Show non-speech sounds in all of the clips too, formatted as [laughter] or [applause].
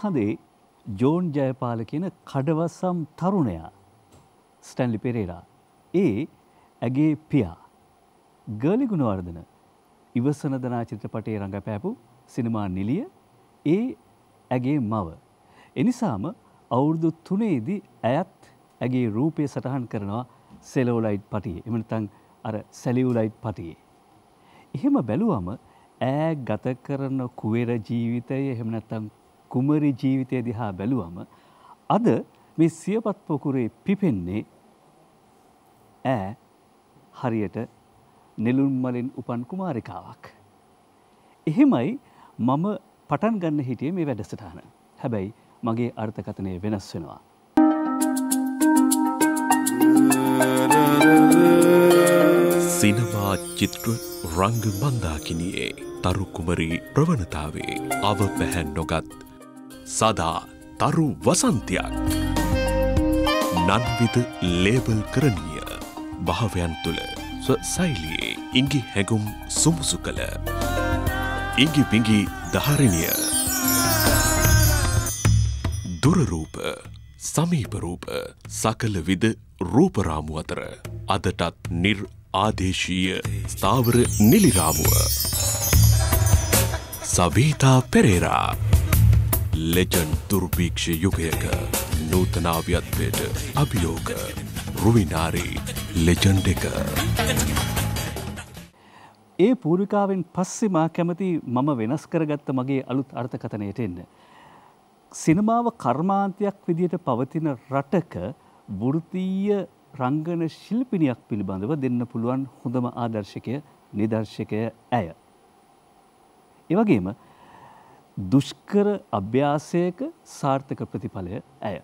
කැලෑ හඳේ John Jayapala කියන කඩවසම් තරුණයා Stanley Perera ඒ ඇගේ පියා ගර්ලි ගුණවර්ධන ඉවසන දනා චිත්‍රපටයේ රඟපෑපු සිනමා නිලිය ඒ ඇගේ මව. එනිසාම අවුරුදු තුනේදී ඇයත් ඇගේ රූපය සටහන් කරනවා සෙලෝලයිට් පටියේ එමනතං අර සැලියුලයිට් පටියේ. එහෙම බැලුවම ඈ ගත කරන කුවේර ජීවිතය එහෙමනැත්තම් කුමරි ජීවිතය දිහා බැලුවම අද මේ සියපත් පොකුරේ පිපෙන්නේ ඈ හරියට නෙළුම් මලින් උපන් කුමාරිකාවක්. එහෙමයි මම පටන් ගන්න හිටියේ මේ වැඩසටහන. හැබැයි මගේ අර්ථකථනය වෙනස් වෙනවා. සිනමා චිත්‍ර රංග මන්දාකිනියේ තරුකුමරී ප්‍රවණතාවේ අව පැහැන් නොගත් සදා තරු වසන්තයක්. නන්විද ලේබල් කරණීය. භාවයන් තුළ ස්වසයිලියේ ඉංගි හැඟුම් සුමුසු කළ. ඉංගි පිංගි ධාරණිය. දුරරූප සමීපරූප සකල විද රූපරාමු අතර අදටත් නිර් ආදේශීය ස්ථාවර නිලිරාමුව. සවීතා පෙරේරා. ලෙජන් දුර්භීක්ෂ යුගයක නූතනාව්‍යත්වයට අභියෝග රුවිනාරී ලෙජන්ඩ එක ඒ පූර්විකාවෙන් පස්සේ මා කැමති මම වෙනස් කරගත්ත මගේ අලුත් අර්ථකථනයට එන්න. සිනමාව කර්මාන්තයක් විදිහට පවතින රටක වෘතීය රංගන ශිල්පිනියක් පිළිබඳව දෙන්න පුළුවන් හොඳම ආදර්ශකය නිදර්ශකය ඇය. එවගේම දුෂ්කර අභ්‍යාසයක සාර්ථක ප්‍රතිඵලය ඇය.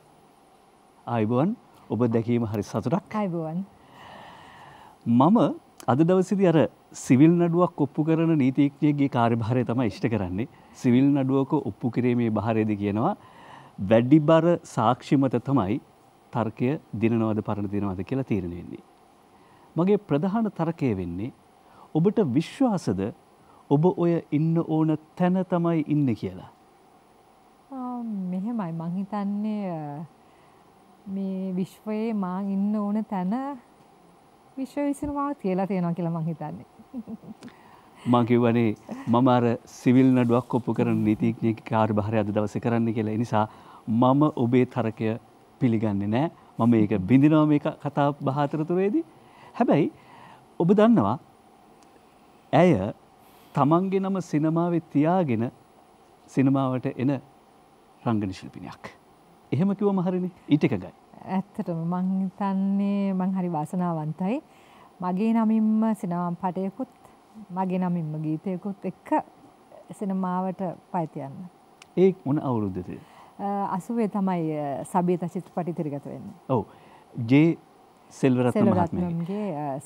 ආයිබුවන් ඔබ දැකීම හරි සතුටක් අයිබුවන්. මම අද දවසිදි අර සිවිල් නඩුවක් ඔප්පු කරන නීතිඥයගේ කාර්යභාරය තමයි ඉෂ්ට කරන්නේ. සිවිල් නඩුවක ඔප්පු කිරීමේ භාරයේද කියනවා වැඩි බර සාක්ෂි මත තමයි තර්කය දිනනවද පරණ දිනවද කියලා තීරණය වෙන්නේ. මගේ ප්‍රධාන තර්කය වෙන්නේ ඔබට විශ්වාසද ඔබ ඔය ඉන්න ඕන තැන තමයි ඉන්න කියලා. මෙහෙමයි මං හිතන්නේ මේ විශ්වයේ මා ඉන්න ඕන තැන විශ්ව විසිනමාව තියලා තියෙනවා කියලා මං හිතන්නේ. මං කිව්වනේ මම අර සිවිල් නඩුවක් ඔප්පු කරන නීතිඥයෙක් කාර්යභාරය අද දවසේ කරන්න කියලා. ඒ නිසා මම ඔබේ තරකය පිළිගන්නේ නැහැ. මම ඒක බින්දිනවා මේක කතා බහ අතරතුරේදී. හැබැයි ඔබ දන්නවා ඇය තමන්ගේ නම සිනමාවේ තියාගෙන සිනමාවට එන රංගන ශිල්පිනියක්. එහෙම කිව්වම හරිනේ. ඊට එකගයි. ඇත්තටම මං හිතන්නේ මං හරි වාසනාවන්තයි. මගේ නමින්ම සිනමාම් පටයකුත් මගේ නමින්ම ගීතයකුත් එක්ක සිනමාවට පය තියන්න. ඒ මොන අවුරුද්දද? අසුවේ තමයි සබීත චිත්‍රපටි තිරගත වෙන්නේ. ඔව්. ජේ සෙල්වරත්න මහත්මයාගේ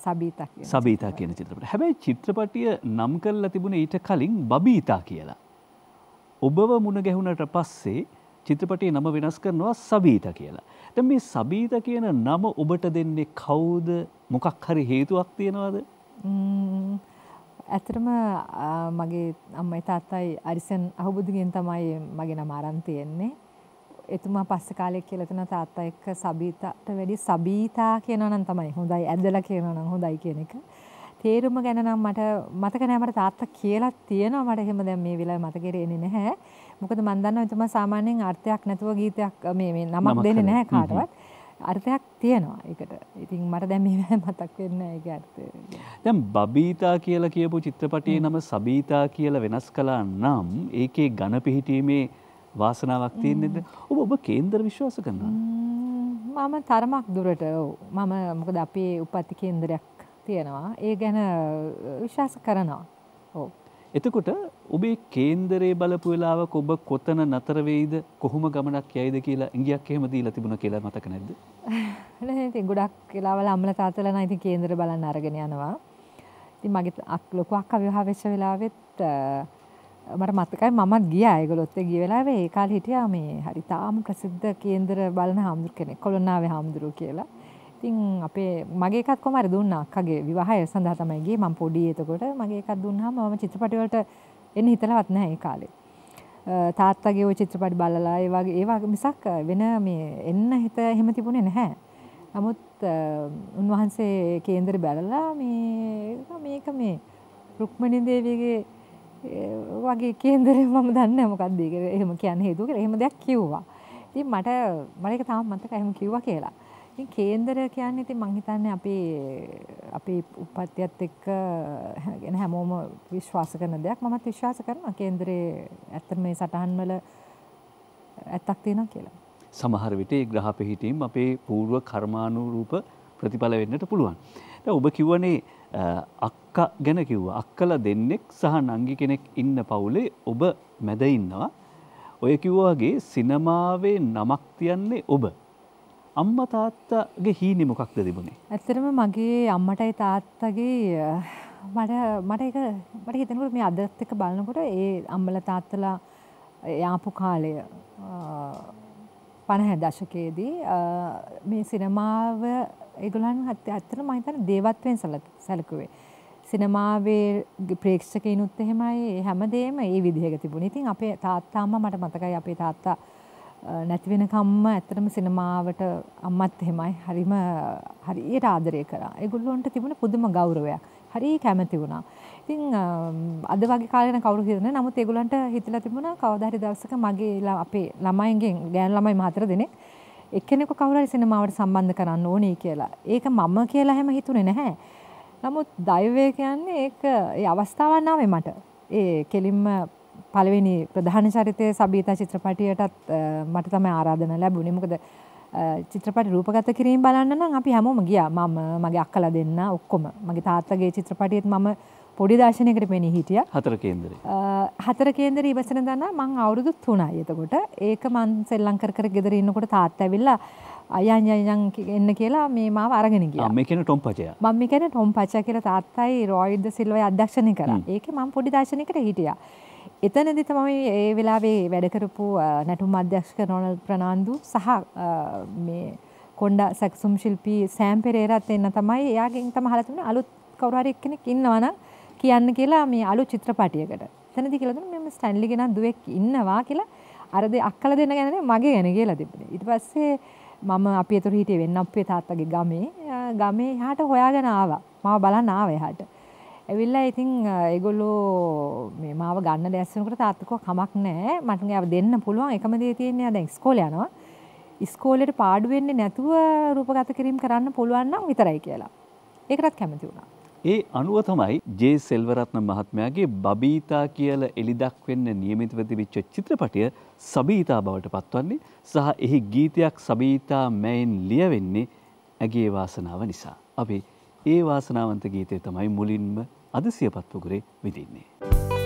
සබීතා කියන චිත්‍රපටය. හැබැයි චිත්‍රපටිය නම් කරලා තිබුණේ ඊට කලින් බබීතා කියලා. ඔබව මුණ ගැහුණට පස්සේ චිත්‍රපටයේ නම වෙනස් කරනවා සබීතා කියලා. දැන් මේ සබීතා කියන නම ඔබට දෙන්නේ කවුද? මොකක් හරි හේතුවක් තියනවද? ඇත්තටම මගේ අම්මයි තාත්තයි අරිසන් අහුබුදුගෙන් තමයි මගේ නම අරන් තියෙන්නේ. එතුමා පස්සේ කාලෙක කියලා තන තාත්තා එක්ක සබීතාට වැඩි සබීතා කියනවා නම් තමයි හොඳයි ඇදලා කියනවා නම් හොඳයි කියන එක. තේරුම ගැන නම් මට මතක නෑ මට තාත්තා කියලා තියෙනවා මට එහෙම දැන් මේ වෙලාවේ මතකෙට එන්නේ නැහැ. මොකද මම දන්නවා එතුමා සාමාන්‍යයෙන් අර්ථයක් නැතුව ගීතයක් මේ මේ නමක් දෙන්නේ නැහැ කාටවත්. අර්ථයක් තියෙනවා ඒකට. ඉතින් මට දැන් මේ මතක් වෙන්නේ ඒක අර්ථය. දැන් බබීතා කියලා කියපු චිත්‍රපටයේ නම සබීතා කියලා වෙනස් කළා නම් ඒකේ ඝන පිහිටීමේ වාසනාවක් තියෙන්නේද? ඔබ ඔබ කේන්දර විශ්වාස කරනවා? මම තරමක් දුරට. මම මොකද අපේ උපත් කේන්දරයක් තියෙනවා. ඒ ගැන විශ්වාස කරනවා. ඔව්. එතකොට ඔබේ කේන්දරේ බලපු වෙලාවක ඔබ කොතන නතර වෙයිද කොහොම ගමනක් යයිද කියලා ඉංගියක් එහෙම දීලා තිබුණා කියලා මතක නැද්ද? [laughs] නෑ ඉතින් ගොඩක් වෙලාවල අම්මලා තාත්තලා නම් ඉතින් කේන්දර බලන්න අරගෙන යනවා. ඉතින් මගේ අක් ලොකු අක්කා විවාහ වෙච්ච වෙලාවෙත් මට මතකයි මමත් ගියා ඒගොල්ලොත් ගිය වෙලාවේ ඒ කාලේ හිටියා මේ හරි තාම ප්‍රසිද්ධ කේන්දර බලන හාමුදුරු කෙනෙක් කොළොන්නාවේ හාමුදුරුවෝ කියලා. ඉතින් අපේ මගේ එකත් කොහම හරි දුන්නා අක්කගේ විවාහය සඳහා තමයි ගියේ මම පොඩි එතකොට මගේ එකක් දුන්නාම මම චිත්‍රපටි වලට එන්න හිතලවත් නැහැ ඒ කාලේ. තාත්තගේ ඔය චිත්‍රපට බලලා ඒ වගේ ඒ වගේ මිසක් වෙන මේ එන්න හිත එහෙම තිබුණේ නැහැ. නමුත් උන්වහන්සේ කේන්දර බැලලා මේ මේක මේ රුක්මනි දේවියගේ වගේ කේන්දරේ මම දන්නේ මොකක්ද ඒක එහෙම කියන්න හේතුව කියලා එහෙම දෙයක් කිව්වා. ඉතින් මට මට ඒක තාම මතකයි එහෙම කිව්වා කියලා. ඉතින් කේන්දර කියන්නේ ඉතින් මං හිතන්නේ අපේ අපේ උපත්යත් එක්ක ගැන හැමෝම විශ්වාස කරන දෙයක්. මමත් විශ්වාස කරනවා කේන්දරේ ඇත්තට මේ සටහන් වල ඇත්තක් තියෙනවා කියලා. සමහර විට ඒ ග්‍රහ පිහිටීම් අපේ పూర్ව කර්මානුරූප ප්‍රතිඵල වෙන්නට පුළුවන්. දැන් ඔබ කිව්වනේ අක්කා ගැන කිව්වා. අක්කලා දෙන්නෙක් සහ නංගි කෙනෙක් ඉන්න පවුලේ ඔබ මැද ඉන්නවා. ඔය කිව්වා වගේ සිනමාවේ නමක් තියන්නේ ඔබ. අම්මා තාත්තගේ හීනේ මොකක්ද තිබුණේ? ඇත්තටම මගේ අම්මටයි තාත්තගේ මට මට ඒක මට හිතෙනකොට මේ අදත් එක්ක බලනකොට ඒ අම්මලා තාත්තලා යාපු කාලය 50 දශකයේදී මේ සිනමාව ඒගොල්ලන් ඇත්තටම මම හිතන්නේ දේවත්වයෙන් සැලකුවේ. සිනමාවේ ප්‍රේක්ෂකයිනුත් එහෙමයි හැමදේම ඒ විදිහක තිබුණේ. ඉතින් අපේ තාත්තා අම්මා මට මතකයි අපේ තාත්තා නැති වෙනකම්ම ඇත්තටම සිනමාවට අම්මත් එහෙමයි හරිම හරියට ආදරය කරා. ඒගොල්ලොන්ට තිබුණ පුදුම ගෞරවයක්. හරි කැමති වුණා. ඉතින් අද වගේ කාලේ කවුරු හිතන්නේ නමුත් ඒගොල්ලන්ට හිතලා තිබුණා කවදා හරි දවසක මගේ අපේ ළමයින්ගෙන් ගෑනු ළමයි මහතර දෙනෙක් එක්කෙනෙකු කවුරු හරි සිනමාවට සම්බන්ධ කරන්න ඕනේ කියලා. ඒක මම කියලා හැම හිතුනේ නැහැ. නමුත් දෛවය කියන්නේ ඒක ඒ අවස්ථාවක් නාවේ මට. ඒ කෙලින්ම පළවෙනි ප්‍රධාන චරිතය සබීතා චිත්‍රපටියටත් මට තමයි ආරාධන ලැබුණේ. මොකද චිත්‍රපටි රූපගත කිරීම බලන්න නම් අපි හැමෝම ගියා. මම මගේ අක්කලා දෙන්න ඔක්කොම. මගේ තාත්තගේ චිත්‍රපටියෙත් මම පොඩි දර්ශනයකට පෙනී හිටියා. හතර කේන්දරේ. හතර කේන්දරේ ඉවසන දන මං අවුරුදු 3යි එතකොට. ඒක මං සෙල්ලම් කර කර ගෙදර ඉන්නකොට තාත්තා ඇවිල්ලා අයන් අයන් එන්න කියලා මේ මාව අරගෙන ගියා. මේ කියන්නේ ටොම් පචය. මම මේ කියන්නේ ටොම් පචය කියලා තාත්තයි රොයිඩ් ද සිල්වයි අධ්‍යක්ෂණය කරා. ඒකේ මම පොඩි දර්ශනයකට හිටියා. එතනදි තමයි ඒ වෙලාවේ වැඩ කරපු නැටුම් අධ්‍යක්ෂක රොනල් ප්‍රනාන්දු සහ මේ කොණ්ඩා සැක්සුම් ශිල්පී සෑම් පෙරේරත් එන්න තමයි එයාගෙන් තමයි අහලා තිබුණේ අලුත් කවුරු හරි එක්කෙනෙක් ඉන්නවා නම් කියන්න කියලා මේ අලුත් චිත්‍රපටයකට. එතනදි කියලා දුන්නා මම ස්ටැන්ලි ගෙනත් දුවෙක් ඉන්නවා කියලා අර දෙ අක්කලා දෙන්න ගැන මගේ ගැන කියලා තිබුණේ. ඊට පස්සේ මම අපි එතකොට හිටියේ වෙන්නප්පේ තාත්තගේ ගමේ ගමේ එහාට හොයාගෙන ආවා. මාව බලන්න ආවා එහාට. ඇවිල්ලා ඉතින් uh, ඒගොල්ලෝ මේ මාව ගන්න දැස්සනකොට තාත්තකෝ කමක් නැහැ. මට යාව දෙන්න පුළුවන්. එකම දේ තියෙන්නේ දැන් ඉස්කෝලේ යනවා. ඉස්කෝලේට පාඩු වෙන්නේ නැතුව රූපගත කිරීම කරන්න පුළුවන් නම් විතරයි කියලා. ඒකටත් කැමති වුණා. ඒ අනුව තමයි ජේ සෙල්වරත්න මහත්මයාගේ බබීතා කියල එළිදක් වෙන්න නියමිතව තිබිච්ච චිත්‍රපටය සබීතා බවට පත්වන්නේ සහ එහි ගීතයක් සබීතා මැයින් ලියවෙන්නේ ඇගේ වාසනාව නිසා. අපි ඒ වාසනාවන්ත ගීතය තමයි මුලින්ම අද සියපත්පුගුරේ විදින්නේ.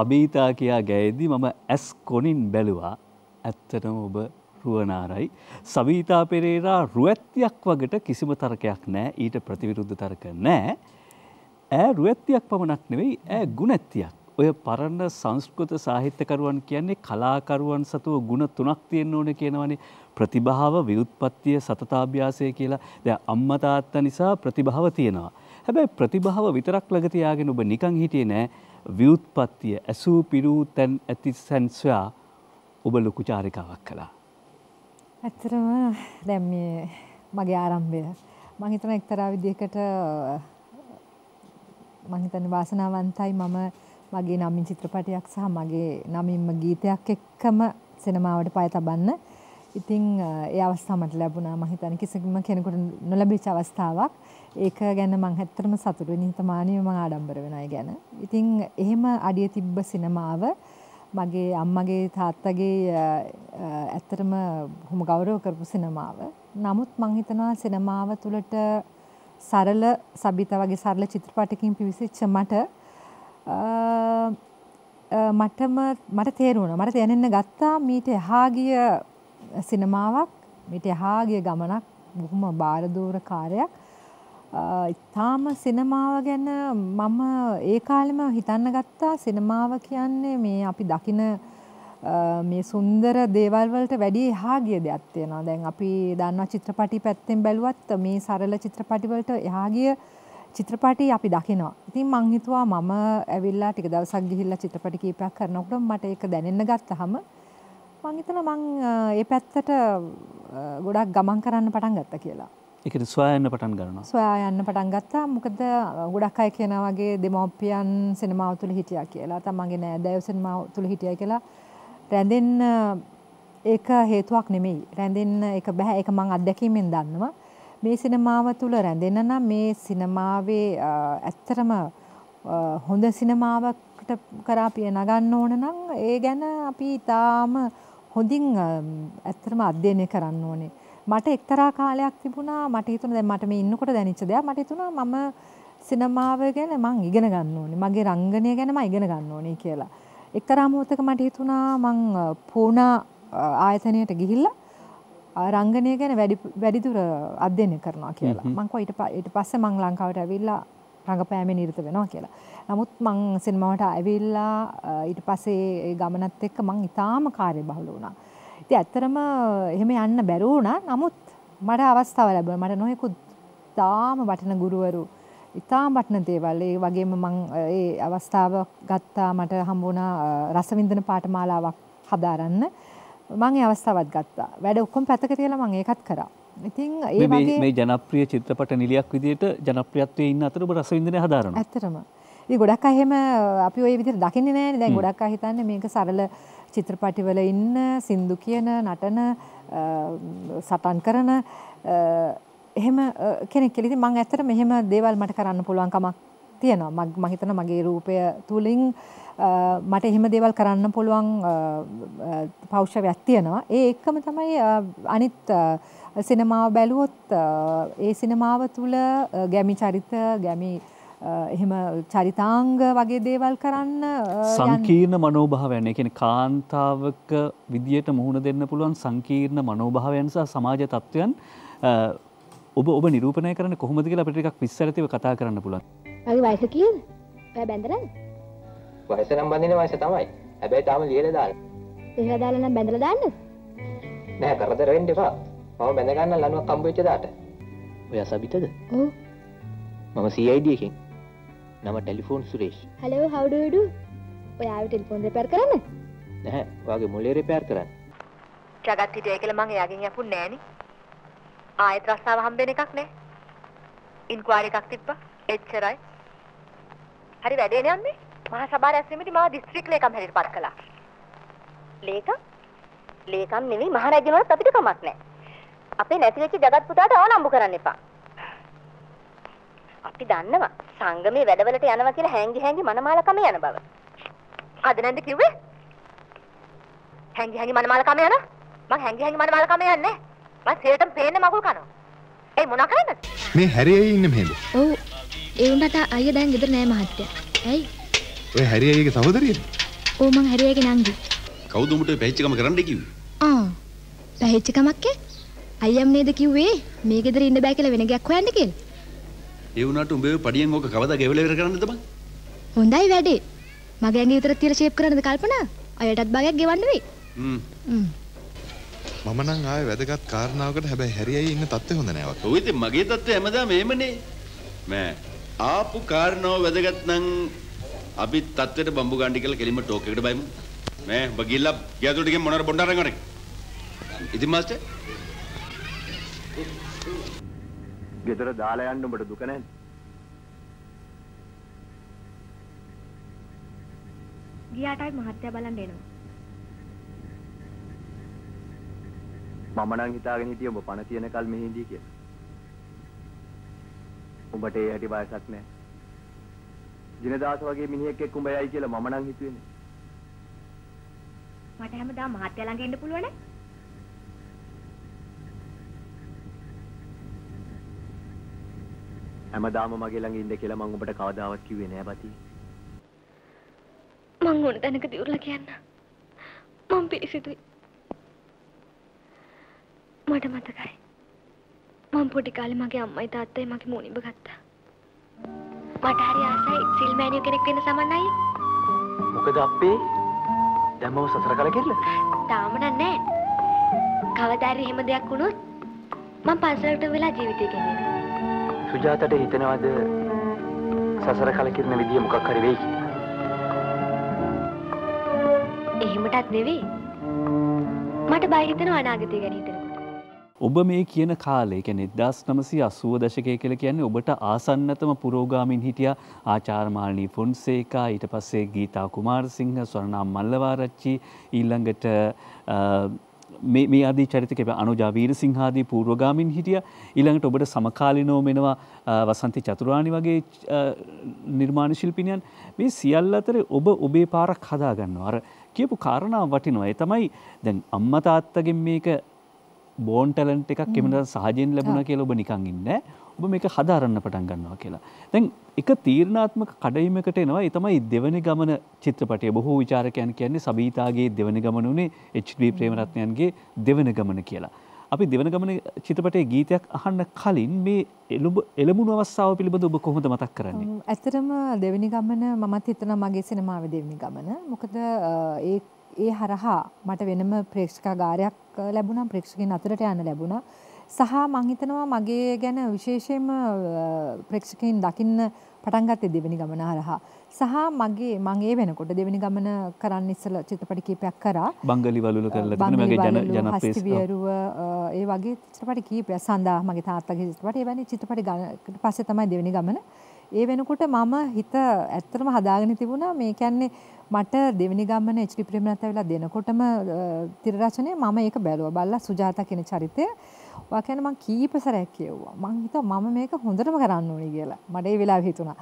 සබීතා කියා ගැයදී මම ඇස් කොනින් බැලුවා ඇත්තටම ඔබ රුවනාරයි. සබීතා පෙරේරා රුවැත්තියක් වගට කිසිම තර්කයක් නෑ ඊට ප්‍රතිවිරුද්ධ තර්ක නෑ. ඇ රුවැත්තියක් පමණක් නෙවෙයි ඇ ගුණැත්තියක්. ඔය පරණ සංස්කෘත සාහිත්‍යකරුවන් කියන්නේ කලාකරුවන් සතුව ගුණ තුනක් තියෙන්න ඕන කියනවනේ ප්‍රතිභාව විඋත්පත්තිය සතතාභ්‍යාසය කියලා දැන් අම්මා තාත්තා නිසා ප්‍රතිභාව තියෙනවා. හැබැයි ප්‍රතිභාව විතරක් ළඟ තියාගෙන ඔබ නිකන් හිටියේ නෑ ව්‍යුත්පත්තිය ඇසූ පිරූ තැන් ඇති සැන්ස්වයා ඔබ ලොකු චාරිකාවක් කළා. ඇත්තරම දැම් මේ මගේ ආරම්භය. මහිතන එක්තරා විදිහකට මහිතන වාසනාවන්තයි මම. මගේ නමින් චිත්‍රපටයක් සහ මගේ නමින්ම ගීතයක් එක්කම සෙනමාවට පය තබන්න. ඉතිං ඒ අවස්ථාමට ලැබුණා. මහිතන කිසිම කෙනෙකුට නොලැබිච අවස්ථාවක්. ඒක ගැන මං හැත්තරම සතුටු නිහතමානීව මං ආඩම්බර වෙනයි ගැන. ඉතින් එහෙම අඩිය තිබ්බ සිනමාව මගේ අම්මගේ තාත්තගේ ඇත්තරම හොම ගෞරව කරපු සිනමාව. නමුත් මං හිතනවා සිනමාව තුළට සරල සබිත වගේ සරල චිත්‍රපටකින් පිවිසිච්ච මට මටම මට තේරුණ මට තේනෙන්න ගත්තා මීට එහාගිය සිනමාවක් මිට එහාගිය ගමනක් බොහොම බාරදූර කාරයක් ඉතාම සිනමාව ගැන මම ඒ කාලෙම හිතන්න ගත්තා සිනමාව කියන්නේ මේ අපි දකින මේ සුන්දර දේවල් වලට වැඩි එහා ගිය දෙයක් තියෙනවා. දැන් අපි දන්නවා චිත්‍රපටි පැත්තෙන් බැලුවත් මේ සරල චිත්‍රපටි වලට එහා ගිය චිත්‍රපටි අපි දකිනවා. ඉතින් මං හිතුවා මම ඇවිල්ලා ටික දවසක් ගිහිල්ලා චිත්‍රපටි කීපයක් කරනකොට මට ඒක දැනෙන්න ගත්තාම මං හිතලා මං ඒ පැත්තට ගොඩක් ගමන් කරන්න පටන් ගත්තා කියලා. එකට සොයන්න පටන් ගන්නවා. සොයා යන්න පටන් ගත්තා. මොකද ගොඩක් අය කියන වගේ දෙමව්පියන් සිනමාව තුළ හිටියා කියලා. තමන්ගේ නෑදෑයෝ සිනමාව තුළ හිටියා කියලා. රැඳෙන්න ඒක හේතුවක් නෙමෙයි. රැඳෙන්න ඒක බෑ. ඒක මං අත්දැකීමෙන් දන්නවා. මේ සිනමාව තුළ රැඳෙන්න නම් මේ සිනමාවේ ඇත්තටම හොඳ සිනමාවකට කරා පිය නගන්න ඕන නම් ඒ ගැන අපි ඊටාම හොඳින් ඇත්තටම අධ්‍යයනය කරන්න ඕනේ. මට එක්තරා කාලයක් තිබුණා. මට හිතුණා දැන් මට මේ ඉන්නකොට දැනෙච්ච දෙයක්. මට හිතුණා මම සිනමාව ගැන මං ඉගෙන ගන්න ඕනේ. මගේ රංගනය ගැන මම ඉගෙන ගන්න ඕනේ කියලා. එක්තරා මොහොතක මට හිතුණා මං පූනා ආයතනයට ගිහිල්ලා රංගනය ගැන වැඩි වැඩිදුර අධ්‍යයනය කරනවා කියලා. මං කිව්වා ඊට ඊට පස්සේ මං ලංකාවට ඇවිල්ලා රඟපෑමේ නිරත වෙනවා කියලා. නමුත් මං සිනමාවට ඇවිල්ලා ඊට පස්සේ ගමනත් එක්ක මං ඊටාම කාර්යබහුල වුණා. ඉතින් ඇත්තරම එහෙම යන්න බැරි වුණා. නමුත් මට අවස්ථාව ලැබුණා. මට නොයෙකුත් තාම වටින ගුරුවරු ඉතාම වටින දේවල් ඒ වගේම මං ඒ අවස්ථාව ගත්තා මට හම්බුණා රසවින්දන පාඨමාලාවක් හදාරන්න. මං ඒ අවස්ථාවත් ගත්තා. වැඩ ඔක්කොම පැත්තක තියලා මං ඒකත් කරා. ඉතින් ඒ වගේ මේ ජනප්‍රිය චිත්‍රපට නිලියක් විදිහට ජනප්‍රියත්වයේ ඉන්න අතර ඔබ රසවින්දනය හදාරනවා. ඇත්තටම. ඉතින් ගොඩක් අය එහෙම අපි ওই විදිහට දකින්නේ නැහැ. දැන් ගොඩක් අය හිතන්නේ මේක සරල චිත්‍රපටිවල ඉන්න සින්දු කියන නටන සටන් කරන එහෙම කෙනෙක් කියලා. ඉතින් මම ඇත්තට මෙහෙම දේවල් මට කරන්න පුළුවන් කමක් තියෙනවා. මම හිතන මගේ රූපය තුලින් මට එහෙම දේවල් කරන්න පුළුවන් පෞෂ්‍යයක් තියෙනවා. ඒ එක්කම තමයි අනිත් සිනමාව බැලුවොත් ඒ සිනමාව තුල ගැමි චරිත ගැමි එහෙම චරිතාංග වගේ දේවල් කරන්න සංකීර්ණ මනෝභාවයන් ඒ කියන්නේ කාන්තාවක විදියට මුහුණ දෙන්න පුළුවන් සංකීර්ණ මනෝභාවයන් සහ සමාජ තත්ත්වයන් ඔබ ඔබ නිරූපණය කරන්න කොහොමද කියලා අපිට ටිකක් විස්තරතිව කතා කරන්න පුළුවන්. මගේ වයස කීයද? ඔයා බැඳලාද? වයස නම් බඳින වයස තමයි. හැබැයි තාම ලියලා දාලා. ලියලා දාලා නම් බැඳලා දාන්නද? නෑ කරදර වෙන්න එපා. මම බැඳ ගන්න ලණුවක් හම්බ වෙච්ච දාට. ඔයා සබිතද? ඔව්. මම CID එකෙන්. නම telephone Suresh. Hello how do you do? ඔයාව ටෙලිෆෝන් රිපෙයාර් කරන්න? නැහැ. ඔයාගේ මොලේ රිපෙයාර් කරන්න. ජගත් හිටියයි කියලා මං එයාගෙන් යපුන්නේ නෑනේ. ආයෙත් රස්සාව හම්බෙන එකක් නෑ. ඉන්ක්වයරි එකක් තිබ්බා. එච්චරයි. හරි වැඩේ යන්නේ. මහා සභා රැස්වීමේදී මාව දිස්ත්‍රික් ලේකම් හැටියට පත් කළා. ලේකම් ලේකම් නෙවෙයි මහරජුණවත් අපිට කමක් නැහැ. අපේ නැති වෙච්ච ජගත් පුතාට අවලම්බු කරන්න එපා. අපි දන්නවා සංගමේ වැඩවලට යනවා කියලා හැංගි හැංගි මනමාලකම යන බව. අද නැන්ද කිව්වේ? හැංගි හැංගි මනමාලකම යන? මං හැංගි හැංගි මනමාලකම යන්නේ. මං සේරටම පේන්නේ මකුල් කනවා. ඒ මොනා කරන්නද? මේ හැරියයි ඉන්න මෙහෙද? ඔව් ඒ උන්ට අයියා දැන් ගෙදර නෑ මහත්තයා. ඇයි? ඔය හැරියයිගේ සහෝදරියද? ඕ මං හැරියාගේ නංගි. කවුද උඹට පැහිච්චකම කරන්න කිව්වේ? ආ. පැහිච්ච කමක් ඒ? අයියම් නේද කිව්වේ මේ ගෙදර ඉන්න බෑ කියලා වෙන ගයක් හොයන්න කියලා. ඒ වුණාට උඹේ පඩියෙන් ඕක කවදා ගෙවල ඉවර කරන්නද බං? හොඳයි වැඩේ. මගේ ඇඟේ විතර තියලා ෂේප් කරන්නද කල්පනා? අයටත් භාගයක් ගෙවන්න වෙයි. හ්ම්. හ්ම්. මම නම් ආයේ වැදගත් කාරණාවකට හැබැයි හැරියයි ඉන්න තත්ත්වය හොඳ නෑ වගේ. ඔය ඉතින් මගේ තත්ත්වය හැමදාම මේමනේ. මෑ ආපු කාරණාව වැදගත් නම් අපි තත්ත්වයට බම්බු ගාණ්ඩි කියලා කෙලින්ම ටෝක් එකට බයිමු. මෑ ඔබ ගිහිල්ලා ගියතුරු ටිකෙන් මොනවාර අරන් වරේ. ඉතින් මාස්ටර් ගෙදර දාලා යන්න උඹට දුක නැද්ද? ගියාටයි මහත්තයා බලන්න එනවා. මම නම් හිතාගෙන හිටියේ උඹ පණ තියෙන කල් මෙහි ඉඳී කියලා. උඹට ඒ හැටි වයසක් නැහැ. දිනදාස වගේ මිනිහෙක් එක්ක උඹ යයි කියලා මම නම් හිතුවේ නෑ. මට හැමදාම මහත්තයා ළඟ ඉන්න පුළුවන් හැමදාම මගේ ළඟ ඉන්න කියලා මම උඹට කවදාවත් කිව්වේ නෑ බති. මං ඕන තැනක දියුරලා කියන්න. මං පිරිසිදුයි. මට මතකයි. මං පොඩි කාලේ මගේ අම්මයි තාත්තයි මගේ මූණිබ ගත්තා. මට හරි ආසයි සිල් මෑනියෝ කෙනෙක් වෙන්න සමන්නයි. මොකද අපේ දැම්මම සසර කලකිරලා? තාම නෑ. කවදා හරි එහෙම දෙයක් වුණොත් මං පන්සලට වෙලා ජීවිතය ගෙනියනවා. සුජාතට හිතනවාද සසර කලකිරන විදිය මොකක් හරි වෙයි කියලා? එහෙමටත් නෙවෙයි. මට බය හිතෙනවා අනාගතය ගැන හිතනකොට. ඔබ මේ කියන කාලේ කියන්නේ 1980 දශකය කියලා කියන්නේ ඔබට ආසන්නතම පුරෝගාමින් හිටියා ආචාර්මාලිනී ෆොන්සේකා ඊට පස්සේ ගීතා කුමාරසිංහ ස්වර්ණා මල්ලවාරච්චි ඊළඟට මේ මේ ආදී චරිත කෙබ අනුජා වීරසිංහ ආදී පූර්වගාමින් හිටියා. ඊළඟට ඔබට සමකාලීනව මෙනවා වසන්ති චතුරානි වගේ නිර්මාණ ශිල්පිනියන්. මේ සියල්ල අතර ඔබ ඔබේ පාරක් හදා ගන්නවා අර කියපු කාරණාව වටිනවා. තමයි දැන් අම්මා තාත්තගෙන් මේක බෝන් ටැලන්ට් එකක් එමන සහජයෙන් ලැබුණා කියලා ඔබ නිකන් ඉන්නේ ඔබ මේක හදාරන්න පටන් ගන්නවා කියලා. දැන් එක තීරණාත්මක කඩයිමකට එනවා ඒ තමයි දෙවනි ගමන චිත්‍රපටය. බොහෝ විචාරකයන් කියන්නේ සබීතාගේ දෙවනි ගමන උනේ එච්.ඩී. ප්‍රේමරත්නයන්ගේ දෙවනි ගමන කියලා. අපි දෙවන ගමන චිත්‍රපටයේ ගීතයක් අහන්න කලින් මේ එළුඹ එළමුණු අවස්ථාව පිළිබඳ ඔබ කොහොමද මතක් කරන්නේ? ඇත්තටම දෙවෙනි ගමන මමත් හිතනවා මගේ සිනමාවේ දෙවෙනි ගමන. මොකද ඒ ඒ හරහා මට වෙනම ප්‍රේක්ෂකාගාරයක් ලැබුණා ප්‍රේක්ෂකයන් අතරට යන්න ලැබුණා. සහ මං හිතනවා මගේ ගැන විශේෂයෙන්ම ප්‍රේක්ෂකයන් දකින්න පටන් ගත්තේ දෙවෙනි ගමන හරහා. සහ මගේ මං ඒ වෙනකොට දෙවෙනි ගමන කරන්න ඉස්සලා චිත්‍රපට කීපයක් කරා. බංගලි වලුල කරලා තිබුණ මගේ ජන ජනප්‍රිය හස්තිවියරුව ඒ වගේ චිත්‍රපට කීපයක් සඳහා මගේ තාත්තගේ චිත්‍රපට ඒ වැනි චිත්‍රපට ගණනකට පස්සේ තමයි දෙවෙනි ගමන. ඒ වෙනකොට මම හිත ඇත්තටම හදාගෙන තිබුණා මේ කියන්නේ මට දෙවෙනි ගමන එච්.ඩි. ප්‍රේමරත්න වෙලා දෙනකොටම තිර රචනය මම ඒක බැලුවා. බලලා සුජාතා කියන චරිතය ඔයා කියන්නේ මං කීප සැරයක් කියවුවා. මං හිතුවා මම මේක හොඳටම කරන්න ඕනේ කියලා. මට ඒ වෙලාවේ හිතුණා.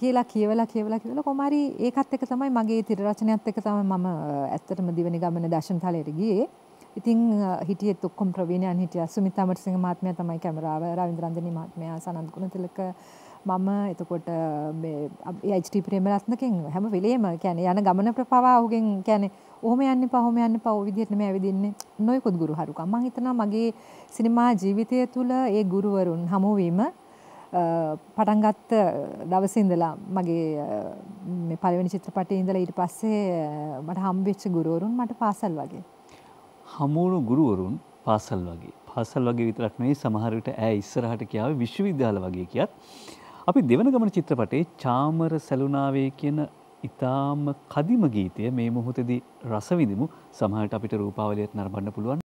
කියලා කියවලා කියවලා කියවලා කොමාරි ඒකත් එක තමයි මගේ තිර රචනයත් එක තමයි මම ඇත්තටම දෙවෙනි ගමන දර්ශනතලයට ගියේ. ඉතින් හිටියෙත් ඔක්කොම ප්‍රවීණයන් හිටියා. සුමිතා අමරසිංහ මහත්මයා තමයි කැමරාව, රවින්ද්‍රන්දනි මහත්මයා, සනන්ද ගුණතිලක මම. එතකොට මේ HT ප්‍රේමරත්නකින් හැම වෙලේම කියන්නේ යන ගමන ප්‍රපවා ඔහුගෙන් කියන්නේ ඔහොම යන්න එපා ඔහොම යන්න එපා ඔය විදිහට නෙමෙයි ඇවිදින්නේ. නොයෙකුත් ගුරු හරුකම් මම හිතනවා මගේ සිනමා ජීවිතය තුළ ඒ ගුරුවරුන් හමුවීම පටන් ගත්ත දවසේ ඉඳලා මගේ මේ පළවෙනි චිත්‍රපටයේ ඉඳලා ඊට පස්සේ මට හම්බෙච්ච ගුරුවරුන් මට පාසල් වගේ. හමුණු ගුරුවරුන් පාසල් වගේ. පාසල් වගේ විතරක් නෙවෙයි සමහර විට ඈ ඉස්සරහට කියාවේ විශ්වවිද්‍යාල වගේ කියත් අපි දෙවන ගමන චිත්‍රපටයේ චාමර සැලුනාවේ කියන ඉතාම කදිම ගීතය මේ මොහොතේදී රස විඳිමු. සමහරට අපිට රූපාවලියත් නරඹන්න පුළුවන්.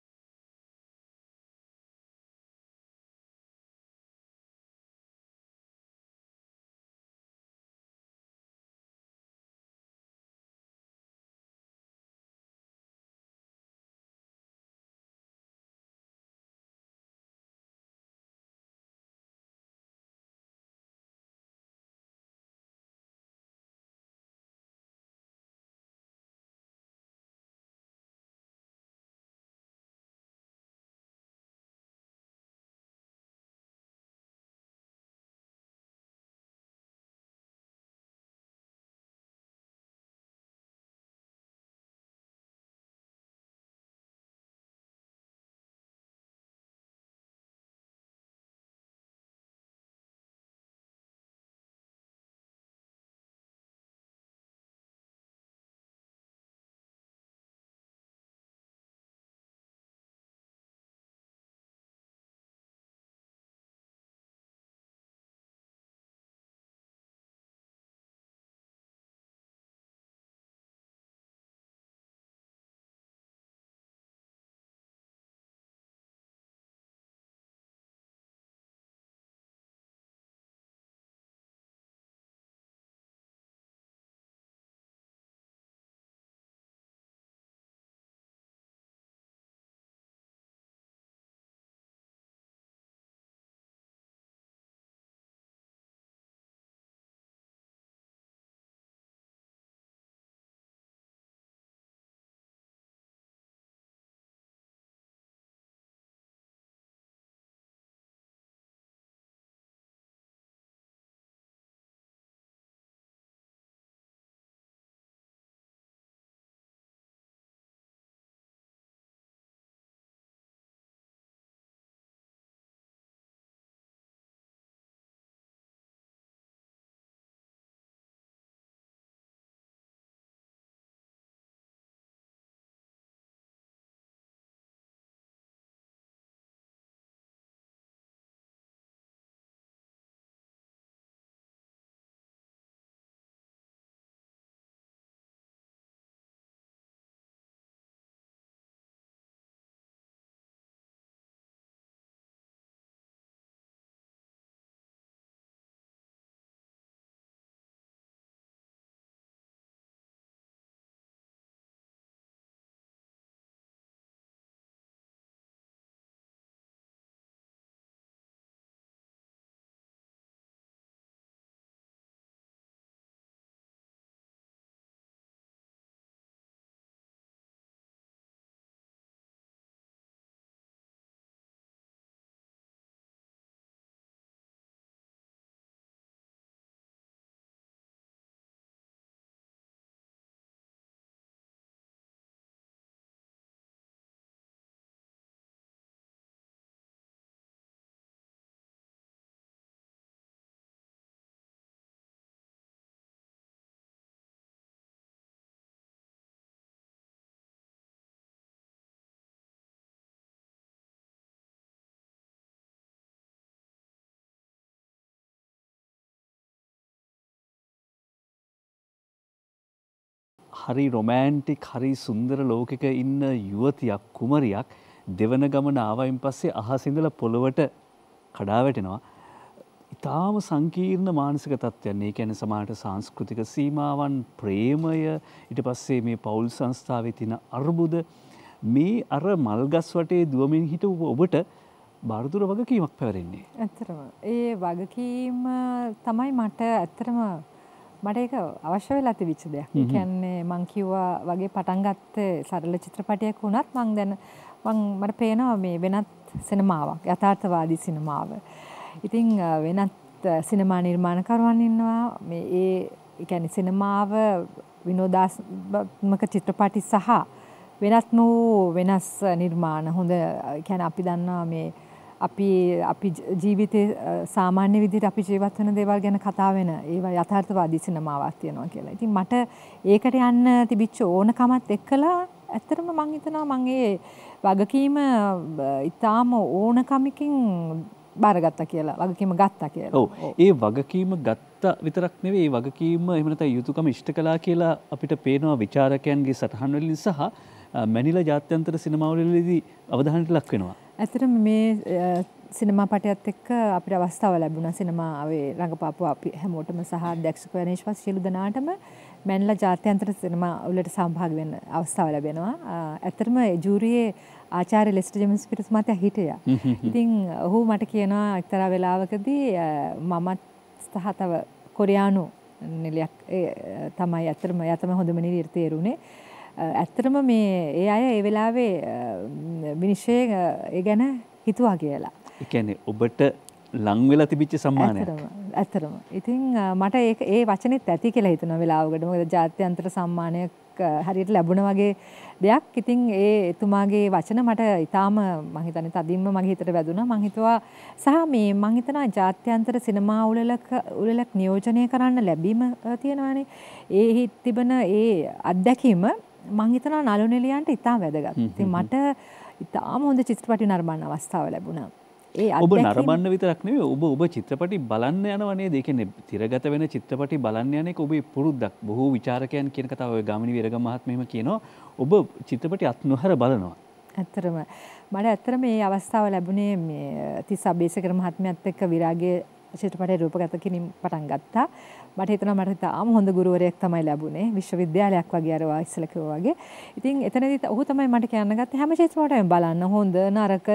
හරි රොමෑන්ටික් හරි සුන්දර ලෝකෙක ඉන්න යුවතියක් කුමරියක් දෙවන ගමන ආවයින් පස්සේ අහසිඳල පොළොවට කඩා වැටෙනවා. ඉතාම සංකීර්ණ මානසික තත්ත්වයන් ඒ ගැන සමාට සංස්කෘතික සීමාවන් ප්‍රේමය ඉට පස්සේ මේ පවුල් සංස්ථාව තින අර්බුද මේ අර මල්ගස් වටේ දුවමින් හිට ඔබට බාරදුර වගකීමක් පැවරෙන්නේ. ඇත්තරම ඒ වගකීම තමයි මට ඇත්තරම මට ඒක අවශ්‍ය වෙලා තිබිච්ච දෙයක්. ඒ කියන්නේ මං කිව්වා වගේ පටන් ගත්තේ සරල චිත්‍රපටයක් වුණත් මං දැන් මං මට පේනවා මේ වෙනත් සිනමාවක් යථාර්ථවාදී සිනමාව. ඉතින් වෙනත් සිනමා නිර්මාණකරුවන් ඉන්නවා මේ ඒ කියන්නේ සිනමාව විනෝදාත්මක චිත්‍රපටි සහ වෙනත් වූ වෙනස් නිර්මාණ හොඳ කියන්නේ අපි දන්නවා මේ අපි අපි ජීවිතේ සාමාන්‍ය විදිහට අපි ජීවත් වෙන දේවල් ගැන කතා වෙන ඒවා යථාර්ථවාදී සිනමාවක් තියෙනවා කියලා. ඉතින් මට ඒකට යන්න තිබිච්ච ඕනකමත් එක්කලා ඇත්තටම මං හිතනවා මං ඒ වගකීම ඉතාම ඕනකමකින් බාරගත්තා කියලා වගකීම ගත්තා කියලා. ඔව්. ඒ වගකීම ගත්ත විතරක් නෙවෙයි ඒ වගකීම එහෙම නැත්නම් යුතුයකම ඉෂ්ට කළා කියලා අපිට පේනවා ਵਿਚාරකයන්ගේ සටහන් වලින් සහ මැනිලා ජාත්‍යන්තර සිනමාවලදී අවධානයට ලක් වෙනවා. ඇත්තටම මේ සිනමා පටයත් එක්ක අපිට අවස්ථාව ලැබුණා සිනමාවේ රඟපාපු අපි හැමෝටම සහ අධ්‍යක්ෂක වනේශ්වස් සියලු දෙනාටම මැන්ලා ජාත්‍යන්තර සිනමා වලට සහභාගී වෙන්න අවස්ථාව ලැබෙනවා. ඇත්තටම ජූරියේ ආචාර්ය ලෙස්ටර් ජෙම්ස් පිටස් මහත්තයා හිටියා. [laughs] ඉතින් ඔහු මට කියනවා එක්තරා වෙලාවකදී මමත් සහ තව කොරියානු නිලියක් තමයි ඇත්තටම එයා තමයි හොඳම නිලියට තේරුනේ. ඇත්තටම මේ ඒ අය ඒ වෙලාවේ විනිශ්චය ඒ ගැන හිතුවා කියලා. ඒ කියන්නේ ඔබට ලං වෙලා තිබිච්ච සම්මානයක්. ඇත්තටම. ඉතින් මට ඒක ඒ වචනේත් ඇති කියලා හිතන වෙලාවකට මොකද ජාත්‍යන්තර සම්මානයක් හරියට ලැබුණ වගේ දෙයක්. ඉතින් ඒ එතුමාගේ වචන මට ඊටාම මම හිතන්නේ තදින්ම මගේ හිතට වැදුනා. මම හිතුවා සහ මේ මම හිතනවා ජාත්‍යන්තර සිනමා උළෙලක උළෙලක් නියෝජනය කරන්න ලැබීම තියෙනවානේ. ඒ තිබෙන ඒ අත්දැකීම මං හිතනවා නළු නිලියන්ට ඉතාම වැදගත්. ඉතින් මට ඉතාම හොඳ චිත්‍රපටි නරඹන්න අවස්ථාව ලැබුණා. ඒ ඔබ නරඹන්න විතරක් නෙවෙයි ඔබ ඔබ චිත්‍රපටි බලන්න යනවා නේද? ඒ කියන්නේ තිරගත වෙන චිත්‍රපටි බලන්න යන එක ඔබේ පුරුද්දක්. බොහෝ විචාරකයන් කියන කතාව ඔය ගාමිණී විරගම මහත්මයම කියනවා ඔබ චිත්‍රපටි අත් නොහැර බලනවා. ඇත්තරම මට ඇත්තටම මේ අවස්ථාව ලැබුණේ මේ තිස් අබේසකර මහත්මයත් එක්ක විරාගයේ චිත්‍රපටය රූපගත කිරීම පටන් ගත්තා. මට හිතනවා මට තාම හොඳ ගුරුවරයෙක් තමයි ලැබුණේ. විශ්වවිද්‍යාලයක් වගේ අර ඉස්සල කිව්වා වගේ. ඉතින් එතනදී ඔහු තමයි මට කියන්න ගත්තේ හැම චිත්‍රපටයක්ම බලන්න හොඳ නරක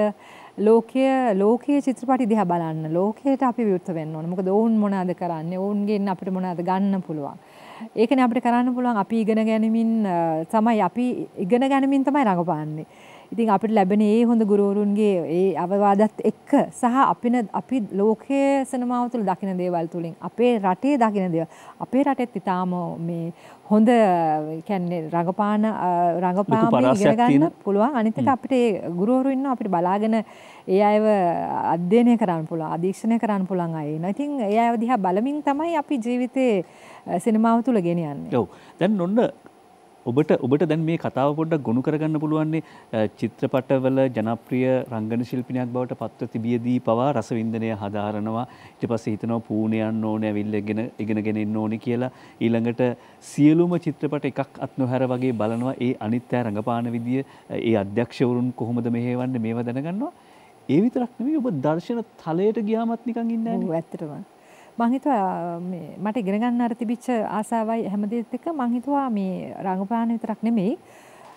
ලෝකයේ ලෝකයේ චිත්‍රපටි දිහා බලන්න. ලෝකයට අපි විවෘත වෙන්න ඕන. මොකද ඔවුන් මොනවද කරන්නේ? ඔවුන්ගෙන් අපිට මොනවද ගන්න පුළුවන්. ඒකනේ අපිට කරන්න පුළුවන් අපි ඉගෙන ගැනීමෙන් තමයි අපි ඉගෙන ගැනීමෙන් තමයි රඟපාන්නේ. ඉතින් අපිට ලැබෙන ඒ හොඳ ගුරුවරුන්ගේ ඒ අවවාදත් එක්ක සහ අපින අපි ලෝකයේ සිනමාව තුළ දකින දේවල් තුළින් අපේ රටේ දකින දේවල් අපේ රටෙත් ඉතාම මේ හොඳ කියන්නේ රඟපාන රඟපාම ඉගෙන ගන්න පුළුවන් අනිත් එක අපිට ඒ ගුරුවරු ඉන්නවා අපිට බලාගෙන ඒ අයව අධ්‍යයනය කරන්න පුළුවන් අධීක්ෂණය කරන්න පුළුවන් අය ඉන්නවා. ඉතින් ඒ අයව දිහා බලමින් තමයි අපි ජීවිතේ සිනමාව තුළ ගෙනියන්නේ. ඔව්. දැන් ඔන්න ඔබට ඔබට දැන් මේ කතාව පොඩ්ඩක් ගොනු කරගන්න පුළුවන්නේ චිත්‍රපටවල ජනප්‍රිය රංගන ශිල්පිනියක් බවට පත්ව තිබියදී පවා රසවින්දනය හදාරනවා. ඊට පස්සේ හිතනවා පූණේ යන්න ඕනේ ඇවිල්ලාගෙන ඉගෙනගෙන ඉන්න ඕනේ කියලා. ඊළඟට සියලුම චිත්‍රපට එකක් අත් නොහැර වගේ බලනවා. ඒ අනිත් අය රඟපාන විදිය ඒ අධ්‍යක්ෂවරුන් කොහොමද මෙහෙවන්නේ මේව දැනගන්නවා. ඒ විතරක් නෙවෙයි ඔබ දර්ශන තලයට ගියාමත් නිකන් ඉන්නේ නැහැ ඇත්තටම. මං හිතුවා මේ මට ඉගෙන ගන්න අර තිබිච්ච ආසාවයි හැමදේත් එක්ක මං හිතුවා මේ රංගපාන විතරක් නෙමෙයි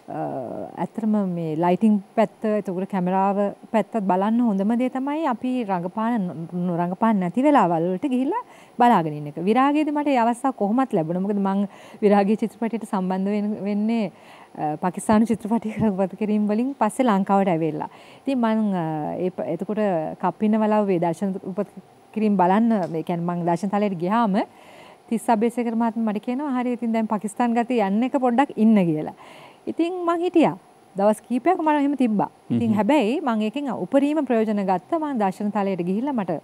ඇත්තටම මේ ලයිටිං පැත්ත එතකොට කැමරාව පැත්තත් බලන්න හොඳම දේ තමයි අපි රඟපාන රඟපාන්න නැති වෙලාවල් වලට ගිහිල්ලා බලාගෙන ඉන්න එක. විරාගයේදී මට ඒ අවස්ථාව කොහොමත් ලැබුණා. මොකද මං විරාගයේ චිත්‍රපටයට සම්බන්ධ වෙන්නේ පාකිස්තානු චිත්‍රපටයකට උපත [laughs] කිරීම වලින් පස්සේ ලංකාවට ඇවිල්ලා. ඉතින් මම එතකොට කප්පින වලව වේ දර්ශන උපත කිරීම බලන්න මේ කියන්නේ මම දර්ශන තලයට ගියාම තිස් අබේසේකර මහත්මයා මට කියනවා හරි ඉතින් දැන් පාකිස්තාන් ගතේ යන්න එක පොඩ්ඩක් ඉන්න කියලා. ඉතින් මං හිටියා. දවස් කීපයක් මම එහෙම තිබ්බා. ඉතින් හැබැයි මම ඒකෙන් උපරිම ප්‍රයෝජන ගත්තා. මම දර්ශන තලයට ගිහිල්ලා මට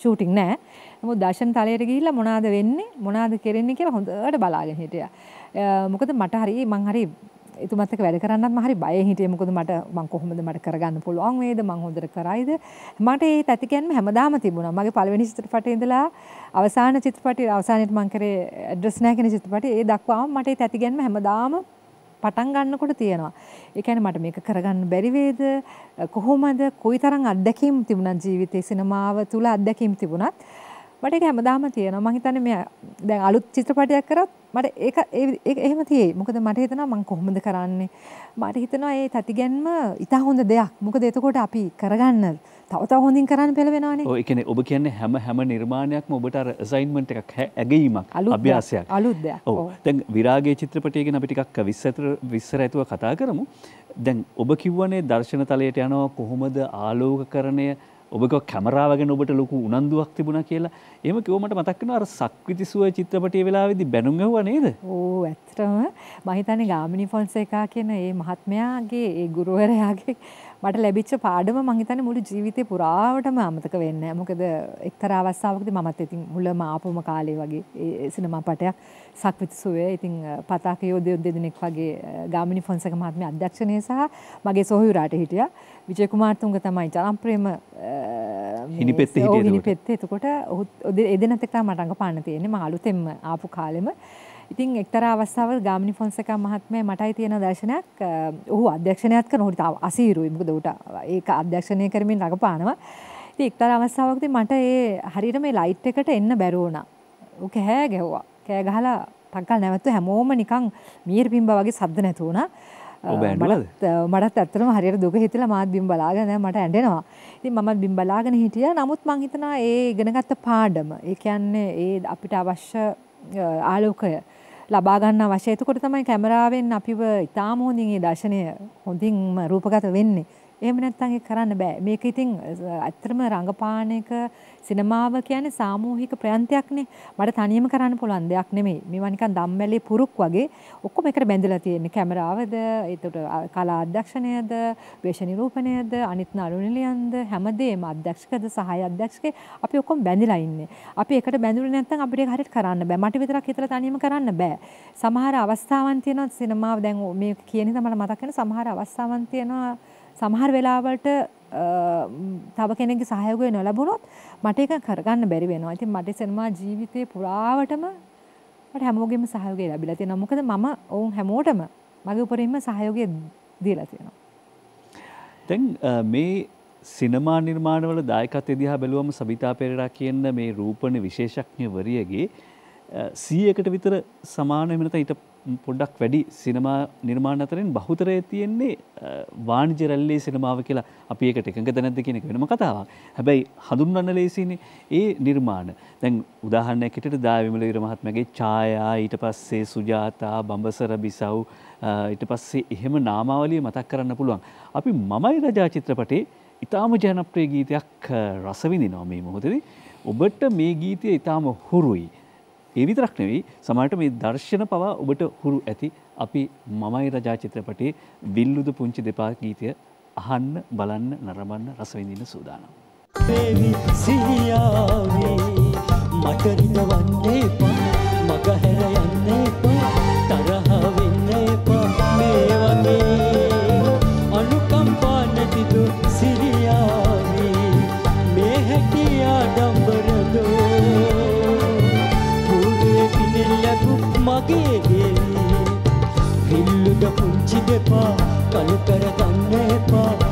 ෂූටින් නෑ. නමුත් දර්ශන තලයට ගිහිල්ලා මොනවද වෙන්නේ මොනවද කරන්නේ කියලා හොඳට බලාගෙන හිටියා. මොකද මට හරි මං හරි එතුමත් එක්ක වැඩ කරන්නත් මම හරි බයෙන් හිටියේ. මොකද මට මම කොහොමද මට කරගන්න පුළුවන් වේද? මම හොඳට කරයිද? මට ඒ තැතිකැන්ම හැමදාම තිබුණා. මගේ පළවෙනි චිත්‍රපටයේ ඉඳලා අවසාන චිත්‍රපටයේ අවසානයේට මම කරේ ඇඩ්‍රස් නැහැ කියන චිත්‍රපටයේ ඒ දක්වාම මට ඒ තැතිකැන්ම හැමදාම පටන් ගන්නකොට තියෙනවා. ඒ කියන්නේ මට මේක කරගන්න බැරි වේද? කොහොමද? කොයිතරම් අත්දැකීම් තිබුණත් ජීවිතේ සිනමාව තුල අත්දැකීම් තිබුණත් මට ඒක හැමදාම තියෙනවා. මම හිතන්නේ මේ දැන් අලුත් චිත්‍රපටයක් කරත් මට ඒක ඒක එහෙම තියෙයි. මොකද මට හිතෙනවා මම කොහොමද කරන්නේ? මට හිතෙනවා මේ තතිගැන්ම ඉතා හොඳ දෙයක්. මොකද එතකොට අපි කරගන්න තව තව හොඳින් කරන්න පෙළවෙනවානේ. ඔය කියන්නේ ඔබ කියන්නේ හැම හැම නිර්මාණයක්ම ඔබට අර අසයින්මන්ට් එකක් ඇගීමක් අභ්‍යාසයක්. අලුත් දෙයක්. ඔව්. දැන් විරාගයේ චිත්‍රපටය ගැන අපි ටිකක් විස්තර විස්තර ඇතුව කතා කරමු. දැන් ඔබ කිව්වනේ දර්ශන තලයට යනවා කොහොමද ආලෝකකරණය ඔබක කැමරාව ගැන ඔබට ලොකු උනන්දුවක් තිබුණා කියලා. එහෙම කිව්ව මට මතක් වෙනවා අර සක්විතිසුව චිත්‍රපටයේ වෙලාවේදී බැනුම් ඇහුවා නේද? ඕ ඇත්තටම මම හිතන්නේ ගාමිණී ෆොන්සේකා කියන ඒ මහත්මයාගේ ඒ ගුරුවරයාගේ මට ලැබිච්ච පාඩම මං හිතන්නේ මුළු ජීවිතේ පුරාවටම අමතක වෙන්නේ නැහැ. මොකද එක්තරා අවස්ථාවකදී මමත් ඉතින් මුලම ආපුම කාලේ වගේ ඒ සිනමා පටයක් සක්විතිසුවේ ඉතින් පතාක යෝධයෝ දෙදෙනෙක් වගේ ගාමිණී ෆොන්සේක මහත්මිය අධ්‍යක්ෂණය සහ මගේ සොහොයුරාට හිටියා. විජය කුමාර් තුංග තමයි ජනප්‍රියම හිනිපෙත්තේ හිටියේ. හිනිපෙත්තේ එතකොට ඒ දෙන්නත් එක්ක මට රඟපාන්න තියෙන්නේ. මම අලුතෙන්ම ආපු කාලෙම ඉතින් එක්තරා අවස්ථාවක ගාමිණි ෆොන්සේකා මහත්මයා මටයි තියෙන දර්ශනයක් ඔහු අධ්‍යක්ෂණයත් කරන ඔහුට අසීරුයි. මොකද ඌට ඒක අධ්‍යක්ෂණය කරමින් රඟපානවා. ඉතින් එක්තරා අවස්ථාවකදී මට ඒ හරියට මේ ලයිට් එකට එන්න බැරි වුණා. ඌ කෑ ගැහුවා. කෑ ගහලා ටක්කල් නැවතුව හැමෝම නිකන් මීර පිම්බා වගේ ශබ්ද නැතු වුණා. මටත් ඇත්තටම හරියට දුක හිතලා මාත් බිම් බලාගෙන මට ඇඬෙනවා. ඉතින් මමත් බිම් බලාගෙන හිටියා. නමුත් මං හිතනවා ඒ ඉගෙනගත්ත පාඩම, ඒ කියන්නේ ඒ අපිට අවශ්‍ය ආලෝකය ලබා ගන්න අවශ්‍ය. එතකොට තමයි කැමරාවෙන් අපිව ඉතාම හොඳින් ඒ දර්ශනය හොඳින්ම රූපගත වෙන්නේ. එහෙම නැත්නම් ඒක කරන්න බෑ. මේක ඉතින් ඇත්තටම රංගපාන එක සිනමාව කියන්නේ සාමූහික ප්‍රයන්තයක්නේ. මට තනියම කරන්න පුළුවන් දෙයක් නෙමෙයි. මේවා නිකන් ධම්මැලේ පුරුක් වගේ ඔක්කොම එකට බැඳලා තියෙන්නේ. කැමරාවද, ඒකට කලා අධ්‍යක්ෂණයද, වේශ නිරූපණයද, අනිත් නළු නිලියන්ද හැමදේම අධ්‍යක්ෂකද සහාය අධ්‍යක්ෂකේ අපි ඔක්කොම බැඳලා ඉන්නේ. අපි එකට බැඳුනේ නැත්නම් අපිට ඒක හරියට කරන්න බෑ. මට විතරක් හිතලා තනියම කරන්න බෑ. සමහර අවස්ථාවන් තියෙනවා සිනමාව දැන් මේ කියන හින්දා මට මතක් වෙන සමහර අවස්ථාවන් තියෙනවා සමහර වෙලාවට තව කෙනෙක්ගේ සහයෝගය නොලැබුණොත් මට ඒක කරගන්න බැරි වෙනවා. ඉතින් මට සිනමා ජීවිතේ පුරාවටම මට හැමෝගෙම සහයෝගය ලැබිලා තියෙනවා. මොකද මම ඔවුන් හැමෝටම මගේ උපරිම සහයෝගය දීලා තියෙනවා. දැන් මේ සිනමා නිර්මාණවල දායකත්වය දිහා බැලුවම සබිතා පෙරේරා කියන මේ රූපණ විශේෂඥවරියගේ 100කට විතර සමාන එහෙම නැත්නම් ඊට පොඩ්ඩක් වැඩි සිනමා නිර්මාණ අතරින් බහුතරය තියෙන්නේ වාණිජ්‍ය රැල්ලේ සිනමාව කියලා අපි ඒකට එකඟද නැද්ද කියන එක වෙනම කතාවක්. හැබැයි හඳුන්වන්න ලේසිනේ ඒ නිර්මාණ. දැන් උදාහරණයක් හිටියට දාවිමල විර මහත්මයාගේ ඡායා ඊට පස්සේ සුජාතා බඹසර බිසව් ඊට පස්සේ එහෙම නාමාවලිය මතක් කරන්න පුළුවන්. අපි මමයි රජා චිත්‍රපටයේ ඊටාම ජනප්‍රිය ගීතයක් රස විඳිනවා මේ මොහොතේදී. ඔබට මේ ගීතය ඊටාම හුරුයි. ඒ විතරක් නෙවෙයි සමහරට මේ දර්ශන පවා ඔබට හුරු ඇති අපි මමයි රජා චිත්‍රපටයේ විල්ලුද පුංචි දෙපා ගීතය අහන්න බලන්න නරඹන්න රස විඳින්න සූදානම්. දේවි සිහියාවේ මට රිදවන්න එපා මග හැර යන්න එපා තරහ දෙපා කළු කරගන්න එපා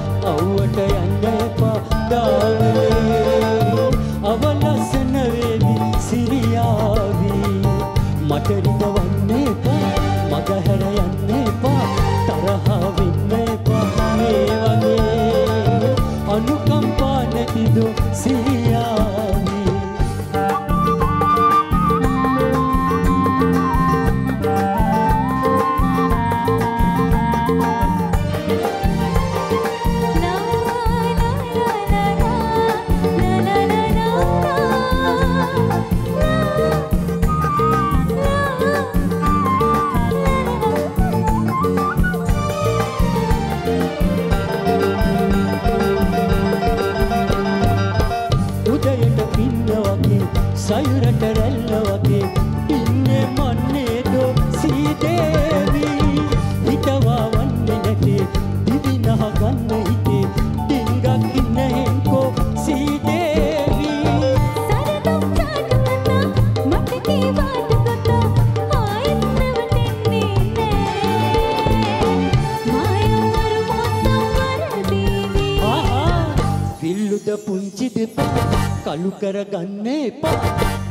විල්ලුද පුංචි දෙපා කළු කරගන්න එපා.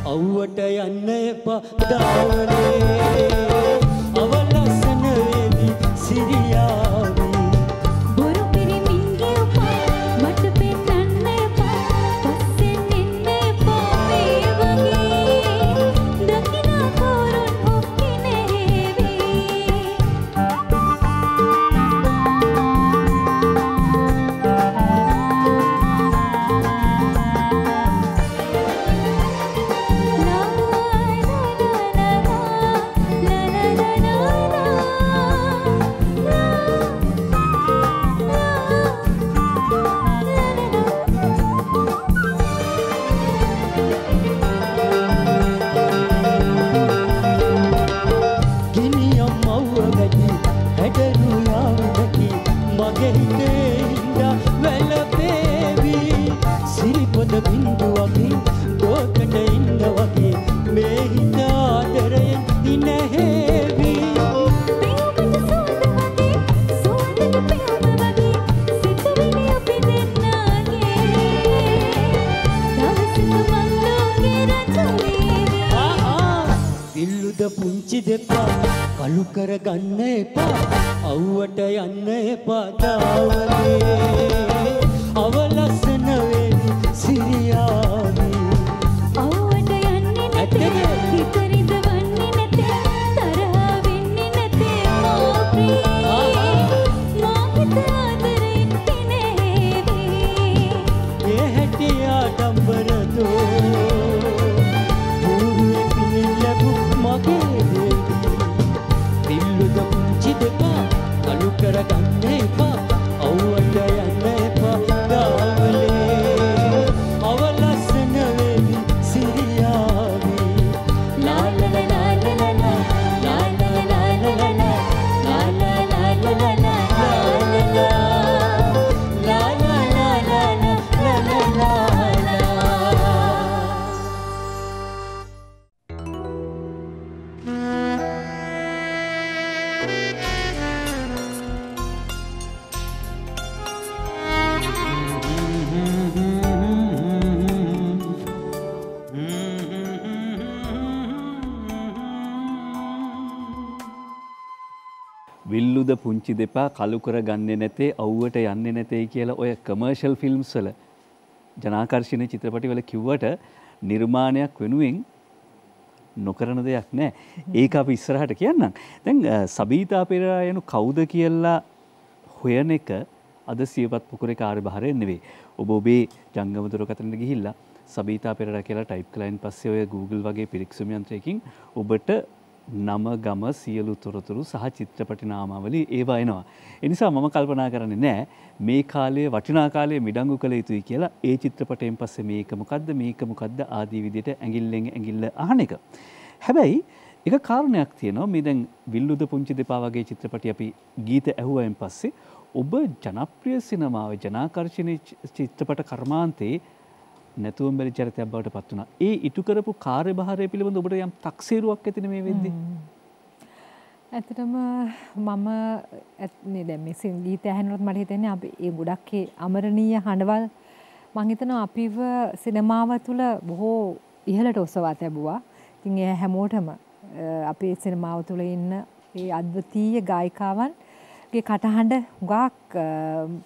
අව්වට යන්න එපා. දාවනේ අවලස්සන වේවි සිරියාවී. කළු කරගන්න එපා. අව්වට යන්න එපා. දාවනේ අවලස්සන Adam පුංචි දෙපා කළු කර ගන්නේ නැතේ අව්වට යන්නේ නැතේ කියලා ඔය කමර්ෂල් ෆිල්ම්ස් වල ජනාකර්ෂණ චිත්‍රපටිවල කිව්වට නිර්මාණයක් වෙනුවෙන් නොකරන දෙයක් නෑ. ඒක අපි ඉස්සරහට කියන්නම්. දැන් අ, සබීතා පෙරේරා යනු කවුද කියලා හොයන එක අද සියපත් පුකුරේ කාර්යභාරය නෙවෙයි. ඔබ ඔබේ ජංගම දුරකථනට ගිහිල්ලා සබීතා පෙරේරා කියලා ටයිප් කළයින් පස්සේ ඔය Google වගේ පිරික්සුම් යන්ත්‍රයකින් ඔබට නම ගම සියලු තොරතුරු සහ චිත්‍රපටි නාමාවලි ඒවා එනවා. එනිසා මම කල්පනා කරන්නේ නෑ මේ කාලයේ වටිනා කාලයේ මිඩංගු කළ යුතුයි කියලා ඒ චිත්‍රපටයෙන් පස්සේ මේක මොකද්ද මේක මොකද්ද ආදී විදිහට ඇඟිල්ලෙන් ඇඟිල්ල අහන එක. හැබැයි එක කාරණයක් තියෙනවා මේ දැන් විල්ලුද පුංචි දෙපා වගේ චිත්‍රපටි අපි ගීත ඇහුවයින් පස්සේ ඔබ ජනප්‍රිය සිනමාවේ ජනාකර්ෂණීය චිත්‍රපට කර්මාන්තයේ නැතුවම් බැරි චරිතයක් බවට පත් වුණා. ඒ ඉටු කරපු කාර්යභාරය පිළිබඳ ඔබට යම් තක්සේරුවක් ඇතිනේ මේ වෙද්දී. ඇතටම මම ඇත්නේ දැන් මේ සංගීතය ඇහෙනකොට මට හිතෙන්නේ අපි ඒ ගොඩක් ඒ අමරණීය හඬවල් මං හිතනවා අපිව සිනමාව තුළ බොහෝ ඉහළට ඔසවා තැබුවා. ඉතින් ඒ හැමෝටම අ, අපේ සිනමාව තුළ ඉන්න ඒ අද්විතීය ගායිකාවන් ගේ කටහඬ හුඟක්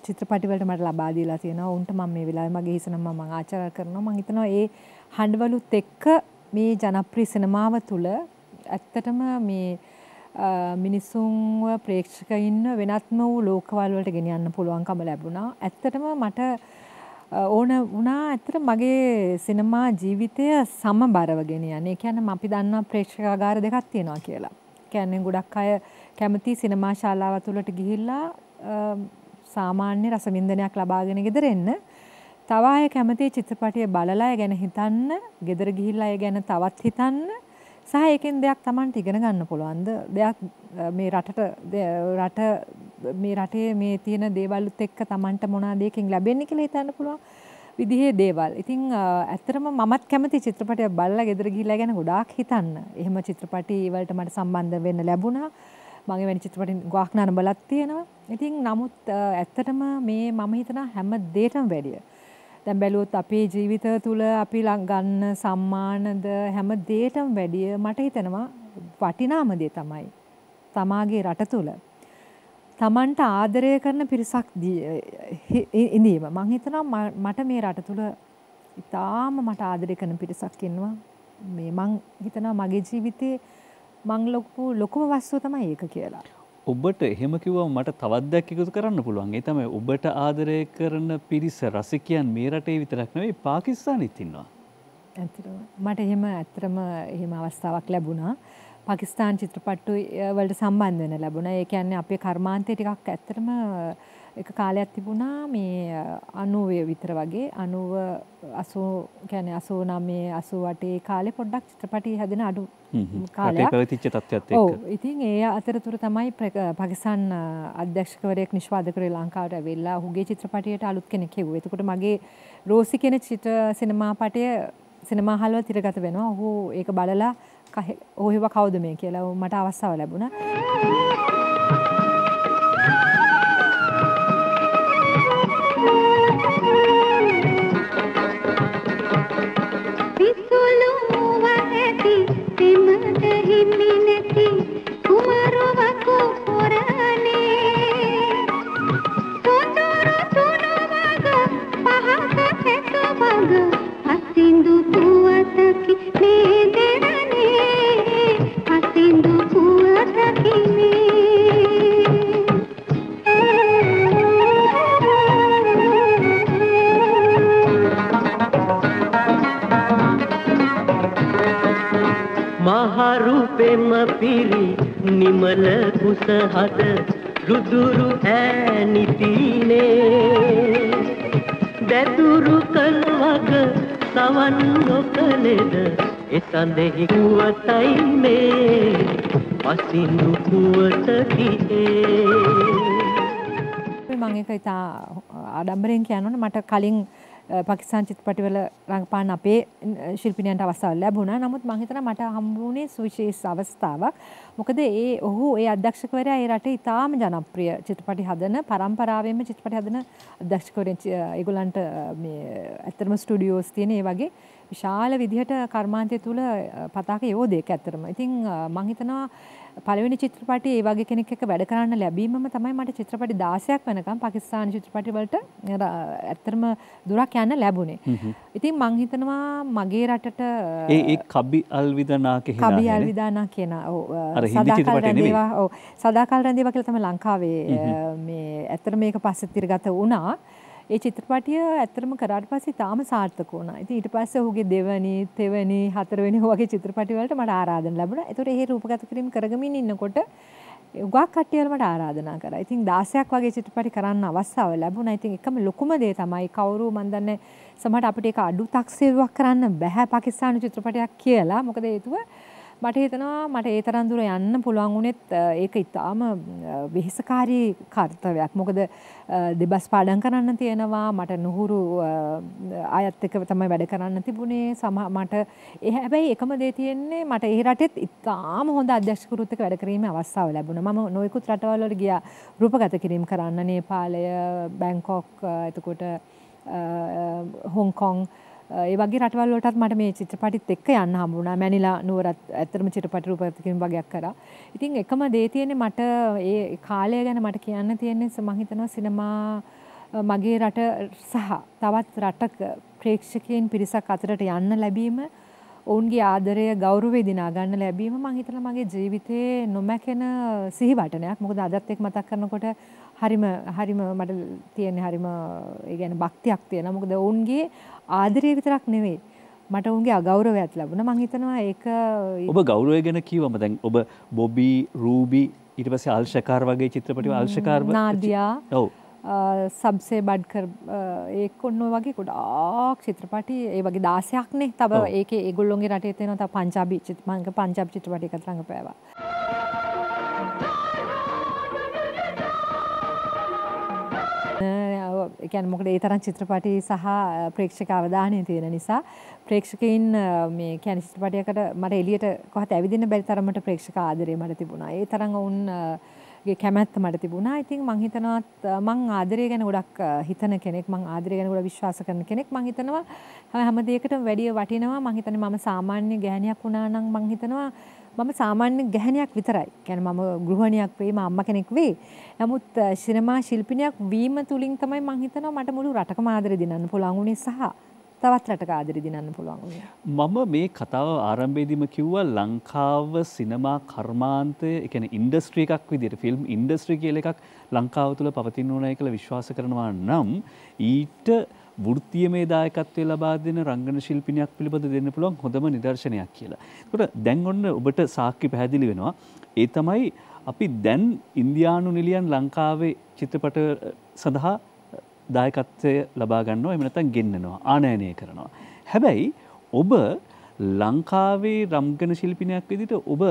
චිත්‍රපටිවලට මට ලබා දීලා තියෙනවා. උන්ට මම මේ වෙලාවේ මගේ හිසනම මම ආචාර කරනවා. මං හිතනවා ඒ හඬවලුත් එක්ක මේ ජනප්‍රිය සිනමාව තුළ ඇත්තටම මේ අ, මිනිස්සුන්ව ප්‍රේක්ෂකයින්ව වෙනත්ම වූ ලෝකවල් වලට ගෙනියන්න පුළුවන්කම ලැබුණා. ඇත්තටම මට අ, ඕන වුණා ඇත්තට මගේ සිනමා ජීවිතය සමබරව ගෙනියන්න. ඒ කියන්නේ අපි දන්නවා ප්‍රේක්ෂකාගාර දෙකක් තියෙනවා කියලා. කියන්නේ ගොඩක් අය කැමති සිනමා ශාලාව තුළට ගිහිල්ලා අ, සාමාන්‍ය රසවින්දනයක් ලබාගෙන ගෙදර එන්න. තව අය කැමති චිත්‍රපටිය බලලා ඒ ගැන හිතන්න, ගෙදර ගිහිල්ලා ඒ ගැන තවත් හිතන්න, සහ ඒකෙන් දෙයක් Tamanට ඉගෙන ගන්න පුළුවන්ද දෙයක් අ, මේ රටට දෙ- රට මේ රටේ මේ තියෙන දේවල්ුත් එක්ක Tamanට මොනවාද ඒකෙන් ලැබෙන්නේ කියලා හිතන්න පුළුවන් විදිහේ දේවල්. ඉතින් අ, ඇත්තටම මමත් කැමති චිත්‍රපටයක් බලලා ගෙදර ගිහිල්ලා ගැන ගොඩාක් හිතන්න. එහෙම චිත්‍රපටි වලට මට සම්බන්ධ වෙන්න ලැබුණා. මගේ වැනි චිත්‍රපටි ගොඩක් නරඹලත් තියෙනවා. ඉතින් නමුත් අ, ඇත්තටම මේ මම හිතනවා හැම දෙයකටම වැඩිය. දැන් බැලුවොත් අපේ ජීවිත තුළ අපි ලං- ගන්න සම්මානද හැම දෙයකටම වැඩිය මට හිතෙනවා වටිනාම දේ තමයි තමාගේ රට තුළ තමන්ට ආදරය කරන පිරිසක් දී- හි- ඉ- ඉඳීම මං හිතනවා ම- මට මේ රට තුළ ඉතාම මට ආදරය කරන පිරිසක් ඉන්නවා මේ මං හිතනවා මගේ ජීවිතේ මං ලොකු ලොකුම වස්තුව තමයි ඒක කියලා. ඔබට එහෙම කිව්වම මට තවත් දෙයක් එකතු කරන්න පුළුවන්. ඒ තමයි ඔබට ආදරය කරන පිරිස රසිකයන් මේ රටේ විතරක් නෙවෙයි පාකිස්තානෙත් ඉන්නවා. ඇත්තටම මට එහෙම ඇත්තටම එහෙම අවස්ථාවක් ලැබුණා. පාකිස්තාන් චිත්‍රපට්ටු වලට සම්බන්ධ වෙන්න ලැබුණා. ඒ කියන්නේ අපේ කර්මාන්තය ටිකක් ඇත්තටම එක කාලයක් තිබුණා මේ අ, 90 විතර වගේ 90 80 කියන්නේ 89 88 කාලේ පොඩ්ඩක් චිත්‍රපටි හැදෙන අඩු හ්ම් හ්ම්. රටේ කාලයක්. පැවතිච්ච තත්ත්වයක් ඔව් එක්ක. ඉතින් ඒ අතරතුර තමයි අ, අධ්‍යක්ෂකවරයෙක් නිෂ්පාදකවරයෙක් ලංකාවට ඇවිල්ලා ඔහුගේ චිත්‍රපටයට අලුත් කෙනෙක් හෙව්වා. එතකොට මගේ රෝසි කියන චිත්‍ර සිනමාපටය සිනමා හල්වල තිරගත වෙනවා. ඔහු ඒක බලලා කහ- ඔහු හිව කවුද මේ කියලා මට අවස්ථාව ලැබුණා. පෙමට හිමි මහරුපෙම පිරි නිමල කුසහද රුදුරු ඈනිතිනේ දැදුරු කළ වග සවන් නොකලෙද එසඳෙහි කුවතයි මේ පසිඳු කුවතකි ඒ මම ඒක ඉතා ආඩම්බරයෙන් කියනවනේ මට කලින් අ, පාකිස්තාන් චිත්‍රපටිවල රඟපාන්න අපේ අ, ශිල්පිනියන්ට අවස්ථාව ලැබුණා. නමුත් මම හිතනවා මට හම්බ වුණේ සුවිශේෂ අවස්ථාවක්. මොකද ඒ ඔහු ඒ අධ්‍යක්ෂකවරයා ඒ රටේ ඉතාම ජනප්‍රිය චිත්‍රපටි හදන පරම්පරාවෙන්ම චිත්‍රපටි හදන අධ්‍යක්ෂකවරයන් චි- ඒගොල්ලන්ට අ, මේ ඇත්තටම ස්ටුඩියෝස් තියෙන ඒ වගේ විශාල විදිහට කර්මාන්තය තුල අ, පතාක යෝධයෙක් ඇත්තටම. ඉතින් අ, මම හිතනවා පළවෙනි චිත්‍රපටි ඒ වගේ කෙනෙක් එක්ක වැඩ කරන්න ලැබීමම තමයි මට චිත්‍රපටි 16ක් වෙනකම් පාකිස්තාන චිත්‍රපටි වලට ඇත්තටම දුරක් යන්න ලැබුණේ. ඉතින් මං හිතනවා මගේ රටට ඒ ඒ කබි අල්විදනා කියලා කබි අල්විදානා කියන ඔව් සදාකල් චිත්‍රපටය. රැඳේවා ඔව් සදාකල් රැඳේවා කියලා තමයි ලංකාවේ. මේ ඇත්තට මේක පස්සේ තිරගත වුණා. ඒ චිත්‍රපටිය ඇත්තටම කරාට පස්සේ තාම සාර්ථක වුණා. ඉතින් ඊට පස්සේ ඔහුගේ දෙවනි, තෙවනි, හතරවෙනි වගේ චිත්‍රපටි වලට මට ආරාධන ලැබුණා. ඒතකොට ඒ රූපගත කිරීම කරගමින් ඉන්නකොට උගක් කට්ටියල මට ආරාධනා කරා. ඉතින් 16ක් වගේ චිත්‍රපටි කරන්න අවස්ථාව ලැබුණා. ඉතින් එකම ලොකුම දේ තමයි කවුරු මන් දන්නේ සමහරට අපිට ඒක අඩු තක්සේරුවක් කරන්න බෑ පාකිස්තානු චිත්‍රපටයක් කියලා. මොකද හේතුව මට හිතනවා මට ඒ තරම් දුර යන්න පුළුවන් වුණෙත් අ, ඒක ඉතාම අ, වෙහෙසකාරී කාර්යයක්. මොකද අ, දෙබස් පාඩම් කරන්න තියෙනවා. මට නුහුරු අ, අයත් එක්ක තමයි වැඩ කරන්න තිබුණේ. සම මට ඒ හැබැයි එකම දේ තියෙන්නේ මට ඒ රටෙත් ඉතාම හොඳ අධ්‍යක්ෂකවරුත් එක්ක වැඩ කිරීමේ අවස්ථාව ලැබුණා. මම නොයෙකුත් රටවල් වල ගියා රූපගත කිරීම කරන්න. නේපාලය, බැංකොක්, අ, එතකොට හොංකොං ඒ වගේ රටවල් වලටත් මට මේ චිත්‍රපටිත් එක්ක යන්න හම්බ වුණා. මැනිලා නුවරත් ඇත්තටම චිත්‍රපට රූපගත කිරීම වගේක් කරා. ඉතින් එකම දේ තියෙන්නේ මට ඒ කාලය ගැන මට කියන්න තියෙන්නේ මම හිතනවා සිනමා අ, මගේ රට සහ තවත් රටක ප්‍රේක්ෂකයන් පිරිසක් අතරට යන්න ලැබීම ඔවුන්ගේ ආදරය ගෞරවය දිනා ගන්න ලැබීම මං හිතලා මගේ ජීවිතේ නොමැකෙන සිහිවටනයක්. මොකද අදත් එක් මතක් කරනකොට හරිම හරිම මට තියෙන්නේ හරිම ඒ කියන්නේ භක්තියක් තියෙනවා. මොකද ඔවුන්ගේ ආදරය විතරක් නෙවෙයි. මට ඔවුන්ගේ අගෞරවයක් ලැබුණා. මං හිතනවා ඒක ඔබ ගෞරවය ගැන කිව්වම දැන් ඔබ බොබී රූබි ඊට පස්සේ අල්ෂකාර් වගේ චිත්‍රපටිවල අල්ෂකාර් නාදියා ඔව් සබ්සේ බඩ්කර් ඒක ඔන්න වගේ ගොඩාක් චිත්‍රපටි ඒ වගේ දාසයක්නේ තව. ඒක ඒගොල්ලොන්ගේ රටේ තියෙනවා තව පංජාබි චිත්‍රපංග පංජාබ් චිත්‍රපටි එකත් රඟපෑවා. එකන් මොකද ඒ තරම් චිත්‍රපටි සහ ප්‍රේක්ෂක අවධානය තියෙන නිසා ප්‍රේක්ෂකයින් අ, මේ කැන චිත්‍රපටයකට මට එලියට කොහත් ඇවිදින්න බැරි තරමට ප්‍රේක්ෂක ආදරය මට තිබුණා ඒ තරඟ ඔවුන් අ, ගේ කැමැත්ත මට තිබුණා ඉතින් මං හිතනවත් අ, මං ආදරය ගැන ගොඩක් අ, හිතන කෙනෙක් මං ආදරය ගැන ගොඩ විශ්වාස කරන කෙනෙක් මං හිතනවා හැම හැම දෙයකටම වැඩිය වටිනවා මං හිතන්නේ මම සාමාන්‍ය ගැහණියක් වුණා නම් මං හිතනවා මම සාමාන්‍ය ගැහණියක් විතරයි. කියන්නේ මම ගෘහණියක් වෙයි, මම අම්මා කෙනෙක් වෙයි. නමුත් අ, සිනමා ශිල්පිනියක් වීම තුලින් තමයි මං හිතනවා මට මුළු රටකම ආදරය දිනන්න පුළුවන් වුණේ සහ තවත් රටක ආදරය දිනන්න පුළුවන් වුණේ. මම මේ කතාව ආරම්භයේදීම කිව්වා ලංකාව සිනමා කර්මාන්තය ඒ කියන්නේ ඉන්ඩස්ට්‍රි එකක් විදිහට ෆිල්ම් ඉන්ඩස්ට්‍රි කියලා එකක් ලංකාව තුළ පවතින්න ඕනයි කියලා විශ්වාස කරනවා නම් ඊට වෘත්තීයමය දායකත්වය ලබා දෙන රංගන ශිල්පිනියක් පිළිබඳ දෙන්න පුළුවන් හොඳම නිදර්ශනයක් කියලා. ඒකට දැන් ඔන්න ඔබට සාක්ෂි පැහැදිලි වෙනවා. ඒ තමයි අපි දැන් ඉන්දියානු නිලියන් ලංකාවේ චිත්‍රපට සඳහා දායකත්වය ලබා ගන්නවා එහෙම නැත්නම් ගෙන්නනවා ආනයනය කරනවා. හැබැයි ඔබ ලංකාවේ රම්ගන ශිල්පිනයක් විදිහට ඔබ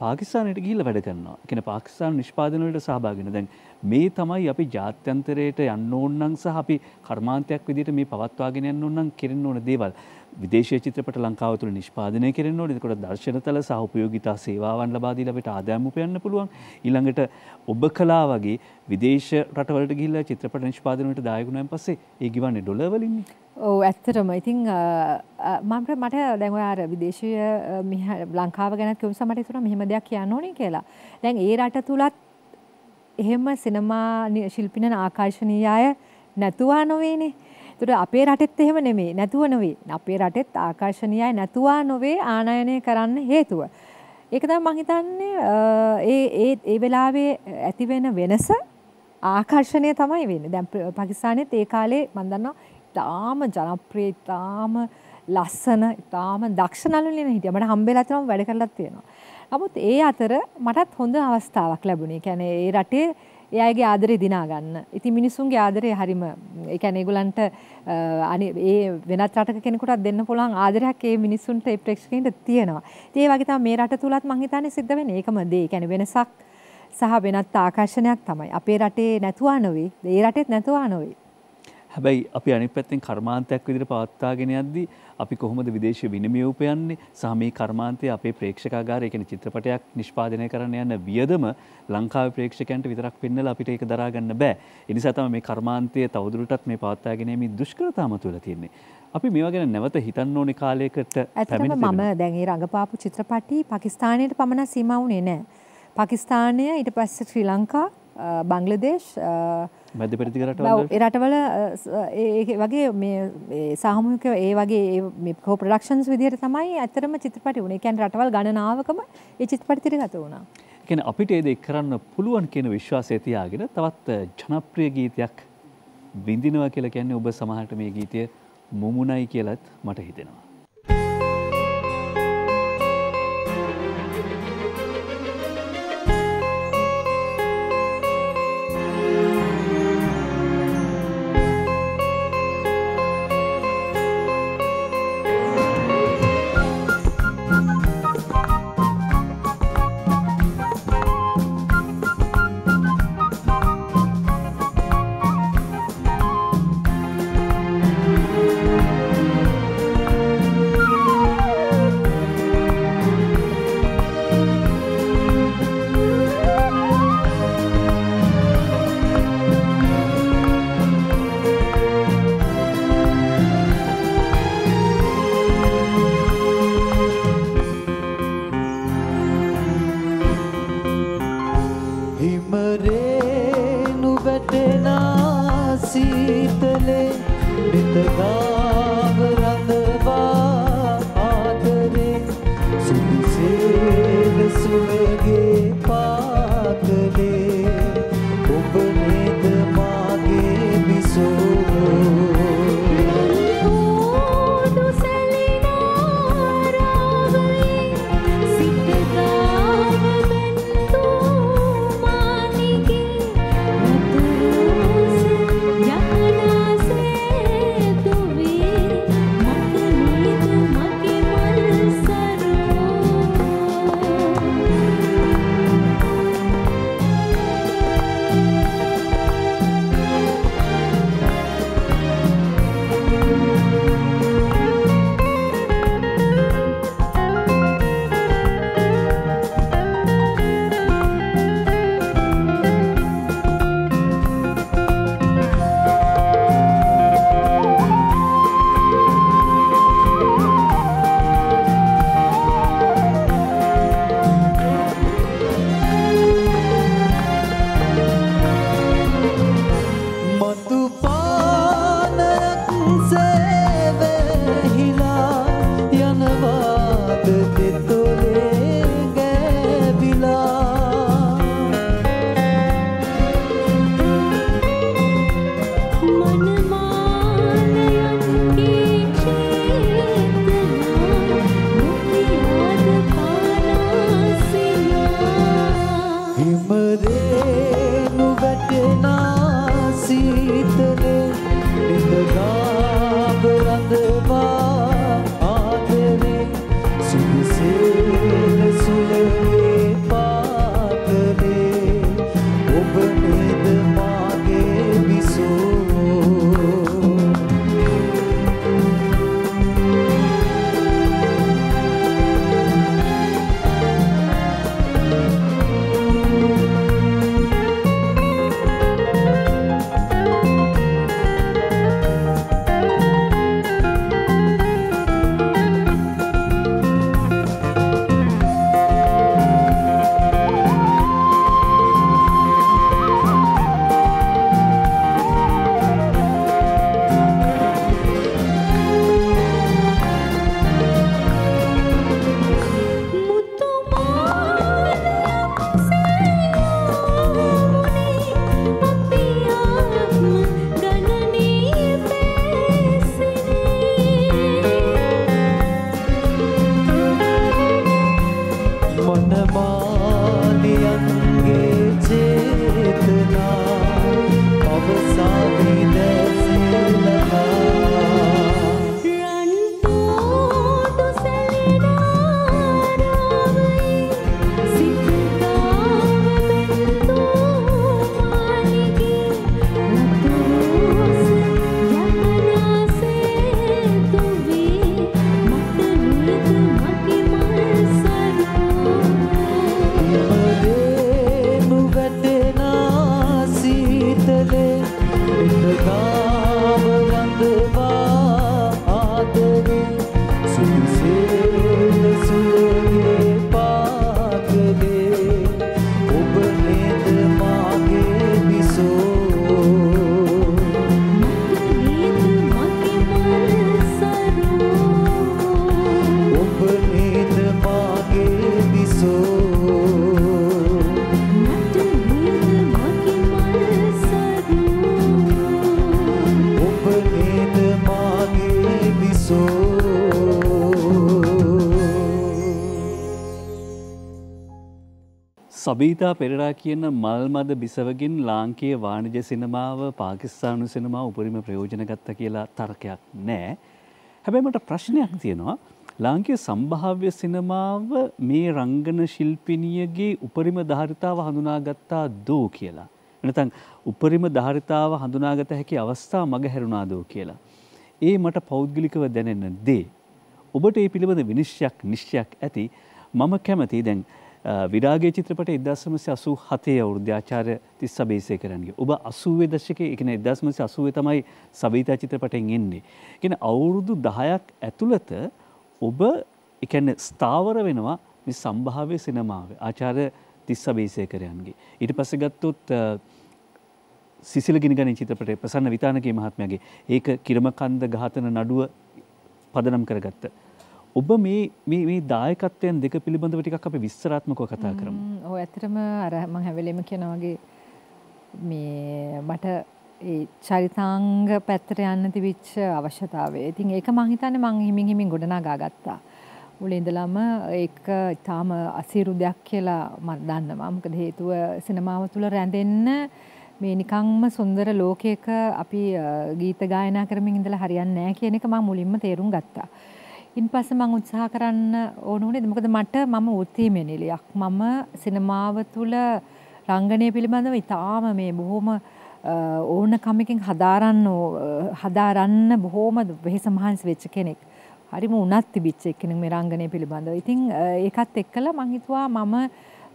පාකිස්තානයට ගිහිල්ලා වැඩ කරනවා. ඒ කියන්නේ පාකිස්තාන නිෂ්පාදන වලට සහභාගී වෙනවා. දැන් මේ තමයි අපි ජාත්‍යන්තරයට යන්න ඕන නම් සහ අපි කර්මාන්තයක් විදිහට මේ පවත්වාගෙන යන්න ඕන නම් කෙරෙන්න ඕන දේවල්. විදේශීය චිත්‍රපට ලංකාව තුළ නිෂ්පාදනය කෙරෙන්න ඕනේ. එතකොට දර්ශනතල සහ උපයෝගිතා සේවාවන් ලබා දීලා අපිට ආදායම් උපයන්න පුළුවන්. ඊළඟට ඔබ කලා වගේ විදේශ රටවලට ගිහිල්ලා චිත්‍රපට නිෂ්පාදන වලට දායක වුණාන් පස්සේ ඒ ගිවන්නේ ඩොලර් වලින්නේ. ඔව් ඇත්තටම ඉතින් මම මට දැන් ඔය අර විදේශීය අ, මිහ- ලංකාව ගැන කිව්ව නිසා මට හිතුණා මෙහෙම දෙයක් කියන්න ඕනේ කියලා. දැන් ඒ රට තුලත් එහෙම සිනමා නි- ශිල්පිනන ආකර්ශනීය අය නැතුවා නොවේනේ. ඒතර අපේ රටෙත් එහෙම නෙමෙයි. නැතුව නෙවෙයි. අපේ රටෙත් ආකර්ශනීය අය නැතුවා නොවේ ආනයනය කරන්න හේතුව. ඒක තමයි මම හිතන්නේ අ, ඒ ඒ ඒ වෙලාවේ ඇති වෙන වෙනස ආකර්ෂණය තමයි වෙන්නේ. දැන් ප්‍ර- පාකිස්තානෙත් ඒ කාලේ මම දන්නවා ඉතාම ජනප්‍රිය ඉතාම ලස්සන ඉතාම දක්ෂ නළුනියන හිටියා. මට හම්බෙලා තියෙනවා වැඩ කරලා තියෙනවා. නමුත් ඒ අතර මටත් හොඳ අවස්ථාවක් ලැබුණේ. ඒ කියන්නේ ඒ රටේ ඒ අයගේ ආදරේ දිනා ගන්න. ඉතින් මිනිසුන්ගේ ආදරේ හරිම ඒ කියන්නේ ඒගොල්ලන්ට අ, අනි ඒ වෙනත් රටක කෙනෙකුටත් දෙන්න පුළුවන් ආදරයක් ඒ මිනිසුන්ට ඒ ප්‍රේක්ෂකයින්ට තියෙනවා. ඉතින් ඒ වගේ තමයි මේ රට තුලත් මං හිතන්නේ සිද්ධ වෙන්නේ ඒකම දේ. ඒ කියන්නේ වෙනසක් සහ වෙනත් ආකර්ෂණයක් තමයි. අපේ රටේ නැතුවා නොවේ. ඒ රටෙත් නැතුවා නොවේ. හැබැයි අපි අනිත් පැත්තෙන් කර්මාන්තයක් විදිහට පවත්වාගෙන යද්දී අපි කොහොමද විදේශීය විනිමය උපයන්නේ සහ මේ කර්මාන්තය අපේ ප්‍රේක්ෂකාගාරය කියන්නේ චිත්‍රපටයක් නිෂ්පාදනය කරන්න යන වියදම ලංකාවේ ප්‍රේක්ෂකයන්ට විතරක් පෙන්නලා අපිට ඒක දරා ගන්න බෑ. ඒ නිසා තමයි මේ කර්මාන්තය තවදුරටත් මේ පවත්වාගෙන යීමේ දුෂ්කරතාව තුළ තියෙන්නේ. අපි මේවා ගැන නැවත හිතන්න ඕනේ කාලයකට ඇත්තටම මම දැන් ඒ රඟපාපු චිත්‍රපටි පාකිස්තානයට පමණ සීමා වුණේ නැහැ. පාකිස්තානය ඊට පස්සේ ශ්‍රී ලංකා බංග්ලදේශ් මැද පෙරදිග රටවල ඒ රටවල ඒ ඒ වගේ මේ ඒ සාමූහික ඒ වගේ ඒ කෝ ප්‍රොඩක්ෂන්ස් විදිහට තමයි ඇත්තටම චිත්‍රපටි වුණේ. ඒ කියන්නේ රටවල් ගණනාවකම ඒ චිත්‍රපටි තිරගත වුණා. කියන්නේ අපිට ඒ දේ කරන්න පුළුවන් කියන විශ්වාසය තියාගෙන තවත් ජනප්‍රිය ගීතයක් විඳිනවා කියලා කියන්නේ ඔබ සමහරට මේ ගීතය මුමුණයි කියලත් මට හිතෙනවා. සබීතා පෙරරා කියන මල්මද බිසවගින් ලාංකයේ වාණිජ සිනමාව පාකිස්ානු සිනමාව උපරිම ප්‍රයෝජන ගත්ත කියලා තර්කයක් නෑ. හැබැයි මට ප්‍රශ්නයක් තියෙනවා ලාංකය සම්භාව්‍ය සිනමාව මේ රංගන ශිල්පිනියගේ උපරිම ධාරිතාව හඳුනාගත්තා දෝ කියලා. එනතන් උපරිම ධාරිතාව හඳුනාගත හැකි අවස්ථා මග හැරුණාදෝ කියලා. ඒ මට පෞද්ගලිකව දැනෙන්න දේ. ඔබට ඒ පිළිබඳ විනිශ්යක් නිශ්චයක් ඇති මම කැමති දැන් විරාගේ චිත්‍රපට ඉදස්සමසි අසු හතේ අවුරුද්ධාචාරය තිස්ස බේසය කරන්ගේ ඔබ අසුවේ දශක එකන එදස්මසි අසුවේ තමයි සබීතා චිත්‍රපටෙන් එන්නේ. ගෙන අවුරුදු දහයක් ඇතුළත ඔබ එකන්න ස්ථාවර වෙනවා මේ සම්භාවය සිනමාවේ ආචාරය තිස්ස බේසය කරයන්ගේ. ඊට පස්ස ගත්තොත් සිසිල ගිනිගන චිත්‍රපටය ප්‍රසන්න විතානගේ මහත්මයගේ ඒක කිරමකන්ද ගාතන නඩුව පදනම් කරගත්ත. ඔබ මේ දායකත්වයන් දෙක පිළිබඳව ටිකක් අපි විස්තරාත්මකව කතා කරමු. ඔව් ඇත්තටම අර මම හැවෙලෙම කියන වගේ මේ මට චරිතාංග පැත්තට යන්න තිබිච්ච අවශ්‍යතාවය. ඉතින් ඒක මං හිතන්නේ මං හිමින් හිමින් ගොඩනගා ගත්තා. මුලින් ඉඳලම ඒක ඊටාම අසීරු දෙයක් කියලා මම දන්නවා. මොකද හේතුව සිනමාව තුළ රැඳෙන්න මේ නිකංම සුන්දර ලෝකයක අපි ගීත ගායනා කරමින් ඉඳලා හරියන්නේ නැහැ කියන එක මම මුලින්ම තේරුම් ගත්තා. ඉන් පස්සේ මම උත්සාහ කරන්න ඕන වුණේ මොකද මට මම වෘත්තීය නිලියක්. මම සිනමාව තුළ රංගනය පිළිබඳව ඉතාම මේ බොහොම ඕන කමකින් හදාරන්න හදාරන්න බොහෝම වෙහෙස මහන්සි වෙච්ච කෙනෙක්. හරිම උනත් තිබිච්ච එක්කෙනෙක් මේ රංගනය පිළිබඳව. ඉතින් ඒකත් එක්කලා මං හිතුවා මම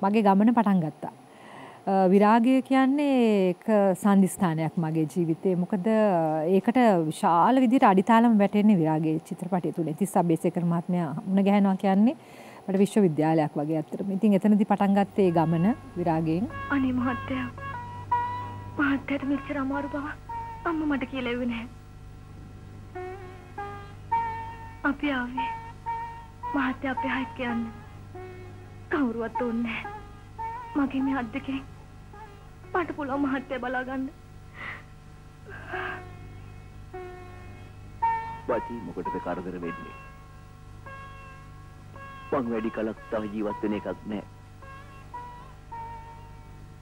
මගේ ගමන පටන් ගත්තා. විරාගය කියන්නේ එක සන්ධිස්ථානයක් මගේ ජීවිතේ මොකද ඒකට විශාල විදිහට අඩිතාලම වැටෙන්නේ විරාගයේ චිත්‍රපටය තුල. තිස්ස අබේසේකර මහත්මයා මුණ ගැහෙනවා කියන්නේ මට විශ්වවිද්‍යාලයක් වගේ අත්‍තරම. ඉතින් එතනදී පටන් ගත්තේ ගමන විරාගයෙන්. අනේ මහත්තයා. මහත්තයාට මෙච්චර අමාරු බව අම්මා මට කියලා එව්වේ නැහැ. අපි ආවේ මහත්තයා අපේ හයිත් කියන්න. කවුරුවත් ඕනේ නැහැ. මගේ මේ අත් දෙකෙන් මට පුළුවන් මහත්තයා බලා ගන්න. බචි මොකටද කරදර වෙන්නේ? මං වැඩි කලක් තව ජීවත් වෙන එකක් නෑ.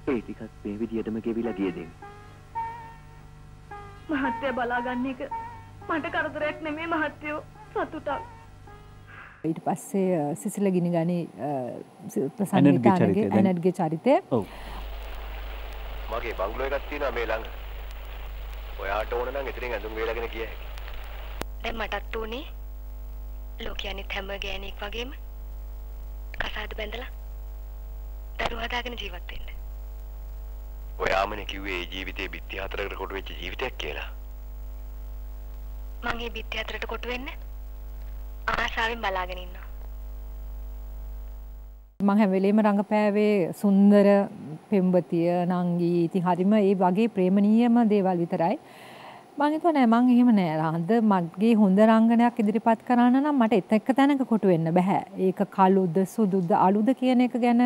ඒ ටිකත් මේ විදියටම ගෙවිලා ගිය දෙන්නේ. මහත්තයා බලා ගන්න එක මට කරදරයක් නෙමෙයි මහත්තයෝ සතුටක්. ඊට පස්සේ සිසිල ගිනි ගනි ප්‍රසන්න විතානගේ ඇනට්ගේ චරිතය මගේ බංගලෝ එකක් තියෙනවා මේ ළඟ. ඔයාට ඕන නම් එතනින් ඇඳුම් වේලගෙන ගිය හැකියි. දැන් මටත් උනේ ලෝකයේ අනිත් හැම ගෑණියෙක් වගේම කසාද බැඳලා දරුවා හදාගෙන ජීවත් වෙන්න. ඔයාමනේ කිව්වේ ඒ ජීවිතේ බිත්ති හතරකට කොට වෙච්ච ජීවිතයක් කියලා. මං මේ බිත්ති හතරට කොට වෙන්න ආසාවෙන් බලාගෙන ඉන්නවා. මං හැම වෙලේම රඟපෑවේ සුන්දර පෙම්වතිය නංගී ඉතින් හරිම ඒ වගේ ප්‍රේමණීයම දේවල් විතරයි. මං හිතුවා නෑ මං එහෙම නෑ. අද මගේ හොඳ රංගනයක් ඉදිරිපත් කරන්න නම් මට එත එක්ක තැනක කොටු වෙන්න බෑ. ඒක කළුද සුදුද අලුද කියන එක ගැන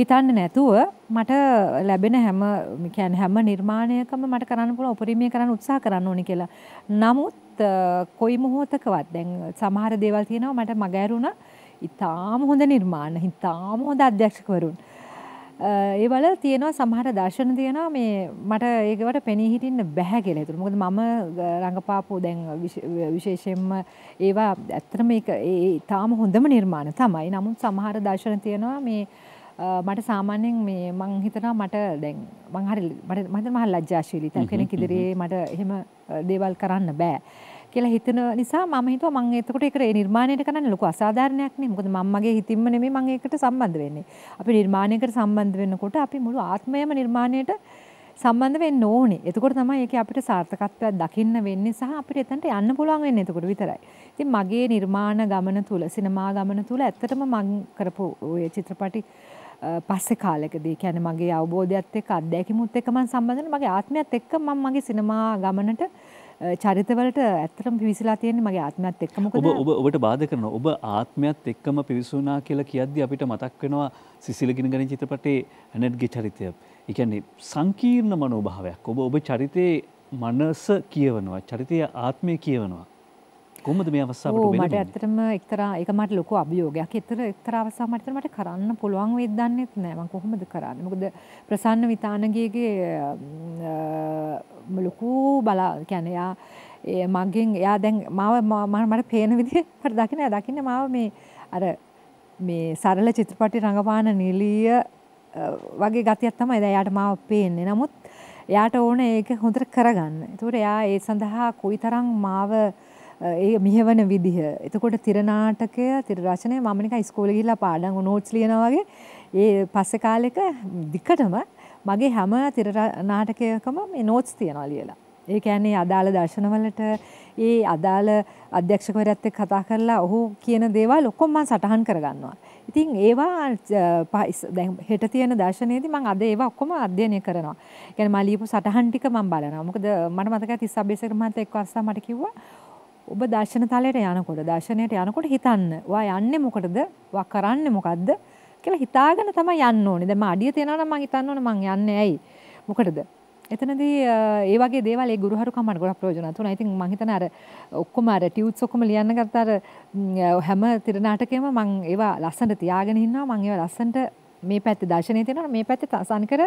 හිතන්න නැතුව මට ලැබෙන හැම කියන්නේ හැම නිර්මාණයකම මට කරන්න පුළුවන් උපරිමය කරන්න උත්සාහ කරන්න ඕනේ කියලා. නමුත් කොයි මොහොතකවත් දැන් සමහර දේවල් තියෙනවා මට මගහැරුණා. ඉතාම හොඳ නිර්මාණ, ඉතාම හොඳ අධ්‍යක්ෂකවරුන්. ඒ වල තියෙනවා සමහර දර්ශන තියෙනවා මේ මට ඒකට පෙනී හිටින්න බැහැ කියලා හිතුණා. මොකද මම රංගපාපු දැන් විශේෂයෙන්ම ඒවා ඇත්තටම මේක ඒ තාම හොඳම නිර්මාණ තමයි. නමුත් සමහර දර්ශන තියෙනවා මේ මට සාමාන්‍යයෙන් මේ මං හිතනවා මට දැන් මං හරි මට මහ ලැජ්ජාශීලී කෙනෙක් ඉදිරියේ මට එහෙම දේවල් කරන්න බෑ. කියලා හිතන නිසා මම හිතුවා මම එතකොට ඒක ඒ නිර්මාණයට කරන්න ලොකු අසාධාරණයක් නේ. මොකද මම මගේ හිතින්ම නෙමෙයි මම ඒකට සම්බන්ධ වෙන්නේ. අපි නිර්මාණයකට සම්බන්ධ වෙනකොට අපි මුළු ආත්මයම නිර්මාණයට සම්බන්ධ වෙන්න ඕනේ. එතකොට තමයි ඒක අපිට සාර්ථකත්වයක් දකින්න වෙන්නේ සහ අපිට එතනට යන්න පුළුවන් වෙන්නේ එතකොට විතරයි. ඉතින් මගේ නිර්මාණ ගමන තුල සිනමා ගමන තුල ඇත්තටම මම කරපු ওই චිත්‍රපටි පස්සේ කාලෙකදී කියන්නේ මගේ අවබෝධයත් එක්ක අත්දැකීමුත් එක්ක මම සම්බන්ධ වෙන මගේ ආත්මයත් එක්ක මම මගේ සිනමා ගමනට චරිතවලට ඇත්තටම පිවිසලා තියෙන්නේ මගේ ආත්මයත් එක්ක මොකද ඔබ ඔබ ඔබට බාධා කරනවා ඔබ ආත්මයත් එක්කම පිවිසුණා කියලා කියද්දි අපිට මතක් වෙනවා සිසිලගින ගණන් චිත්‍රපටයේ ඇනට්ගේ චරිතය. ඒ කියන්නේ සංකීර්ණ මනෝභාවයක්. ඔබ ඔබ චරිතේ මනස කියවනවා. චරිතය ආත්මය කියවනවා. කොහොමද මේ අවස්ථාවට ඕ මට වෙන්නේ? ඇත්තටම එක්තරා ඒක මට ලොකු අභියෝගයක්. ඒතර එක්තරා අවස්ථාවක් මට මට කරන්න පුළුවන් වෙයිද දන්නෙත් නෑ. මම කොහොමද කරන්නේ? මොකද ප්‍රසන්න විතානගේගේ ලොකු බලා කියන්නේ යා මගෙන් එයා දැන් මාව මට පේන විදිහ මට දකින්න දකින්න මාව මේ අර මේ සරල චිත්‍රපටි රඟපාන නිලිය වගේ ගතියක් තමයි දැන් එයාට මාව පේන්නේ. නමුත් එයාට ඕන ඒක හොඳට කරගන්න. ඒතකොට එයා ඒ සඳහා කොයිතරම් මාව ඒ මිහවන විදිහ. එතකොට තිරනාටකය තිර රචනය මම නිකන් ඉස්කෝලේ ගිහිල්ලා පාඩම් නෝට්ස් ලියනවා වගේ ඒ පස්සේ කාලෙක දික්කටම මගේ හැම තිර නාටකයකම මේ නෝට්ස් තියනවා ලියලා. ඒ කියන්නේ අදාළ දර්ශනවලට ඒ අදාළ අධ්‍යක්ෂකවරයත් එක්ක කතා කරලා ඔහු කියන දේවල් ඔක්කොම මම සටහන් කරගන්නවා. ඉතින් ඒවා දැන් හෙට තියෙන දර්ශනයේදී මම අද ඒවා ඔක්කොම අධ්‍යයනය කරනවා. ඒ කියන්නේ මම ලියපු සටහන් ටික මම බලනවා. මොකද මට මතකයි තිස්ස අබේසේකර මහත්තයා එක්ක අස්සා මට කිව්වා ඔබ දර්ශන තලයට යනකොට දර්ශනයට යනකොට හිතන්න. ඔයා යන්නේ මොකටද? ඔයා කරන්නේ මොකද්ද? කියලා හිතාගෙන තමයි යන්න ඕනේ. දැන් මම අඩිය තියනවා නම් මම හිතන්න ඕනේ මං යන්නේ ඇයි? මොකටද? එතනදී ඒ වගේ දේවල් ඒ ගුරුහරුකම් මට ගොඩක් ප්‍රයෝජනවත් වුණා. ඉතින් මං හිතන අර ඔක්කොම අර ටියුට්ස් ඔක්කොම ලියන්න ගත්ත අර හැම තිර නාටකෙම මං ඒවා ලස්සනට තියාගෙන ඉන්නවා. මං ඒවා ලස්සනට මේ පැත්තේ දර්ශනය තියෙනවා මේ පැත්තේ සංකර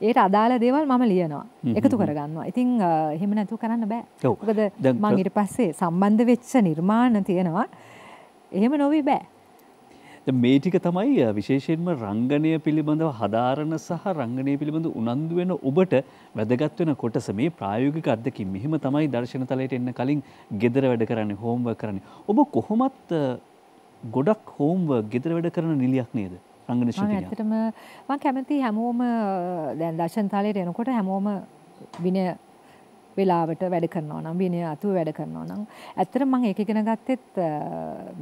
ඒට අදාළ දේවල් මම ලියනවා. එකතු කරගන්නවා. ඉතින් එහෙම නැතුව කරන්න බෑ. මොකද මං ඊට පස්සේ සම්බන්ධ වෙච්ච නිර්මාණ තියෙනවා. එහෙම නොවි බෑ. මේ ටික තමයි විශේෂයෙන්ම රංගනය පිළිබඳව හදාරණ සහ රංගනය පිළිබඳ උනන්දු වෙන ඔබට වැදගත් වෙන කොටස මේ ප්‍රායෝගික අත්දැකීම්. මෙහෙම තමයි දර්ශන තලයට එන්න කලින් gedara වැඩ කරන්නේ, හෝම්වර්ක් කරන්නේ. ඔබ කොහොමත් ගොඩක් හෝම්වර්ක් gedara වැඩ කරන නිලියක් නේද? රංගන ශිල්පියා. මම ඇත්තටම මම කැමති හැමෝම දැන් දර්ශන තලයට එනකොට හැමෝම විනය වෙලාවට වැඩ කරනවා නම් විනය අතුව වැඩ කරනවා නම් ඇත්තට මම ඒක ඉගෙන ගත්තෙත්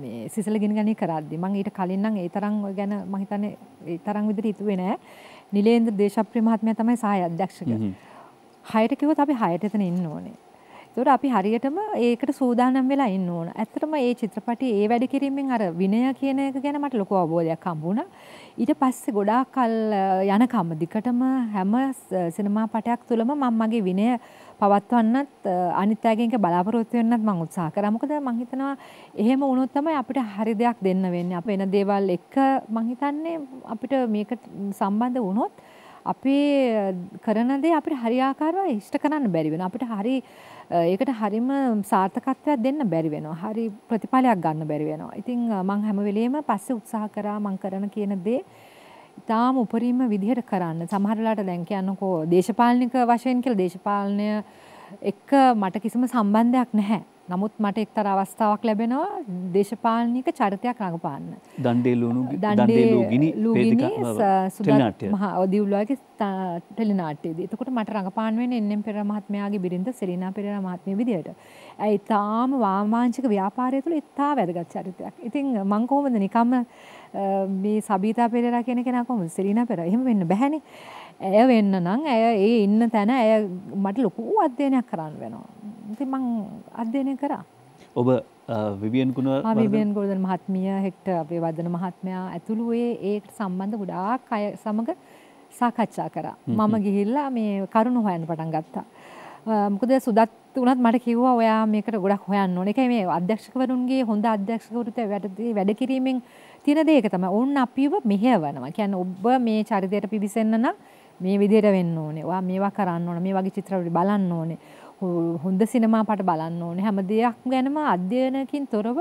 මේ සිසල ගිනි ගනි කරද්දි මම ඊට කලින් නම් ඒ තරම් ගැන මම හිතන්නේ ඒ තරම් විදිහට හිතුවේ නෑ නිලේන්ද්‍ර දේශප්‍රිය මහත්මයා තමයි සහාය අධ්‍යක්ෂක. හයට කිව්වොත් අපි හයට එතන ඉන්න ඕනේ. ඒතකොට අපි හරියටම ඒකට සූදානම් වෙලා ඉන්න ඕන. ඇත්තටම මේ චිත්‍රපටි ඒ වැඩ කිරීමෙන් අර විනය කියන එක ගැන මට ලොකු අවබෝධයක් හම්බුණා. ඊට පස්සේ ගොඩාක් කල් යනකම් දිකටම හැම සිනමා පටයක් තුළම මම මගේ විනය පවත්වන්නත් අනිත් අයගෙන් බලාපොරොත්තු වෙන්නත් මම උත්සාහ කරා. මොකද මම හිතනවා එහෙම වුණොත් තමයි අපිට හරි දෙයක් දෙන්න වෙන්නේ. අප වෙන දේවල් එක්ක මම හිතන්නේ අපිට මේක සම්බන්ධ වුණොත් අපේ කරන දේ අපිට හරියාකාරව ඉෂ්ට කරන්න බැරි වෙනවා. අපිට හරි ඒකට හරිම සාර්ථකත්වයක් දෙන්න බැරි වෙනවා. හරි ප්‍රතිඵලයක් ගන්න බැරි වෙනවා. ඉතින් මම හැම වෙලෙම පස්සේ උත්සාහ කරා මම කරන කියන දේ ඉතාම උපරිම විදිහට කරන්න. සමහර වෙලාවට දැන් කියන්නකෝ දේශපාලනික වශයෙන් කියලා දේශපාලනය එක්ක මට කිසිම සම්බන්ධයක් නැහැ. නමුත් මට එක්තර අවස්ථාවක් ලැබෙනවා දේශපාලනික චරිතයක් රඟපාන්න. දණ්ඩේ ලුණු දණ්ඩේ ලුගිනි සුදත් මහා දිවුල්වාගේ ටෙලිනාට්‍යයේදී. එතකොට මට රඟපාන්න වෙන්නේ එන්.එම්. පෙරේරා මහත්මයාගේ බිරිඳ සෙලිනා පෙරේරා මහත්මිය විදියට. ඇයි තාම වාමාංශික ව්‍යාපාරය තුළ ඉතා වැදගත් චරිතයක්. ඉතින් මං කොහොමද නිකම්ම මේ සබීතා පෙරේරා කියන කෙනා කොහොමද සෙලිනා පෙරේරා එහෙම වෙන්න බැහැනේ. ඇය වෙන්න නම් ඇය ඒ ඉන්න තැන ඇය මට ලොකු අධ්‍යයනයක් කරන්න වෙනවා. ඉතින් මං අධ්‍යයනය කරා. ඔබ විවියන් ගුණ විවියන් ගුණදන් මහත්මිය හෙක්ට අපේ වදන මහත්මයා ඇතුළු ඒ ඒකට සම්බන්ධ ගොඩාක් අය සමග සාකච්ඡා කරා. මම ගිහිල්ලා මේ කරුණු හොයන්න පටන් ගත්තා. මොකද සුදත් උනත් මට කිව්වා ඔයා මේකට ගොඩක් හොයන්න ඕනේ. ඒකයි මේ අධ්‍යක්ෂකවරුන්ගේ හොඳ අධ්‍යක්ෂකවරුත් වැඩ කිරීමෙන් තියෙන දේ ඒක තමයි. ඕන්න අපිව මෙහෙවනවා. කියන්නේ ඔබ මේ චරිතයට පිවිසෙන්න නම් මේ විදිහට වෙන්න ඕනේ. ඔයා මේවා කරන්න ඕනේ. මේ වගේ චිත්‍රවල බලන්න ඕනේ. හොඳ සිනමා පට බලන්න ඕනේ. හැම දෙයක් ගැනම අධ්‍යයනකින් තොරව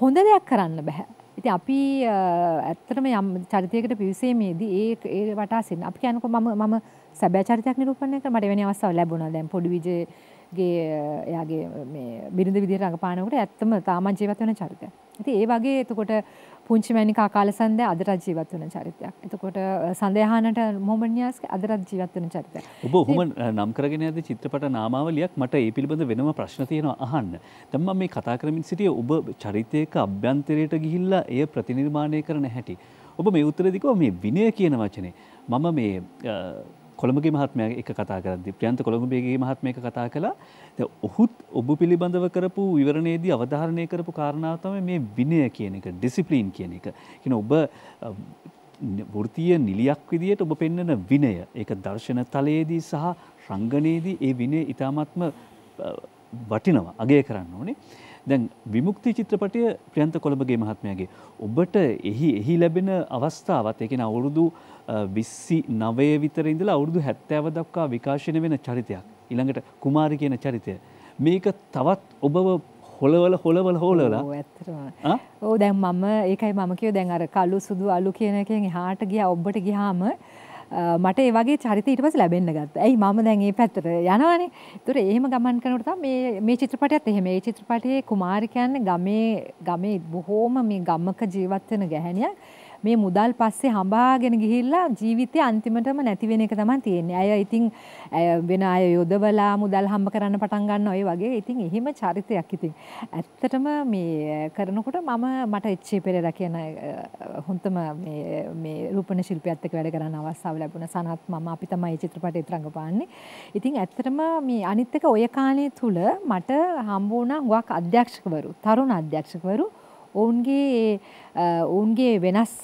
හොඳ දෙයක් කරන්න බෑ. ඉතින් අපි ඇත්තටම යම් චරිතයකට පිවිසීමේදී ඒ ඒ වටා සින්න. අපි කියනකො මම මම සැබෑ චරිතයක් නිරූපණය කරලා මට වෙන අවස්ථාවක් ලැබුණා. දැන් පොඩි විජේ ගේ එයාගේ මේ බිරිඳ විදිහට රඟපානකොට ඇත්තම තාමත් ජීවත් වෙන චරිතයක්. ඉතින් ඒ වගේ එතකොට පුංචි මැනිකා කාලසන්දය අදටත් ජීවත් වෙන චරිතයක්. එතකොට සඳයහනට මොහොමඩ් නියාස්ගේ අදටත් ජීවත් වෙන චරිතයක්. ඔබ ඔහොම නම් කරගෙන යද්දී චිත්‍රපට නාමාවලියක් මට ඒ පිළිබඳ වෙනම ප්‍රශ්න තියෙනවා අහන්න. දැන් මම මේ කතා කරමින් සිටියේ ඔබ චරිතයක අභ්‍යන්තරයට ගිහිල්ලා එය ප්‍රතිනිර්මාණය කරන හැටි. ඔබ මේ උත්තරේදී කිව්වා මේ විනය කියන වචනේ. මම මේ කොළඹගේ මහත්මයා එක කතා කරද්දී ප්‍රියන්ත කොළඹගේ මහත්මයා එක කතා කළා. දැන් ඔහුත් ඔබ පිළිබඳව කරපු විවරණයේදී අවධාරණය කරපු කාරණාව තමයි මේ විනය කියන එක, ඩිසිප්ලින් කියන එක. කියන ඔබ වෘත්තීය නිලියක් විදියට ඔබ පෙන්වන විනය ඒක දර්ශන තලයේදී සහ රංගනයේදී ඒ විනය ඊ타මත්ම වටිනවා අගය කරන්න ඕනේ. දැන් විමුක්ති චිත්‍රපටය ප්‍රියන්ත කොළඹගේ මහත්මයාගේ ඔබට එහි එහි ලැබෙන අවස්ථාවත් ඒ කියන්නේ අවුරුදු විස්සි නවය විතර ඉඳලා අවුරුදු හැත්තෑව දක්වා විකාශනය වෙන චරිතයක්. ඊළඟට කුමාරි කියන චරිතය. මේක තවත් ඔබව හොලවල හොලවල හෝලලා ඕ දැන් මම ඒකයි මම කියෝ දැන් අර කළු සුදු අලු කියන එකෙන් එහාට ගියා ඔබට ගියාම මට ඒ වගේ චරිත ඊට පස්සේ ලැබෙන්න ගත්තා. ඇයි මම දැන් මේ පැත්තට යනවනේ. ඒතර එහෙම ගමන් කරනකොට තමයි මේ මේ චිත්‍රපටයත් එහෙම. මේ චිත්‍රපටයේ කුමාරි කියන්නේ ගමේ ගමේ බොහෝම මේ ගමක ජීවත් වෙන ගැහැණියක්. මේ මුදල් පස්සේ හඹාගෙන ගිහිල්ලා ජීවිතේ අන්තිමටම නැති වෙන එක තමයි තියෙන්නේ. අය ඉතින් වෙන අය යොදවලා මුදල් හම්බ කරන්න පටන් ගන්න ඔය වගේ. ඉතින් එහෙම චරිතයක් ඉතින්. ඇත්තටම මේ කරනකොට මම මට එච්.ඒ. පෙරේරා කියන හොන්තම මේ මේ රූපණ ශිල්පියත් එක්ක වැඩ කරන්න අවස්ථාව ලැබුණා. සනත් මම අපි තමයි චිත්‍රපටයේ රඟපාන්නේ. ඉතින් ඇත්තටම මේ අනිත් එක ඔය කාලේ තුල මට හම්බ වුණා හුඟක් අධ්‍යක්ෂකවරු, තරුණ අධ්‍යක්ෂකවරු ඔවුන්ගේ ඔවුන්ගේ වෙනස්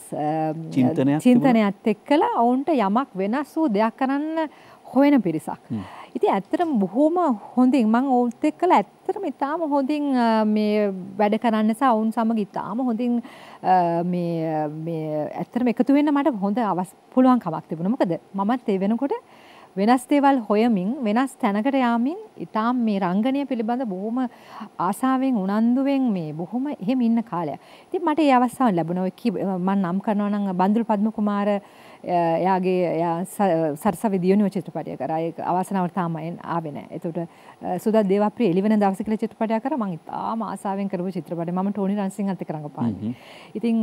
චින්තනයත් එක්කලා ඔවුන්ට යමක් වෙනස් වූ දෙයක් කරන්න හොයන පිරිසක්. ඉතින් ඇත්තටම බොහොම හොඳින් මම ඔවුත් එක්කලා ඇත්තටම ඉතාම හොඳින් මේ වැඩ කරන්න සහ ඔවුන් සමග ඉතාම හොඳින් මේ මේ ඇත්තටම එකතු වෙන්න මට හොඳ අවස් පුළුවන්කමක් තිබුණා. මොකද මමත් ඒ වෙනකොට වෙනස් දේවල් හොයමින් වෙනස් තැනකට යාමින් ඉතාම මේ රංගනය පිළිබඳ බොහොම ආසාවෙන් උනන්දුවෙන් මේ බොහොම එහෙම ඉන්න කාලයක්. ඉතින් මට ඒ අවස්ථාව ලැබුණා. ඔය මම නම් කරනවා නම් බන්දුල් පද්ම කුමාර එයාගේ එයා සරසවි දියුණුව චිත්‍රපටය කරා. ඒක අවසනාවට තාම ආවේ නැහැ. එතකොට සුදත් දේවප්‍රිය එළිවෙන දවසේ කියලා චිත්‍රපටයක් කරා. මම ඉතාම ආසාවෙන් කරපු චිත්‍රපටය. මම ටෝනි රන්සිංහත් එක්ක රඟපාන්නේ. ඉතින්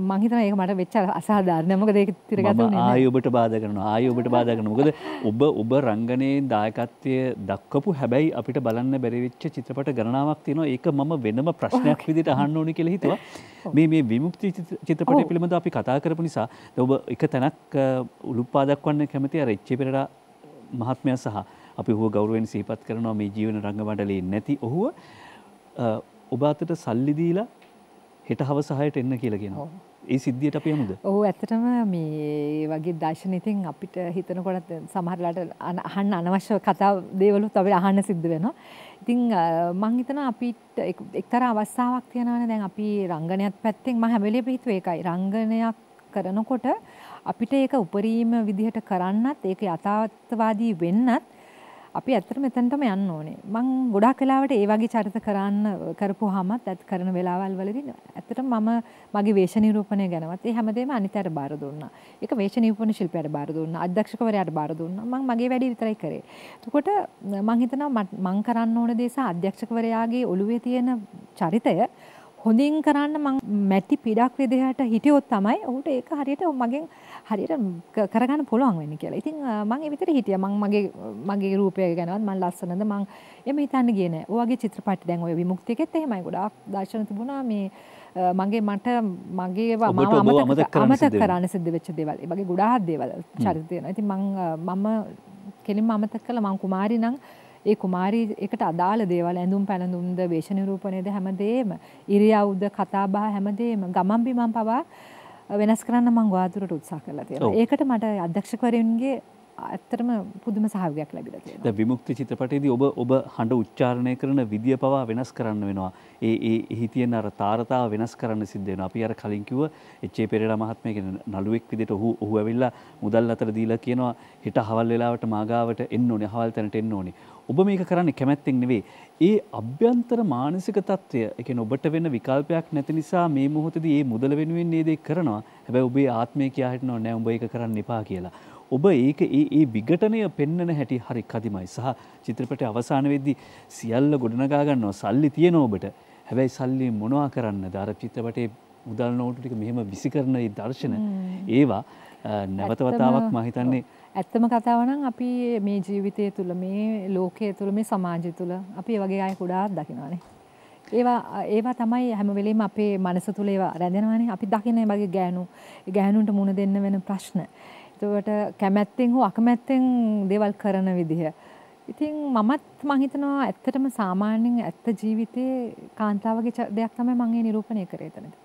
මම හිතනවා ඒක මට වෙච්ච අසාධාරණයි. මොකද ඒක තිරගත උනේ නැහැ. ආයි ඔබට බාධා කරනවා. ආයි ඔබට බාධා කරනවා. මොකද ඔබ ඔබ රංගනයේ දායකත්වය දක්වපු හැබැයි අපිට බලන්න බැරි වෙච්ච චිත්‍රපට ගණනාවක් තියෙනවා. ඒක මම වෙනම ප්‍රශ්නයක් විදිහට අහන්න ඕනේ කියලා හිතුවා. මේ මේ විමුක්ති චිත්‍රපටය පිළිබඳව අපි කතා කරපු නිසා ඔබ එක තැනක් උළුප්පා දක්වන්න කැමති අර එච් පෙරේරා මහත්මයා සහ අපි ඔහුව ගෞරවයෙන් සිහිපත් කරනවා මේ ජීවන රංග මණ්ඩලයේ නැති ඔහුව ඔබ අතට සල්ලි දීලා හෙට හවස 6ට එන්න කියලා කියනවා. ඒ සිද්ධියට අපි යමුද? ඔව් ඇත්තටම මේ වගේ දර්ශන ඉතින් අපිට හිතනකොට සමහරලාට අහන්න අනවශ්‍ය කතා දේවලුත් අපිට අහන්න සිද්ධ වෙනවා. ඉතින් මං හිතනවා අපිට එක්තරා අවස්ථාවක් තියෙනවානේ දැන් අපි රංගනයත් පැත්තෙන් මම හැම වෙලේම හිතුවේ ඒකයි. රංගනයක් කරනකොට අපිට ඒක උපරිම විදිහට කරන්නත් ඒක යථාර්ථවාදී වෙන්නත් අපි ඇත්තට මෙතනටම යන්න ඕනේ. මං ගොඩාක් වෙලාවට ඒ වගේ චරිත කරන්න කරපුවාමත් ඇත් කරන වෙලාවල් වලදී ඇත්තටම මම මගේ වේශ නිරූපණය ගැනවත් ඒ හැමදේම අනිතට බාර දුන්නා. ඒක වේශ නිරූපණ ශිල්පයට බාර දුන්නා. අධ්‍යක්ෂකවරයාට බාර දුන්නා. මං මගේ වැඩේ විතරයි කරේ. එතකොට මං හිතනවා මං කරන්න ඕන දේ සහ අධ්‍යක්ෂකවරයාගේ ඔළුවේ තියෙන චරිතය හොඳින් කරන්න මං මැටි පිඩක් විදිහට හිටියොත් තමයි ඔහුට ඒක හරියට මගෙන් හරියට කරගන්න පුළුවන් වෙන්නේ කියලා. ඉතින් මං ඒ විතර හිටියා. මං මගේ මගේ රූපය ගැනවත් මං ලස්සනද මං එමෙ හිතන්න ගියේ නෑ. ඔය වගේ චිත්‍රපට දැන් ඔය විමුක්තියකෙත් එහෙමයි. ගොඩාක් දර්ශන තිබුණා මේ මගේ මට මගේ අමතක කරන්න සිද්ධ වෙච්ච දේවල්. වගේ ගොඩාක් දේවල් චරිත තියෙනවා. ඉතින් මං මම කෙලින්ම අමතක කළා මං කුමාරි නම් ඒ කුමාරි එකට අදාළ දේවල් ඇඳුම් පැළඳුම්ද වේශ නිරූපණයද හැමදේම ඉරියව්ද කතාබහ හැමදේම ගමන් බිමන් පවා වෙනස් කරන්න මං ගොඩාක් උත්සාහ කරලා තියෙනවා. ඒකට මට අධ්‍යක්ෂකවරුන්ගේ ඇත්තටම පුදුම සහයෝගයක් ලැබිලා තියෙනවා. විමුක්ති චිත්‍රපටයේදී ඔබ ඔබ හඬ උච්චාරණය කරන විදිය පවා වෙනස් කරන්න වෙනවා. ඒ ඒ එහි තියෙන අර තාරතාව වෙනස් කරන්න සිද්ධ වෙනවා. අපි අර කලින් කිව්ව එච්.ඒ. පෙරේරා මහත්මයා කියන නළුවෙක් විදිහට ඔහු ඔහු ඇවිල්ලා මුදල් අතර දීලා කියනවා හෙට හවල් වෙලාවට මාගාවට එන්න ඕනේ, හවල් තැනට එන්න ඕනේ. ඔබ මේක කරන්න කැමැත්තෙන් නෙවේ. ඒ අභ්‍යන්තර මානසික තත්ත්වය එක ඔබට වෙන්න විකල්පයක් නැති නිසා මේ මොහොතද ඒ මුදල වෙනුවෙන් ඒදේ කරනවා. හැබැ ඔබේ ආත්මය කියයාහිටනො නෑ උඹ එක කරන්න එපා කියලා. ඔබ ඒක ඒ ඒ විගටනය පෙන්නන හැටි හරි කදිමයි. සහ චිත්‍රපට අවසාන වෙද්දි සියල්ල ගොඩනගාගන්නවා සල්ලි තියෙන ඔබට. හැබැයි සල්ලි මොනවා කරන්න දර චිත්‍රපටේ මුදල් නෝටටික මෙහෙම විසි කරන දර්ශන. ඒවා නැවතවතාවක් මහිතන්නේ ඇත්තම කතාව නම් අපි මේ ජීවිතය තුළ මේ ලෝකයේ තුළ මේ සමාජය තුළ අපි වගේ අය ගොඩාක් දකිනවානේ. ඒවා ඒවා තමයි හැම වෙලෙම අපේ මනස තුළ ඒවා රැඳෙනවානේ. අපි දකින්නේ වගේ ගෑනු ගෑනුන්ට මුණ දෙන්න වෙන ප්‍රශ්න. එතකොට කැමැත්තෙන් හෝ අකමැත්තෙන් දේවල් කරන විදිහ. ඉතින් මමත් මං හිතනවා ඇත්තටම සාමාන්‍යයෙන් ඇත්ත ජීවිතේ කාන්තාවගේ දෙයක් තමයි මම ඒ නිරූපණය කරේ එතනදී.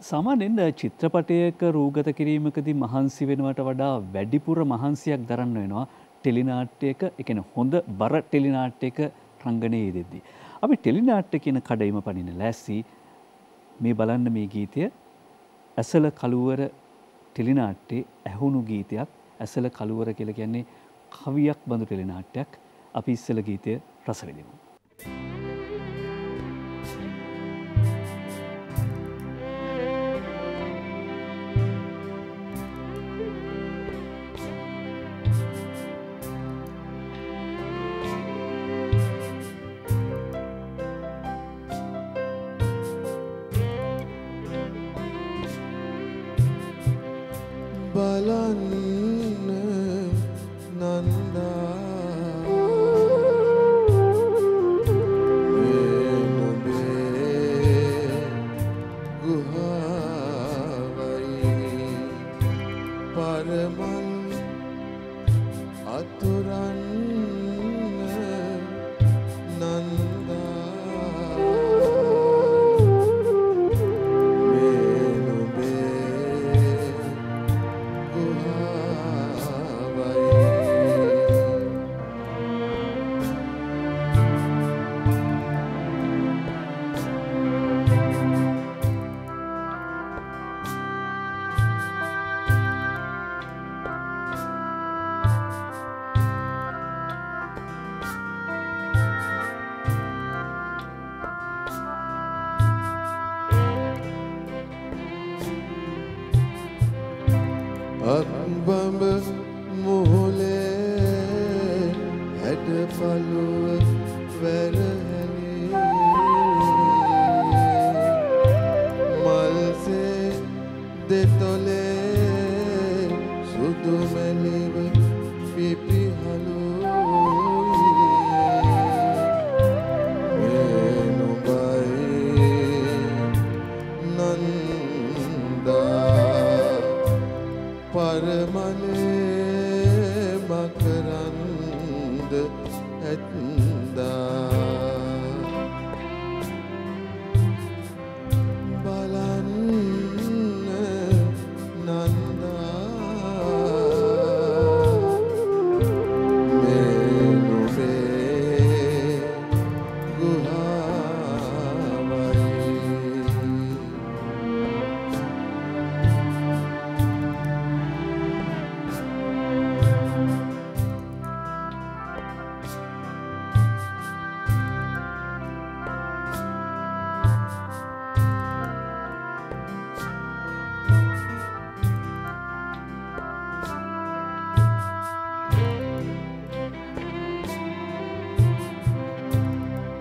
සාමාන්‍යයෙන් චිත්‍රපටයක රූගත කිරීමකදී මහන්සි වෙනවට වඩා වැඩිපුර මහන්සියක් දරන්න වෙනවා ටෙලිනාට්‍යයක. ඒ කියන්නේ හොඳ බර ටෙලිනාට්‍යයක රංගනයේ යෙදෙද්දී. අපි ටෙලිනාට්‍ය කියන කඩයිම පනින ලෑස්ති. මේ බලන්න මේ ගීතය ඇසල කළුවර ටෙලිනාට්‍යයේ ඇහුණු ගීතයක්. ඇසල කළුවර කියලා කියන්නේ කවියක් බඳු ටෙලිනාට්‍යයක්. අපි ඉස්සල ගීතය රස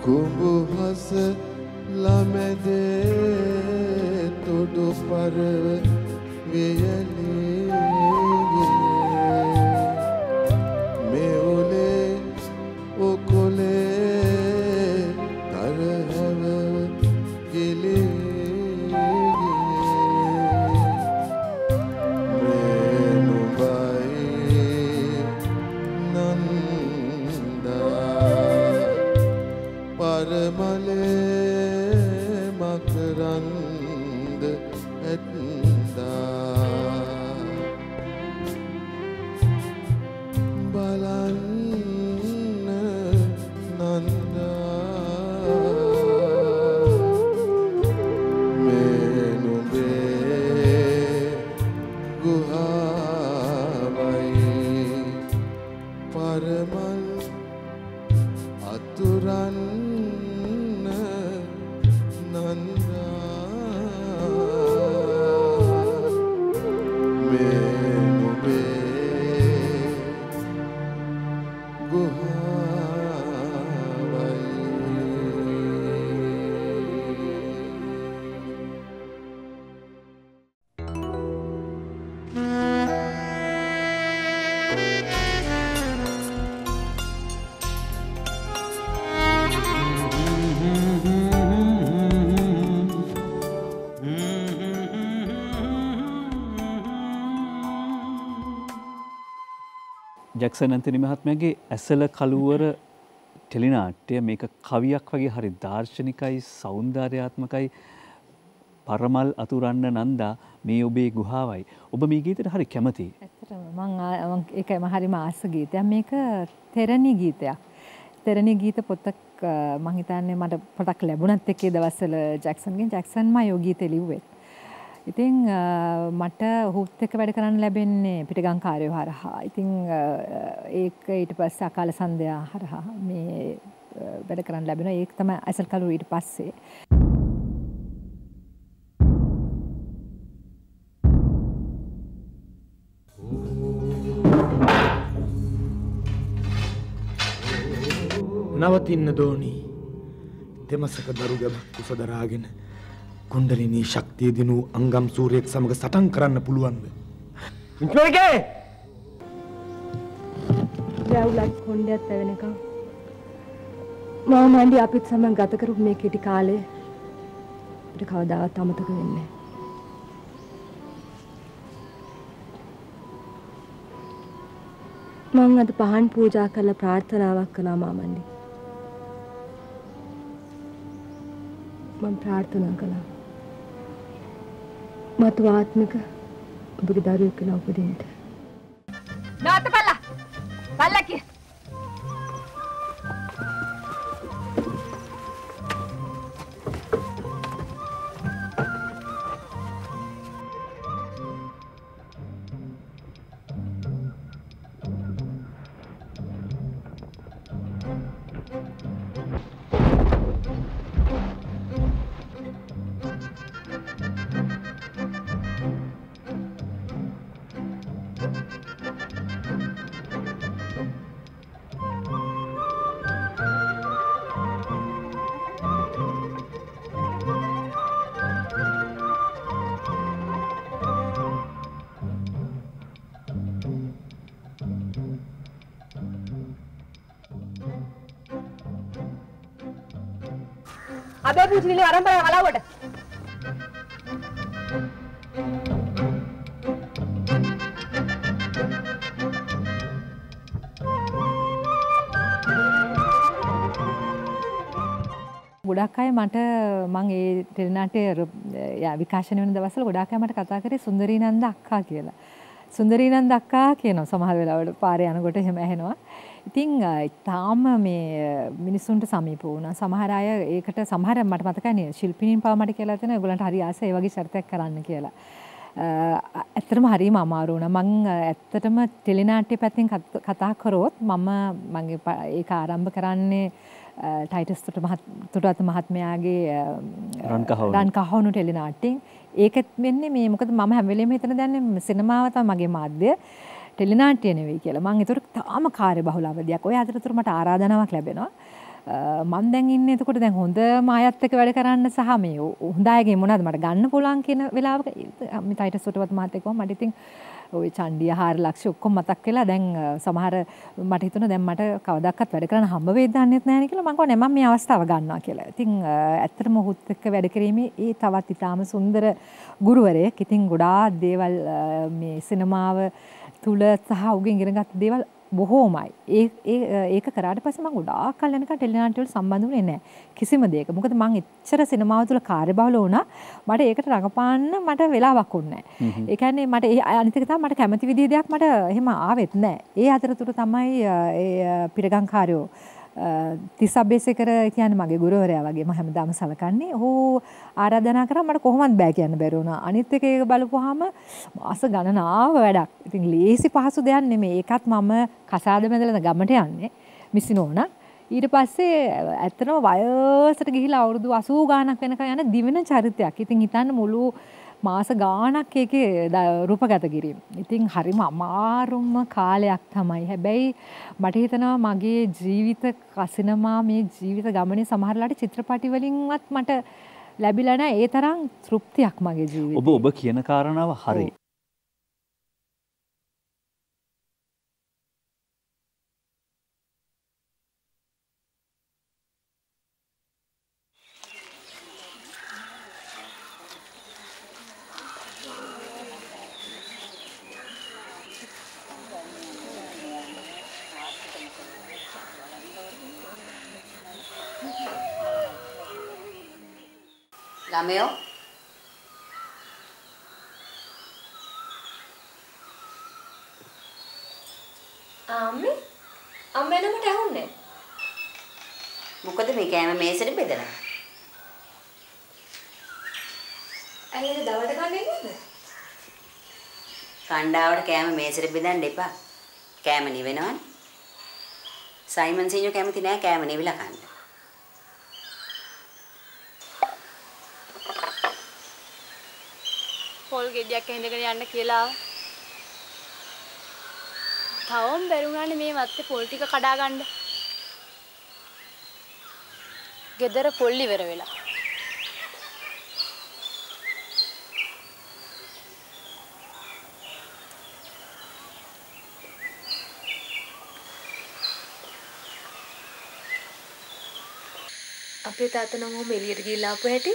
කුඹුහස ළමැදේ තුඩු පරව වියලී ජැක්සන් ඇන්තනි මහත්මයාගේ ඇසල කළුවර ටෙලිනාට්‍ය මේක කවියක් වගේ හරි දාර්ශනිකයි සෞන්දර්යාත්මකයි පරමල් අතුරන්න නන්දා මේ ඔබේ ගුහාවයි. ඔබ මේ ගීතයට හරි කැමතියි. ඇත්තටම මං ආ- මං ඒකයි මම හරිම ආස ගීතයක්. මේක තෙරණි ගීතයක්. තෙරණි ගීත පොතක් මං හිතන්නේ මට පොතක් ලැබුණත් එක්කේ දවස්වල ජැක්සන්ගෙන් ජැක්සන්ම යෝ ගීත ලිව්වේ. ඉතින් මට ඔහුත් එක්ක වැඩ කරන්න ලැබෙන්නේ පිටගංකාරයෝ හරහා. ඉතින් ඒක ඊට පස්සේ අකාල සන්ධ්‍යා හරහා මේ වැඩ කරන්න ලැබෙනවා. ඒක තමයි අසල් කලුර ඊට පස්සේ. නවතින්න දෝනී දෙමසක දරු ගැබ කුසදරාගෙන කුණ්ඩලිනී ශක්තිය දිනූ අංගම් සූරයෙක් සමග සටන් කරන්න පුළුවන්ද. ඉක්මනකේ! රැවුලක් කොණ්ඩයක් පැවෙනකම් මම මණ්ඩි අපිත් සමග ගත කරපු මේ කෙටි කාලේ අපිට කවදාවත් අමතක වෙන්නේ නැහැ. මං අද පහන් පූජා කරලා ප්‍රාර්ථනාවක් කළා මාමණ්ඩි. මම ප්‍රාර්ථනා කළා. මතු ආත්මික ඔබගේ දරුවෙක් කියලා උපදින්න. නාත පල්ලා. පල්ලා කිය. අබේ පුචිලි අරන් බලන්න කලාවට. ගොඩක් අය මට මං ඒ ටෙලිනාට්‍ය විකාශනය වෙන දවස්වල ගොඩක් අය මට කතා කරේ සුන්දරීනන්ද අක්කා කියලා. සුන්දරීනන්ද අක්කා කියනවා සමහර වෙලාවට පාරේ යනකොට එහෙම ඇහෙනවා. ඉතින් තාම මේ මිනිසුන්ට සමීප වුණා. සමහර අය ඒකට සමහර මට මතකයි නේ ශිල්පිනින් පව මට කියලා තියෙනවා ඒගොල්ලන්ට හරි ආසයි ඒ වගේ චරිතයක් කරන්න කියලා. ඇත්තටම හරිම අමාරු වුණා. මං ඇත්තටම ටෙලිනාට්‍ය පැත්තෙන් කතා කරොත් මම මගේ ඒක ආරම්භ කරන්නේ ටයිටස් තුට තුටත් මහත්මයාගේ රන් කහවුණු ටෙලිනාට්ටෙන් ඒකත් වෙන්නේ මේ මොකද මම හැමවෙලේම හිතන දැන්නේ සිනමාව තමයි මගේ මාධ්‍ය ටෙලිනාට්‍ය නෙවෙයි කියලා. මං ඒතර තාම කාර්ය බහුල අවධියක්. ඔය අතරතුර මට ආරාධනාවක් ලැබෙනවා. මම දැන් ඉන්නේ එතකොට දැන් හොඳ මායත් එක්ක වැඩ කරන්න සහ මේ හොඳ අයගේ මොනවද මට ගන්න පුළුවන් කියන වෙලාවක මේ ටයිටස් සොටවත් මහත්තයෙක් වම මට ඉතින් ওই චණ්ඩිය හාර ලක්ෂ ඔක්කොම මතක් වෙලා දැන් සමහර මට හිතුණා දැන් මට කවදාවත් වැඩ කරන්න හම්බ වෙයිද දන්නෙත් නැහැ නේ කියලා මම කිව්වා නෑ මම මේ අවස්ථාව ගන්නවා කියලා. ඉතින් ඇත්තටම ඔහුත් එක්ක වැඩ කිරීමේ ඒ තවත් ඊටාම සුන්දර ගුරුවරයෙක්. ඉතින් ගොඩාක් දේවල් මේ සිනමාව තුල සහ උගෙන් ඉගෙනගත් දේවල් බොහෝමයි. ඒ ඒක කරාට පස්සේ මම ගොඩාක් කල් යනකම් ටෙලිනාට්‍ය වල සම්බන්ධ වුණේ නැහැ. කිසිම දෙයක. මොකද මම එච්චර සිනමාව තුල කාර්යබහුල වුණා. මට ඒකට රඟපාන්න මට වෙලාවක් උන්නේ නැහැ. ඒ කියන්නේ මට ඒ අනිත් එක තමයි මට කැමති විදිහේ දෙයක් මට එහෙම ආවෙත් නැහැ. ඒ අතරතුර තමයි ඒ පිරගංකාරයෝ තිස්සබ්බේසකර කියන්නේ මගේ ගුරුවරයා වගේ මම හැමදාම සලකන්නේ. ඔහු ආරාධනා කරා මට කොහොමවත් බෑ කියන්න බැරි වුණා. අනිත් එක ඒක බලපුවාම මාස ගණනාව වැඩක්. ඉතින් ලේසි පහසු දෙයක් නෙමෙයි. ඒකත් මම කසාද බැඳලා ගමට යන්නේ. මිසිනෝන. ඊට පස්සේ ඇත්තටම වයසට ගිහිලා අවුරුදු 80 ගාණක් වෙනකන් යන දිවෙන චරිතයක්. ඉතින් හිතන්න මුළු මාස ගාණක් ඒකේ රූපගත කිරීම. ඉතින් හරිම අමාරුම කාලයක් තමයි. හැබැයි මට හිතෙනවා මගේ ජීවිත කසිනමා මේ ජීවිත ගමනේ සමහරලාට චිත්‍රපටි වලින්වත් මට ලැබිලා නැහැ ඒ තරම් තෘප්තියක් මගේ ජීවිතේ. ඔබ ඔබ කියන කාරණාව හරි. ළමයෝ අම්මේ අම්මේ නමට ඇහුන්නේ මොකද මේ කෑම මේසෙට බෙදලා? ඇයි දවල්ට කන්නේ නේද? කණ්ඩාවට කෑම මේසෙට බෙදන්න එපා. කෑම නිවෙනවනේ. සයිමන් සීනෝ කැමති නෑ කෑම නිවිලා කන්න. පොල් ගෙඩියක් ඇඳගෙන යන්න කියලා ආවා. තවම බැරුණානේ මේ වත්තේ පොල් ටික කඩා ගන්න. ගෙදර පොල් ඉවර වෙලා. අපේ තාත්තා නම් ඔහොම එළියට ගිහිල්ලා ආපු හැටි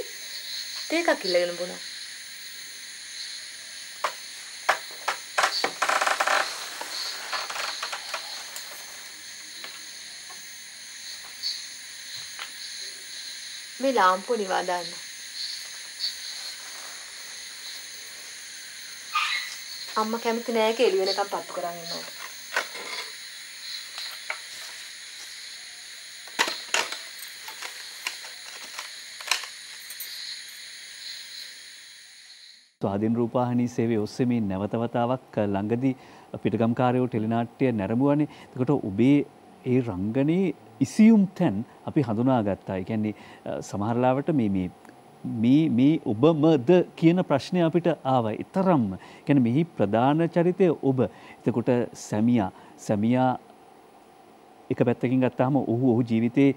තේ එකක් ඉල්ලගෙන බොනවා. මේ ලාම්පුව නිවා දාන්න. අම්මා කැමති නෑ ඒක එළි වෙනකම් පත්තු කරන් ඉන්නවට. ස්වාධීන රූපවාහිනී සේවය ඔස්සේ මේ නැවතවතාවක් ළඟදී පිටගම්කාරයෝ ටෙලිනාට්‍ය නැරඹුවානේ. එතකොට ඔබේ ඒ රංගනයේ ඉසියුම් තැන් අපි හඳුනාගත්තා. ඒ කියන්නේ සමහරලාවට මේ මේ මේ මේ ඔබමද කියන ප්‍රශ්නය අපිට ආවා. ඊතරම්ම. කියන්නේ මෙහි ප්‍රධාන චරිතය ඔබ. එතකොට සැමියා සැමියා එක පැත්තකින් ගත්තාම ඔහු ඔහු ජීවිතේ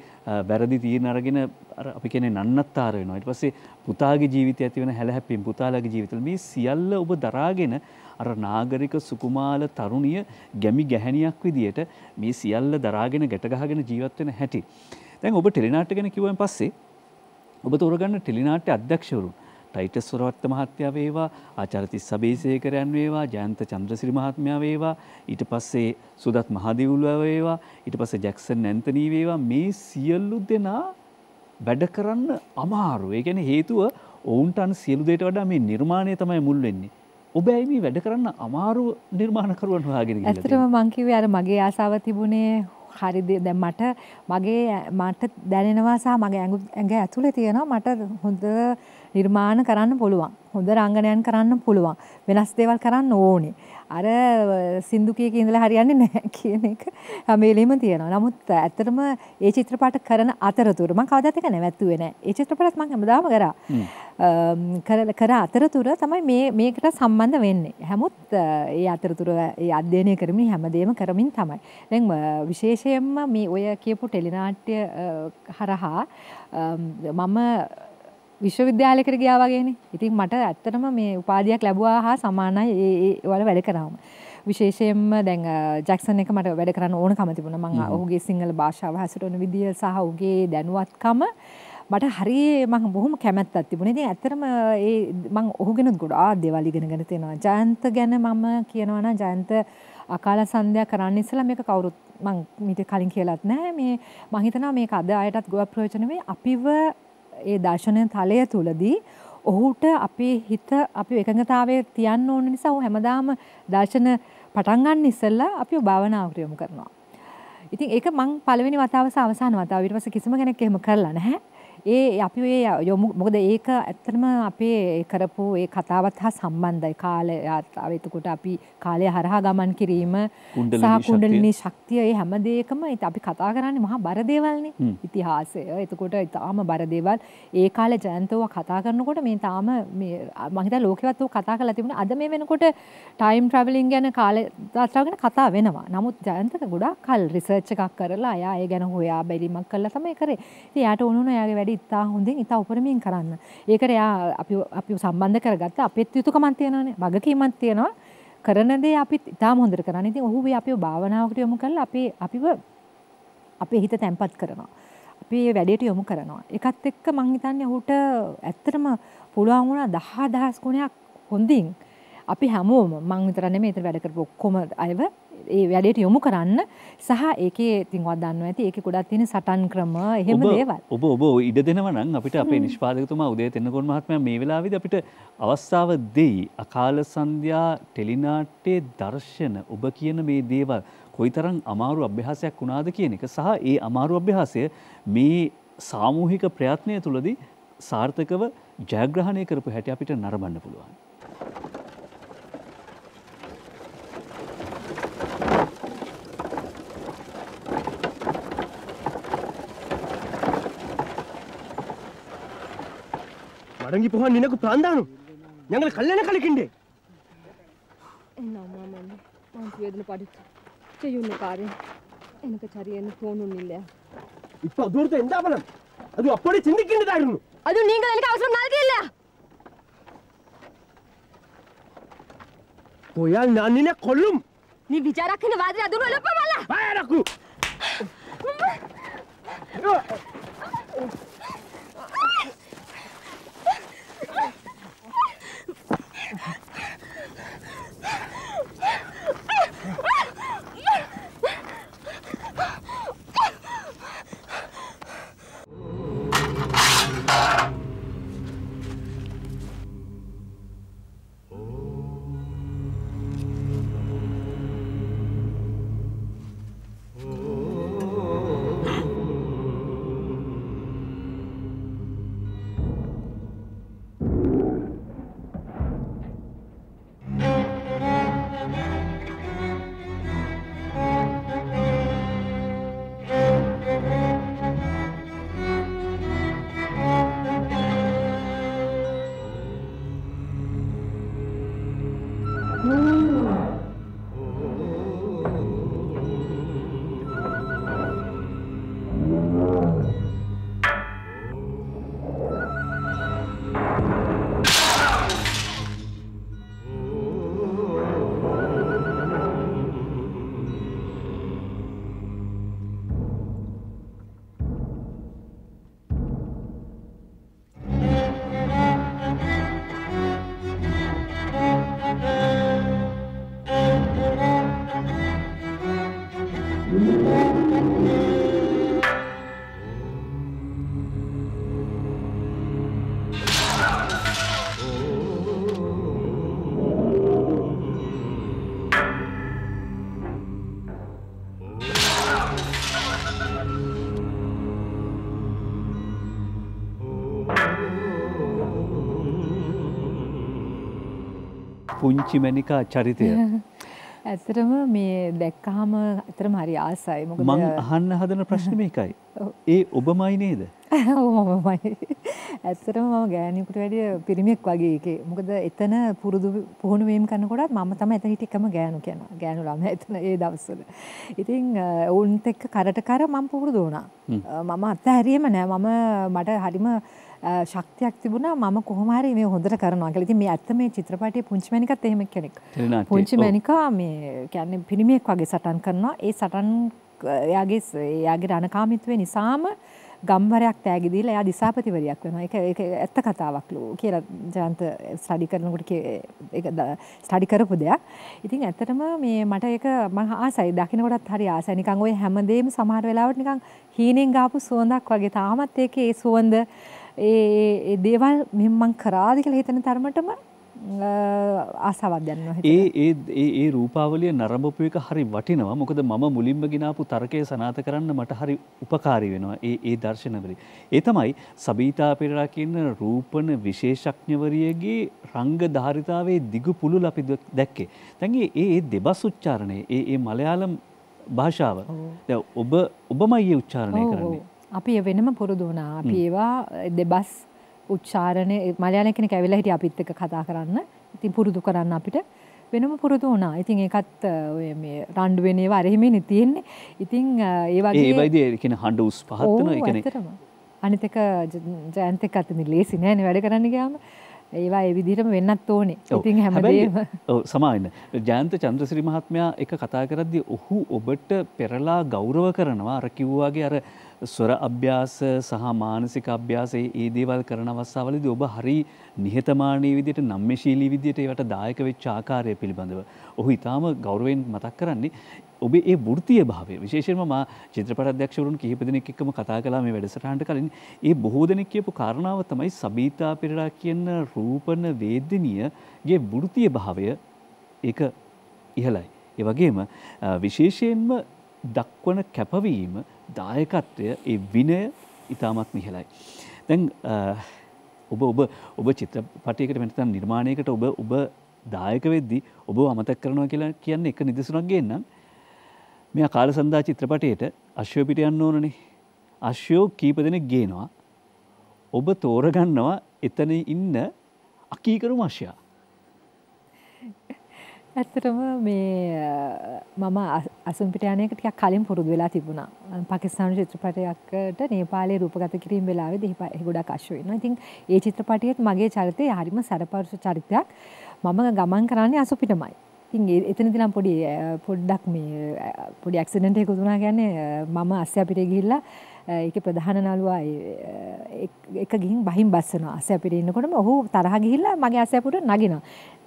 වැරදි තීරණ අරගෙන අර අපි කියන්නේ නන්නත්තර වෙනවා. ඊට පස්සේ පුතාගේ ජීවිතය ඇති වෙන හැලහැප්පීම් පුතාලාගේ ජීවිතවල මේ සියල්ල ඔබ දරාගෙන අර නාගරික සුකුමාල තරුණිය ගැමි ගැහැණියක් විදියට මේ සියල්ල දරාගෙන ගැට ගහගෙන ජීවත් වෙන හැටි. දැන් ඔබ ටෙලිනාට්‍ය ගැන කිව්වන් පස්සේ ඔබ තෝරගන්න ටෙලිනාට්‍ය අධ්‍යක්ෂවරුන් ටයිටස් සුරවත්ත මහත්තයා වේවා ආචාර්ය තිස්ස අබේසේකරයන් වේවා ජයන්ත චන්ද්‍රසිරි මහත්මයා වේවා ඊට පස්සේ සුදත් මහදෙවුලුව වේවා ඊට පස්සේ ජැක්සන් ඇන්තනී වේවා මේ සියලු දෙනා වැඩ කරන්න අමාරු. ඒ කියන්නේ හේතුව ඔවුන්ට අන සියලු දේට වඩා මේ නිර්මාණය තමයි මුල් වෙන්නේ. ඔබ ඇයි මේ වැඩ කරන්න අමාරු නිර්මාණකරුවන් හොයාගෙන ගිහලා ඇත්තටම මං කිව්වේ අර මගේ ආසාව තිබුණේ හරිද දැන් මට මගේ මට දැනෙනවා සහ මගේ ඇඟ ඇතුලේ තියෙනවා මට හොඳ නිර්මාණ කරන්න පුළුවන්. හොඳ රංගනයන් කරන්න පුළුවන්. වෙනස් දේවල් කරන්න ඕනේ. අර සින්දු කීක ඉඳලා හරියන්නේ නැහැ [laughs] කියන එක හැම වෙලෙම තියෙනවා. නමුත් ඇත්තටම ඒ චිත්‍රපට කරන අතරතුර මම කවදාත් එක නැවැත්තුවේ නැහැ. ඒ චිත්‍රපටත් මම හැමදාම කරා. කර කර අතරතුර තමයි මේ මේකට සම්බන්ධ වෙන්නේ. හැමුත් ඒ අතරතුර ඒ අධ්‍යයනය කරමින් හැමදේම කරමින් තමයි. දැන් විශේෂයෙන්ම මේ ඔය කියපු ටෙලිනාට්‍ය හරහා මම විශ්වවිද්‍යාලයකට ගියා වගේනේ. ඉතින් මට ඇත්තටම මේ උපාධියක් ලැබුවා හා සමානයි ඒ වල වැඩ කරාම. විශේෂයෙන්ම දැන් ජැක්සන් එක මට වැඩ කරන්න ඕනකම තිබුණා. මම ඔහුගේ සිංහල භාෂාව හැසිරෙන විදිය සහ ඔහුගේ දැනුවත්කම මට හරි මම බොහොම කැමැත්තක් තිබුණා. ඉතින් ඇත්තටම ඒ මම ඔහුගෙනුත් ගොඩාක් දේවල් ඉගෙනගෙන තියෙනවා. ජයන්ත ගැන මම කියනවා නම් ජයන්ත අකාල සන්ධ්‍යා කරන්න ඉස්සලා මේක කවුරුත් මං මීට කලින් කියලාත් නැහැ. මේ මං හිතනවා මේක අද අයටත් ගොඩක් ප්‍රයෝජන වෙයි. අපිව ඒ දර්ශනය තලය තුළදී ඔහුට අපේ හිත අපි එකඟතාවය තියන්න ඕන නිසා ඔහු හැමදාම දර්ශන පටන් ගන්න ඉස්සෙල්ලා අපි භාවනාවට යොමු කරනවා. ඉතින් ඒක මං පළවෙනි වතාව සහ අවසාන වතාව ඊට පස්සේ කිසිම කෙනෙක් එහෙම කරලා නැහැ. ඒ අපි ඒ යොමු මොකද ඒක ඇත්තටම අපේ කරපු ඒ කතාවත් හා සම්බන්ධයි කාලය. එතකොට අපි කාලය හරහා ගමන් කිරීම සහ කුණ්ඩලිනී ශක්තිය ඒ හැම දෙයකම අපි කතා කරන්නේ මහා බර දේවල්නේ. ඉතිහාසය. එතකොට ඊටාම බර දේවල්. ඒ කාලේ ජයන්තව කතා කරනකොට මේ තාම මේ මම හිතා ලෝකෙවත් ඔය කතා කරලා තිබුණා. අද මේ වෙනකොට ටයිම් ට්‍රැවලින් ගැන කාලය යාත්‍රාව ගැන කතා වෙනවා. නමුත් ජයන්තක ගොඩාක් කල් රිසර්ච් එකක් කරලා අයා ඒ ගැන හොයා බැලීමක් කළා තමයි කරේ. ඉතින් යාට උණුන එයාගේ වැඩි ඉතා හොඳින් ඉතා උපරමින් කරන්න. ඒකට එයා අපි අපි සම්බන්ධ කරගත්ත අපිත් යුතුයකමක් තියෙනවානේ. වගකීමක් තියෙනවා. කරන දේ අපි ඉතාම හොඳට කරන්න. ඉතින් ඔහු අපිව භාවනාවකට යොමු කරලා අපේ අපිව අපේ හිත තැම්පත් කරනවා. අපි මේ වැඩේට යොමු කරනවා. ඒකත් එක්ක මං හිතන්නේ ඔහුට ඇත්තටම පුළුවන් වුණා දහ දහස් ගුණයක් හොඳින් අපි හැමෝම මං විතර නෙමෙයි ඒතර වැඩ කරපු ඔක්කොම අයව ඒ වැඩේට යොමු කරන්න සහ ඒකේ ඉතින්වත් දන්නවා ඇති ඒකේ ගොඩක් තියෙන සටන් ක්‍රම එහෙම දේවල්. ඔබ ඔබ ඉඩ දෙනවා නම් අපිට අපේ නිෂ්පාදකතුමා උදේ තෙන්නකෝන් මහත්මයා මේ වෙලාවේදී අපිට අවස්ථාව දෙයි. අකාල සන්ධ්‍යා ටෙලිනාට්‍යයේ දර්ශන ඔබ කියන මේ දේවල් කොයිතරම් අමාරු අභ්‍යාසයක් වුණාද කියන එක සහ ඒ අමාරු අභ්‍යාසය මේ සාමූහික ප්‍රයත්නය තුළදී සාර්ථකව ජයග්‍රහණය කරපු හැටි අපිට නරඹන්න පුළුවන්. മടങ്ങി പോകാൻ നിനക്ക് പ്രാന്താണ് ഞങ്ങൾ കല്യാണ കളിക്കണ്ടേ? വേദന പഠിച്ചു ചെയ്യുന്ന കാര്യം. എനിക്ക് ശരിയെന്ന് തോന്നുന്നില്ല. ഇപ്പൊ അതോർത്ത് എന്താ ഫലം? അത് അപ്പോഴേ ചിന്തിക്കേണ്ടതായിരുന്നു. അത് നിങ്ങൾ എനിക്ക് അവസരം നൽകിയില്ല. പോയാൽ ഞാൻ നിന്നെ കൊല്ലും. നീ വിചാരാക്കുന്ന വാതിൽ അതും എളുപ്പമല്ല. വായടക്കൂ. පුංචි මැනිකා චරිතය [laughs] ඇත්තටම මේ දැක්කහම ඇතරම හරි ආසයි මොකද මං අහන්න හදන ප්‍රශ්න මේකයි. [laughs] ඒ ඔබමයි නේද? [laughs] මමමයි. ඇත්තටම මම ගෑණියෙකුට වැඩිය පිරිමියෙක් වගේ එකේ. මොකද එතන පුරුදු පුහුණු වීම කරනකොටත් මම තමයි එතන හිටිය එකම ගෑනු කෙනා. ගෑනු ළමයා එතන ඒ දවස්වල. ඉතින් ඔවුන්ත් එක්ක කරට කර මම පුරුදු වුණා. මම අත්හැරියෙම නෑ. මම මට හරිම ශක්තියක් තිබුණා මම කොහොම හරි මේ හොඳට කරනවා කියලා. ඉතින් මේ ඇත්ත මේ චිත්‍රපටයේ පුංචි මැනිකත් එහෙම කෙනෙක්. පුංචි මැනිකා මේ කියන්නේ පිරිමියෙක් වගේ සටන් කරනවා. ඒ සටන් එයාගේ එයාගේ රණකාමීත්වය නිසාම ගම්වරයක් තෑගි දීලා එයා දිසාපතිවරියක් වෙනවා. ඒක ඒක ඇත්ත කතාවක් ලෝ කියලා ජයන්ත ස්ටඩි කරනකොට ඒක ස්ටඩි කරපු දෙයක්. ඉතින් ඇත්තටම මේ මට ඒක මම ආසයි දකින්නකොටත් හරි ආසයි. නිකන් ওই හැමදේම සමහර වෙලාවට නිකන් හීනෙන් ගාපු සුවඳක් වගේ. තාමත් ඒකේ ඒ සුවඳ ඒ දේවල් මෙහෙම මං කරාද කියලා හිතන තරමටම ආසාවක් දැනෙනවා ඒ ඒ ඒ ඒ රූපාවලිය නරඹපු එක හරි වටිනවා. මොකද මම මුලින්ම ගෙනාපු තර්කය සනාථ කරන්න මට හරි උපකාරී වෙනවා ඒ ඒ දර්ශනවලින්. ඒ තමයි සබීතා පෙරේරා කියන රූපන විශේෂඥවරියගේ රංග ධාරිතාවේ දිගු පුළුල් අපි දැක්කේ. දැන් ඒ ඒ දෙබස් උච්චාරණය ඒ ඒ මලයාලම් භාෂාව. දැන් ඔබ ඔබමයි උච්චාරණය කරන්නේ අපි වෙනම පුරුදු වුණා අපි ඒවා දෙබස් උච්චාරණය මලයාල කෙනෙක් ඇවිල්ලා හිටිය අපිත් එක්ක කතා කරන්න. ඉතින් පුරුදු කරන්න අපිට වෙනම පුරුදු වුණා. ඉතින් ඒකත් ඔය මේ රණ්ඩු වෙන ඒවා අර එහෙමනේ තියෙන්නේ. ඉතින් ඒ වගේ ඒ වයිදී ඒ කියන්නේ හඬ උස් පහත් වෙනවා. ඒ කියන්නේ අනිත් එක ජයන්ත් එක්ක අතින් ලේසි නෑනේ වැඩ කරන්න ගියාම. ඒවා ඒ විදිහටම වෙන්නත් ඕනේ. ඉතින් හැමදේම ඔව් සමාවෙන්න. ජයන්ත චන්ද්‍රසිරි මහත්මයා එක කතා කරද්දී ඔහු ඔබට පෙරලා ගෞරව කරනවා. අර කිව්වාගේ අර ස්වර අභ්‍යාස සහ මානසික අභ්‍යාසයේ ඒ දේවල් කරන අවස්ථාවලදී ඔබ හරි නිහතමානී විදිහට නම්‍යශීලී විදිහට ඒවට දායක වෙච්ච ආකාරය පිළිබඳව. ඔහු ඊටාම ගෞරවයෙන් මතක් කරන්නේ ඔබේ ඒ වෘත්තීය භාවය. විශේෂයෙන්ම මා චිත්‍රපට අධ්‍යක්ෂවරුන් කිහිප දෙනෙක් එක්කම කතා කළා මේ වැඩසටහනට කලින්. ඒ බොහෝ දෙනෙක් කියපු කාරණාව තමයි සබීතා පෙරේරා කියන රූපන වේදිනියගේ වෘත්තීය භාවය. ඒක ඉහළයි. ඒ වගේම අ, විශේෂයෙන්ම දක්වන කැපවීම දායකත්වය ඒ විනය ඉතාමත් මිහලයි. දැන් අ, ඔබ ඔබ ඔබ චිත්‍රපටයකට වෙනතම් නිර්මාණයකට ඔබ ඔබ දායක වෙද්දි ඔබ අමතක් කරනවා කියලා කියන්නේ එක නිදසුනක් ගේන්නම්. මෙයා කාලසන්දා චිත්‍රපටයට අශ්වය පිට යන්න ඕනනේ. අශ්වයෝ කීප දෙනෙක් ගේනවා. ඔබ තෝරගන්නවා එතන ඉන්න අකීකරු මශ්‍යයා. ඇත්තටම මේ අ, මම අසුම්පිට යනක ටිකක් කලින් පුරුදු වෙලා තිබුණා. පාකිස්තානු චිත්‍රපටයකට නේපාලයේ රූපගත කිරීම වෙලාවේදී එහි ගොඩක් අශ්ව වෙනවා. ඉතින් ඒ චිත්‍රපටියෙත් මගේ චරිතය හරිම සැරපරුෂ චරිතයක්. මම ගමන් කරන්නේ අසුපිටමයි. ඉතින් ඒ- එතනදී නම් පොඩි අ, පොඩ්ඩක් මේ අ, පොඩි ඇක්සිඩන්ට් එකක් වුණා කියන්නේ අ, මම අස්සය පිටේ ගිහිල්ලා අ, ඒකේ ප්‍රධාන නළුවා ඒ, එක්- එක ගිහින් බහින් බස්සනවා. අස්සය පිටේ ඉන්නකොටම ඔහු තරහ ගිහිල්ලා මගේ අස්සය පුට නගිනවා.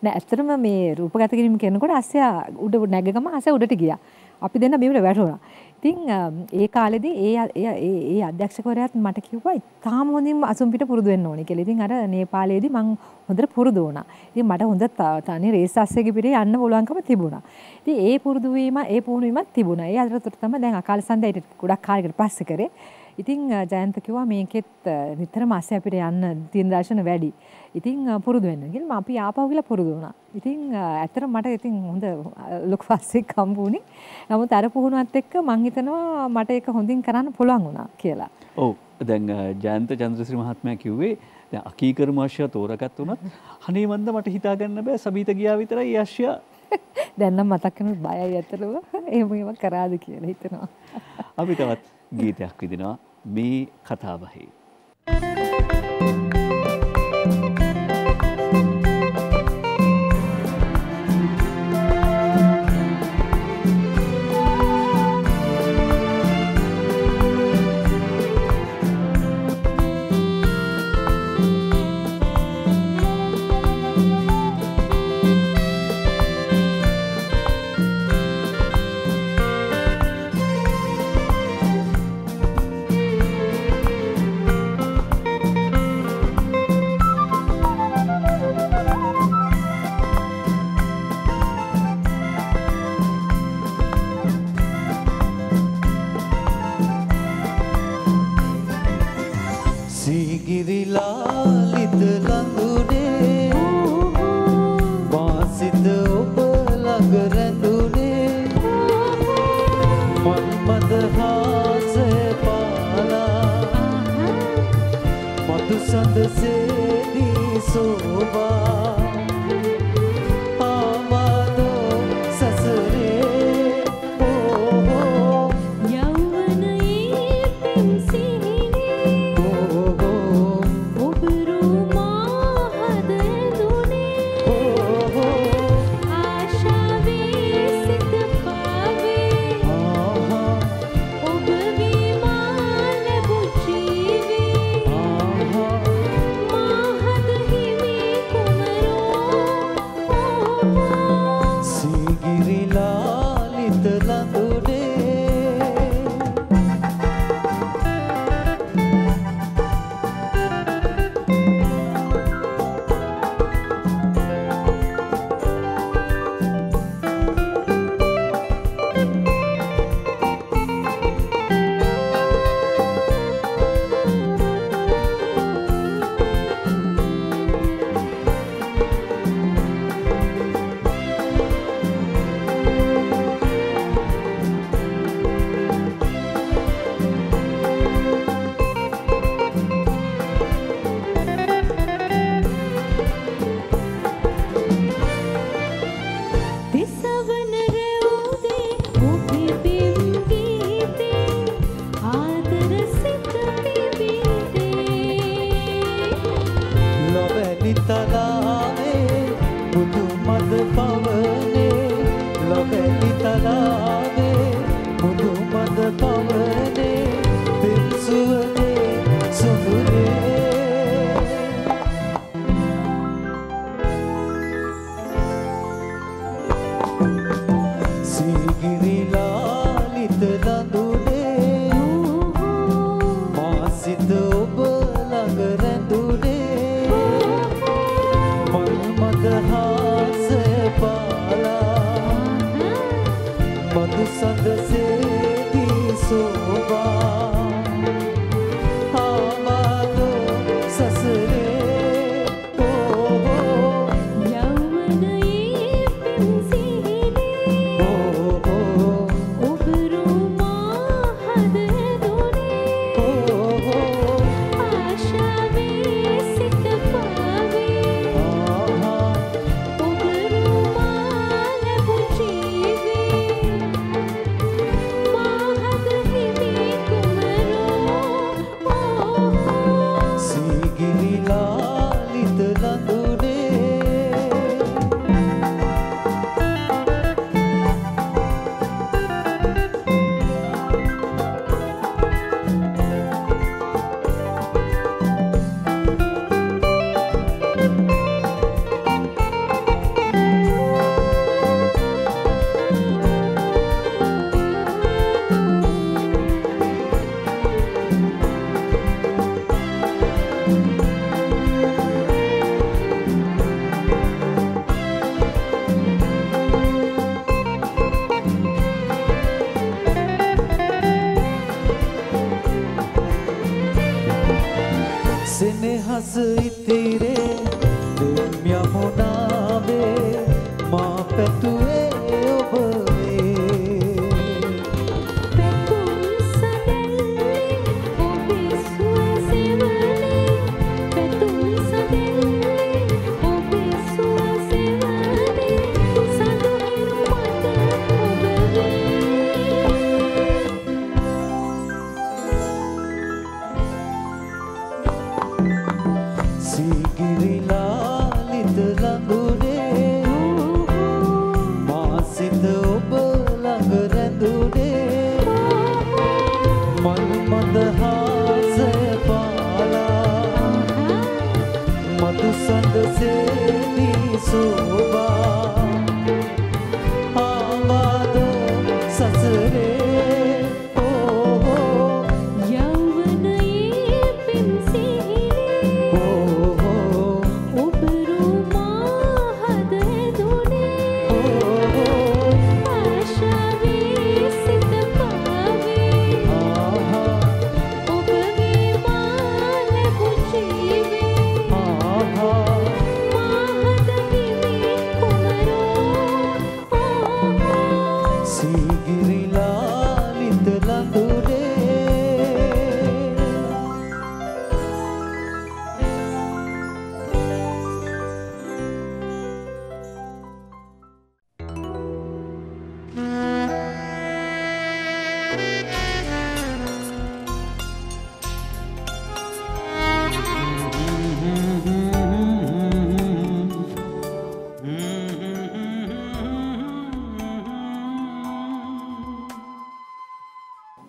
නෑ ඇත්තටම මේ රූපගත කිරීම කරනකොට අස්සයා උඩ නැග ගම අස්සය උඩට ගියා. අපි දෙන්න බිමට වැටුණා. ඉතින් අම්, ඒ කාලෙදී ඒ ඒ ඒ- ඒ අධ්‍යක්ෂකවරයාත් මට කිව්වා ඉතාම හොඳින් අසුන් පිට පුරුදු වෙන්න ඕනේ කියලා. ඉතින් අර නේපාලයේදී මං හොඳට පුරුදු වුණා. ඉතින් මට හොඳ ත- තනි රේස් අස්සෙක පිටේ යන්න පුළුවන්කම තිබුණා. ඉතින් ඒ පුරුදු වීම ඒ පුහුණු වීමත් තිබුණා. ඒ අතරතුර තමයි දැන් අකාල සන්දේට ගොඩක් කාලයකට පස්සේ කරේ. ඉතින් ජයන්ත කිව්වා මේකෙත් නිතරම අස්සය අපිට යන්න තියෙන දර්ශන වැඩි. ඉතින් පුරුදු වෙන්න කියලා මම අපි ආපහු ගිහලා පුරුදු වුණා. ඉතින් අ, ඇත්තටම මට ඉතින් හොඳ ලොකු පස්සෙක් හම්බ වුණේ. නමුත් අර පුහුණුවත් එක්ක මං හිතනවා මට ඒක හොඳින් කරන්න පුළුවන් වුණා කියලා. ඔව් දැන් ජයන්ත චන්ද්‍රශ්‍රී මහත්මයා කිව්වේ දැන් අකීකරු මාශ්‍යයා තෝරගත් වුණත් අනේ මන්ද මට හිතාගන්න බෑ සබීත ගියා විතරයි අශ්‍යයා [laughs] දැන් නම් මතක් කරනොත් බයයි ඇත්තටම එහෙම ඒවා කරාද කියලා හිතනවා. අපි තවත් ගීතයක් විදිනවා මේ කතාබහේ. Give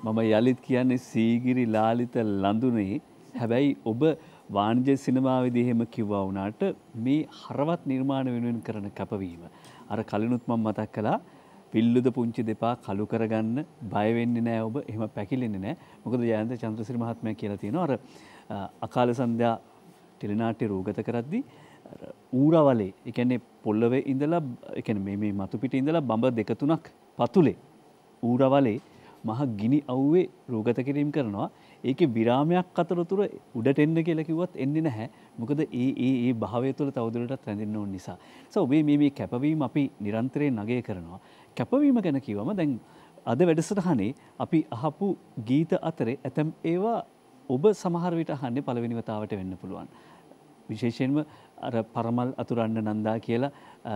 මම යළිත් කියන්නේ සීගිරි ලාලිත ලඳුනේ. හැබැයි ඔබ වාණිජ සිනමාවේදී එහෙම කිව්වා වුණාට මේ හරවත් නිර්මාණ වෙනුවෙන් කරන කැපවීම. අර කලිනුත් මම මතක් කළා පිල්ලුද පුංචි දෙපා කළු කරගන්න බය වෙන්නේ නැහැ ඔබ එහෙම පැකිලෙන්නේ නැහැ මොකද ජයන්ත චන්ද්‍රසිරි මහත්මයා කියලා තියෙනවා. අර අ, අකාල සන්ධ්‍යා ටෙලිනාට්‍ය රූගත කරද්දී අර ඌරවලේ ඒ කියන්නේ පොල්ලවේ ඉඳලා ඒ කියන්නේ මේ මේ මතු පිට ඉඳලා බඹ දෙක තුනක් පතුලේ ඌරවලේ මහ ගිනි අව්වේ රූගත කිරීම කරනවා ඒකේ විරාමයක් අතරතුර උඩට එන්න කියලා කිව්වත් එන්නේ නැහැ මොකද ඒ ඒ ඒ භාවය තුළ තවදුරටත් රැඳෙන්න ඕන නිසා. සෝ ඔබේ මේ මේ කැපවීම අපි නිරන්තරයෙන් නගය කරනවා. කැපවීම ගැන කිව්වම දැන් අද වැඩසටහනේ අපි අහපු ගීත අතරේ ඇතම් ඒවා ඔබ සමහර විට අහන්නේ පළවෙනි වතාවට වෙන්න පුළුවන්. විශේෂයෙන්ම අර පරමල් අතුරන්න නන්දා කියලා අ,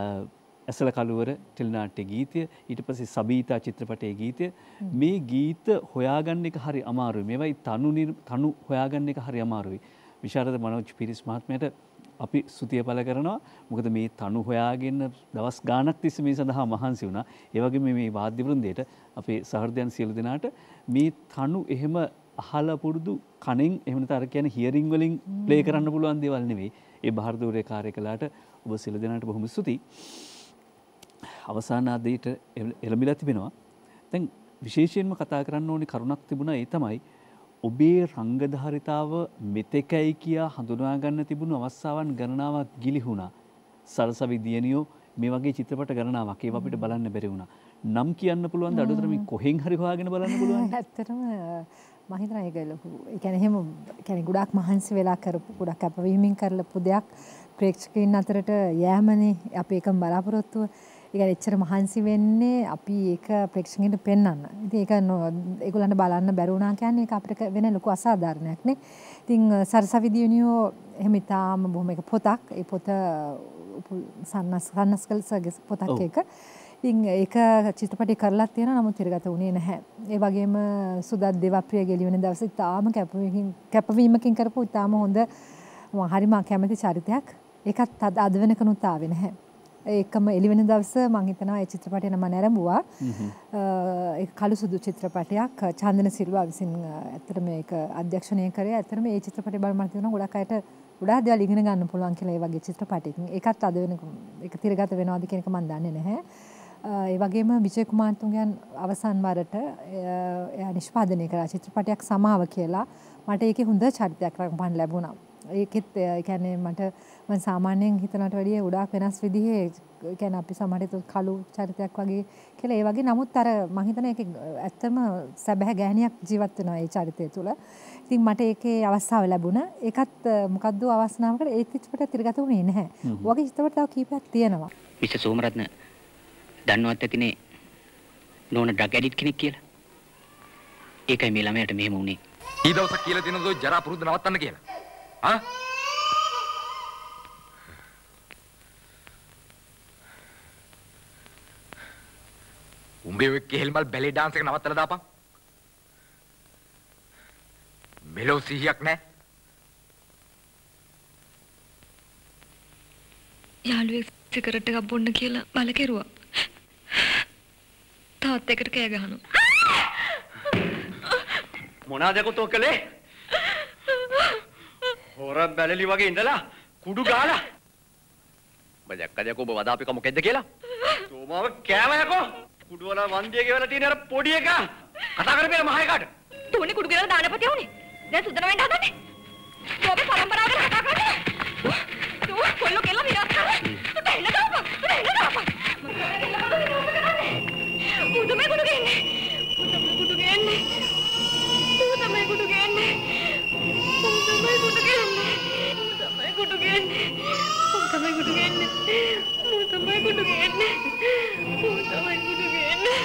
ඇසල කළුවර ටෙලිනාට්‍ය ගීතය ඊට පස්සේ සබීතා චිත්‍රපටයේ ගීතය. මේ ගීත හොයාගන්න එක හරි අමාරුයි. මේවයි තනු තනු හොයාගන්න එක හරි අමාරුයි. විශාරද මනෝජ් පිරිස් මහත්මයට අපි ස්තුතිය පළ කරනවා. මොකද මේ තනු හොයාගෙන දවස් ගානක් තිස්සේ මේ සඳහා මහන්සි වුණා. ඒ වගේම මේ වාද්‍ය වෘන්දයට අපේ සහෘදයන් සියලු දෙනාට මේ තනු එහෙම අහලා පුරුදු කණෙන් එහෙම නැත්නම් අර කියන්නේ හියරින් වලින් ප්ලේ කරන්න පුළුවන් දේවල් නෙවෙයි. ඒ බහර්දූරේ කාර්ය කළාට ඔබ සියලු දෙනාට බොහොම ස්තුතියි අවසාන ආදීට එළඹිලා තිබෙනවා. දැන් විශේෂයෙන්ම කතා කරන්න ඕනේ කරුණක් තිබුණා ඒ තමයි ඔබේ රංගධාරිතාව මෙතෙකයි කියා හඳුනා ගන්න තිබුණු අවස්ථාවන් ගණනාවක් ගිලිහුණා. සරසවි දියණියෝ මේ වගේ චිත්‍රපට ගණනාවක් ඒව අපිට බලන්න බැරි වුණා. නම් කියන්න පුළුවන් ද අඩුතරමින් කොහෙන් හරි හොයාගෙන බලන්න පුළුවන්. [laughs] ඇත්තටම මම හිතනවා ඒක ලොකු ඒ කියන්නේ එහෙම ඒ කියන්නේ ගොඩාක් මහන්සි වෙලා කරපු ගොඩක් කැපවීමෙන් කරලපු දෙයක් ප්‍රේක්ෂකයන් අතරට යෑමනේ අපි ඒකම බලාපොරොත්තුව. ඒ කියන්නේ එච්චර මහන්සි වෙන්නේ අපි ඒක ප්‍රේක්ෂකයන්ට පෙන්වන්න. ඉතින් ඒක ඒගොල්ලන්ට බලන්න බැරි වුණා කියන්නේ ඒක අපිට වෙන ලොකු අසාධාරණයක් නේ. ඉතින් සරසවි දියුනියෝ එහෙම ඉතාම බොහොම එක පොතක්. ඒ පොත සන්නස් සන්නස්කල්සගේ පොතක්. ඒක. ඉතින් ඒක චිත්‍රපටි කරලා තියෙනවා නමුත් තිරගත වුණේ නැහැ. ඒ වගේම සුදත් දේවප්‍රිය ගෙලිවෙන දවසේ තාම කැපවීමකින් කැපවීමකින් කරපු තාම හොඳ හරිම කැමති චරිතයක්. ඒකත් අද වෙනකනුත් ආවේ නැහැ. ඒකම එළිවෙන දවස මම හිතනවා ඒ චිත්‍රපටය නම නැරඹුවා. ඒක කළු සුදු චිත්‍රපටයක් චන්දන සිල්වා විසින් ඇත්තට මේක අධ්‍යක්ෂණය කරේ. ඇත්තටම මේ චිත්‍රපටය බලන්න මට තියෙනවා ගොඩක් අයට ගොඩාක් දේවල් ඉගෙන ගන්න පුළුවන් කියලා ඒ වගේ චිත්‍රපටයකින්. ඒකත් අද වෙනකම් ඒක තිරගත වෙනවද කියන එක මම දන්නේ නැහැ. ඒ වගේම විජය කුමාරතුංගයන් අවසන් වරට එයා නිෂ්පාදනය කරා චිත්‍රපටයක් සමාව කියලා මට ඒකේ හොඳ චරිතයක් රඟපාන්න ලැබුණා. ඒකෙත් ඒ කියන්නේ මට සාමාන්‍යයෙන් හිතනට වැඩිය ගොඩාක් වෙනස් විදිහේ කියන්නේ අපි සමහරට කළු චරිතයක් වගේ කියලා ඒ වගේ නමුත් අර මම හිතන ඒකේ ඇත්තම සැබෑ ගෑණියක් ජීවත් වෙනවා ඒ චරිතය තුළ. ඉතින් මට ඒකේ අවස්ථාව ලැබුණා. ඒකත් මොකද්ද අවස්ථාවකට ඒ චිත්‍රපටය තිරගත වුණේ නැහැ. ඔයගේ චිත්‍රපට තව කීපයක් තියෙනවා. මිස්ටර් සෝමරත්න දන්නවත් ඇතිනේ නෝන ඩ්‍රග් ඇඩිට් කෙනෙක් කියලා. ඒකයි මේ ළමයාට මෙහෙම වුනේ. ඊ දවසක් කියලා ඔය ජරා පුරුද්ද නවත්තන්න කියලා? ආ? උඹේ ඔය කෙහෙල්මල් බැලේ ඩාන්ස් එක නවත්තලා දාපන්. මෙලෝ සිහියක් නැහැ. යාළුවෙක් සිගරට් එකක් බොන්න කියලා බල කෙරුවා. තාත් එකට කෑ ගහනවා. මොනාද කොතෝ කළේ? හොර බැලලි වගේ ඉඳලා කුඩු ගාලා. ඔබ දැක්කද යකෝ ඔබ වදාපික මොකෙද්ද කියලා? තෝමාව කෑම යකෝ. කුඩු වල වන්දිය ගෙවලා තියෙන අර පොඩි එක. කතා කරපේ මහ එකට. තෝනේ කුඩු ගෙනලා දානපති වුනේ. දැන් සුදන වෙන්න හදන්නේ. තෝ අපි පරම්පරාව ගැන කතා කරන්නේ. තෝ කොල්ල කෙල්ල විනාශ කරලා. තෝ එන්න දාපන්. තෝ එන්න දාපන්. මු තමයි කුඩු ගන්නේ. මු තමයි කුඩු ගන්නේ. මු තමයි කුඩු ගන්නේ. මු තමයි කුඩු ගන්නේ. මු තමයි කුඩු ගන්නේ. මු තමයි කුඩු ගන්නේ. මු තමයි කුඩු ගන්නේ. මු තමයි කුඩු ගන්නේ.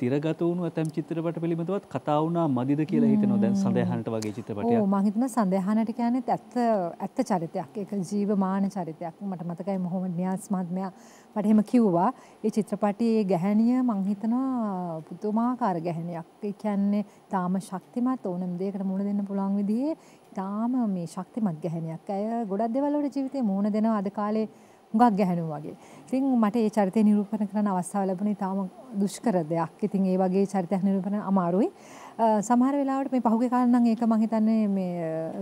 තිරගත වුණු ඇතැම් චිත්‍රපට පිළිබඳවත් කතා වුණා මදිද කියලා හිතනවා දැන් සඳහනට වගේ චිත්‍රපටයක්. මම හිතන සඳහනට කියන්නේත් ඇත්ත ඇත්ත චරිතයක්. ඒක ජීවමාන චරිතයක්. මට මතකයි මොහොමඩ් නියාස් මහත්මයා මට එහෙම කිව්වා. ඒ චිත්‍රපටයේ ගැහැණිය මං හිතනවා පුදුමාකාර ගැහැණියක්. ඒ කියන්නේ තාම ශක්තිමත් ඕනම දෙයකට මුහුණ දෙන්න පුළුවන් විදිහේ තාම මේ ශක්තිමත් ගැහැණියක්. ඇය ගොඩක් දේවල් වලට ජීවිතේ මුහුණ දෙනවා අද කාලේ හුඟක් ගැහැණු වගේ. ඉතින් මට ඒ චරිතය නිරූපණය කරන්න අවස්ථාව ලැබුණේ තාම දුෂ්කර දෙයක්. ඉතින් ඒ වගේ චරිතයක් නිරූපණය අමාරුයි. අ, සමහර වෙලාවට මේ පහුගිය කාලේ නම් ඒක මම හිතන්නේ මේ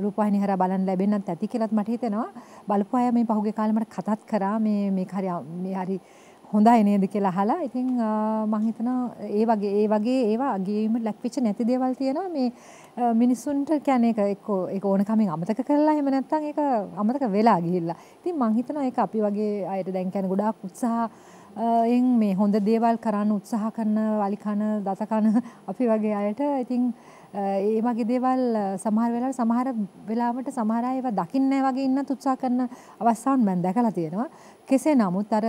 රූපවාහිනිය හරහා බලන්න ලැබෙන්නත් ඇති කියලාත් මට හිතෙනවා. බලපු අය මේ පහුගිය කාලේ මට කතාත් කරා මේ මේක හරි මේ හරි හොඳයි නේද කියලා අහලා. ඉතින් මම හිතනවා ඒ වගේ ඒ වගේ ඒවා අගීම ලැක්විච්ච නැති දේවල් තියෙනවා මේ අ, මිනිස්සුන්ට කියන්නේ ඒක එක්කෝ ඒක ඕනකමින් අමතක කරලා එහෙම නැත්නම් ඒක අමතක වෙලා ගිහිල්ලා. ඉතින් මම හිතනවා ඒක අපි වගේ අයට දැන් කියන්නේ ගොඩාක් උත්සාහ එන් මේ හොඳ දේවල් කරන්න උත්සාහ කරන වලි කන දත කන අපි වගේ අයට ඉතින් ඒ වගේ දේවල් සමහර වෙලාවට සමහර වෙලාවට සමහර අය ඒවා දකින්නේ නැහැ වගේ ඉන්නත් උත්සාහ කරන අවස්ථාවන් මම දැකලා තියෙනවා. කෙසේ නමුත් අර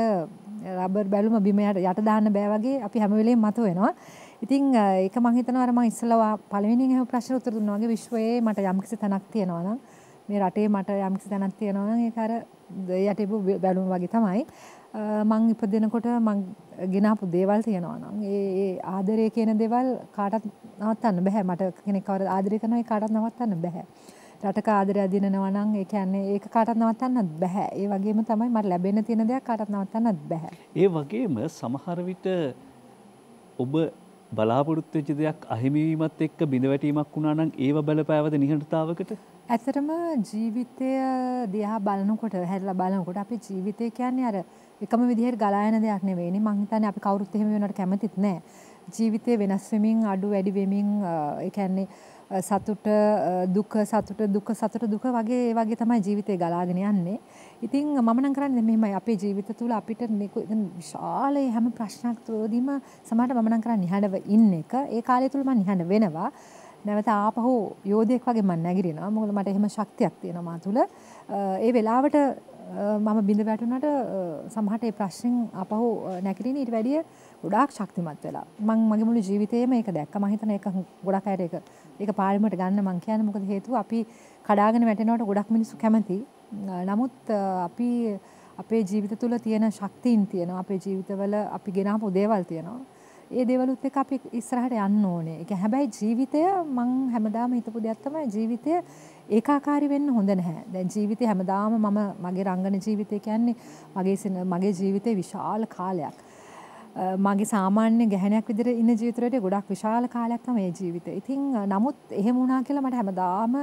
රබර් බැලුම බිම යට යට දාන්න බෑ වගේ අපි හැම වෙලේම මතුවෙනවා. ඉතින් ඒක මම හිතනවා අර මම ඉස්සෙල්ලා පළවෙනියෙන් එහෙම ප්‍රශ්න උත්තර දුන්නා වගේ විශ්වයේ මට යම්කිසි තැනක් තියෙනවා නම් මේ රටේ මට යම්කිසි තැනක් තියෙනවා නම් ඒක අර යටිපු බැලුම වගේ තමයි. මං ඉපදෙනකොට මං ගෙනාපු දේවල් තියෙනවා නම් ඒ ඒ ආදරය කියන දේවල් කාටත් නවත්තන්න බෑ. මට කෙනෙක් කවර ආදරය කරනවා ඒ කාටත් නවත්තන්න බෑ. රටක ආදරය අදිනනවා නම් ඒ කියන්නේ ඒක කාටත් නවත්තන්නත් බෑ. ඒ වගේම තමයි මට ලැබෙන්න තියෙන දේක් කාටත් නවත්තන්නත් බෑ. ඒ වගේම සමහර විට ඔබ බලාපොරොත්තු වෙච්ච දෙයක් අහිමිවීමත් එක්ක බිඳවැටීමක් වුණා නම් ඒව බලපෑවද නිහඬතාවකට? ඇත්තටම ජීවිතය දිහා බලනකොට හැරිලා බලනකොට අපේ ජීවිතය කියන්නේ අර එකම විදිහට ගලා යන දෙයක් නෙවෙයිනේ මං හිතන්නේ අපි කවුරුත් එහෙම වෙනවට කැමතිත් නෑ ජීවිතේ වෙනස් වෙමින් අඩු වැඩි වෙමින් ඒ කියන්නේ සතුට දුක සතුට දුක සතුට දුක වගේ ඒ වගේ තමයි ජීවිතේ ගලාගෙන යන්නේ. ඉතින් මම නම් කරන්නේ මෙහෙමයි අපේ ජීවිත තුළ අපිට මේක විශාල හැම ප්‍රශ්නයක් තුළදීම සමහරට මම නම් කරන්නේ නිහඬව ඉන්න එක. ඒ කාලය තුළ මම නිහඬ වෙනවා. නැවත ආපහු යෝධයෙක් වගේ මම නැගිරිනවා. මොකද මට එහෙම ශක්තියක් තියෙනවා මා තුළ. ඒ වෙලාවට මම බිඳ වැටුණට සමහරට ඒ ප්‍රශ්නෙන් ආපහු නැගිටින ඊට වැඩිය ගොඩාක් ශක්තිමත් වෙලා. මම මගේ මුළු ජීවිතේම ඒක දැක්කා. මම හිතන ඒක ගොඩක් අයට ඒක ඒක පාරමිට ගන්න මං කියන්නේ මොකද හේතුව අපි කඩාගෙන වැටෙනවට ගොඩක් මිනිස්සු කැමති. නමුත් අපි අපේ ජීවිත තුළ තියෙන ශක්තියින් තියෙනවා. අපේ ජීවිතවල අපි ගෙනාපු දේවල් තියෙනවා. ඒ දේවලුත් එක්ක අපි ඉස්සරහට යන්න ඕනේ. ඒක හැබැයි ජීවිතය මං හැමදාම හිතපු දෙයක් තමයි ජීවිතය ඒකාකාරී වෙන්න හොඳ නැහැ. දැන් ජීවිතේ හැමදාම මම මගේ රංගන ජීවිතය කියන්නේ මගේ මගේ ජීවිතේ විශාල කාලයක්. මගේ සාමාන්‍ය ගැහණයක් විදිහට ඉන්න ජීවිතයට ගොඩක් විශාල කාලයක් තමයි මේ ජීවිතේ. ඉතින් නමුත් එහෙම වුණා කියලා මට හැමදාම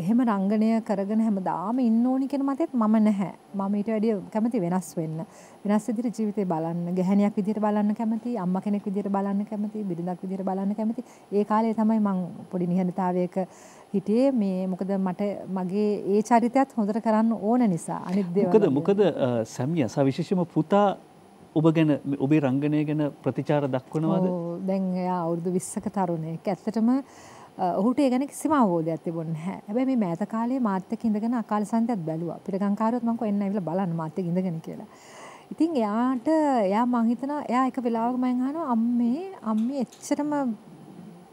එහෙම රංගනය කරගෙන හැමදාම ඉන්න ඕනි කියන මතෙත් මම නැහැ. මම ඊට වැඩිය කැමති වෙනස් වෙන්න. වෙනස් විදිහට ජීවිතේ බලන්න, ගැහණියක් විදිහට බලන්න කැමති, අම්මා කෙනෙක් විදිහට බලන්න කැමති, බිරිඳක් විදිහට බලන්න කැමති. ඒ කාලේ තමයි මම පොඩි නිහඬතාවයක හිටියේ මේ මොකද මට මගේ ඒ චරිතයත් හොඳට කරන්න ඕන නිසා අනිත් දේවල් මොකද මොකද සැමිය සා විශේෂම පුතා ඔබ ගැන ඔබේ රංගනය ගැන ප්‍රතිචාර දක්වනවාද ඔව්, දැන් එයා අවුරුදු 20ක තරුණයෙක්. ඇත්තටම අ, ඔහුට ඒ ගැන කිසිම අවබෝධයක් තිබුණේ නැහැ. හැබැයි මේ මෑත කාලේ මාත් එක්ක ඉඳගෙන අකාල සංත්‍යත් බැලුවා. පිටගංකාරයොත් මම කොහෙන් ඇවිල්ලා බලන්න මාත් එක්ක ඉඳගෙන කියලා. ඉතින් එයාට එයා මං හිතනවා එයා එක වෙලාවක මම අහනවා අම්මේ අම්මේ එච්චරම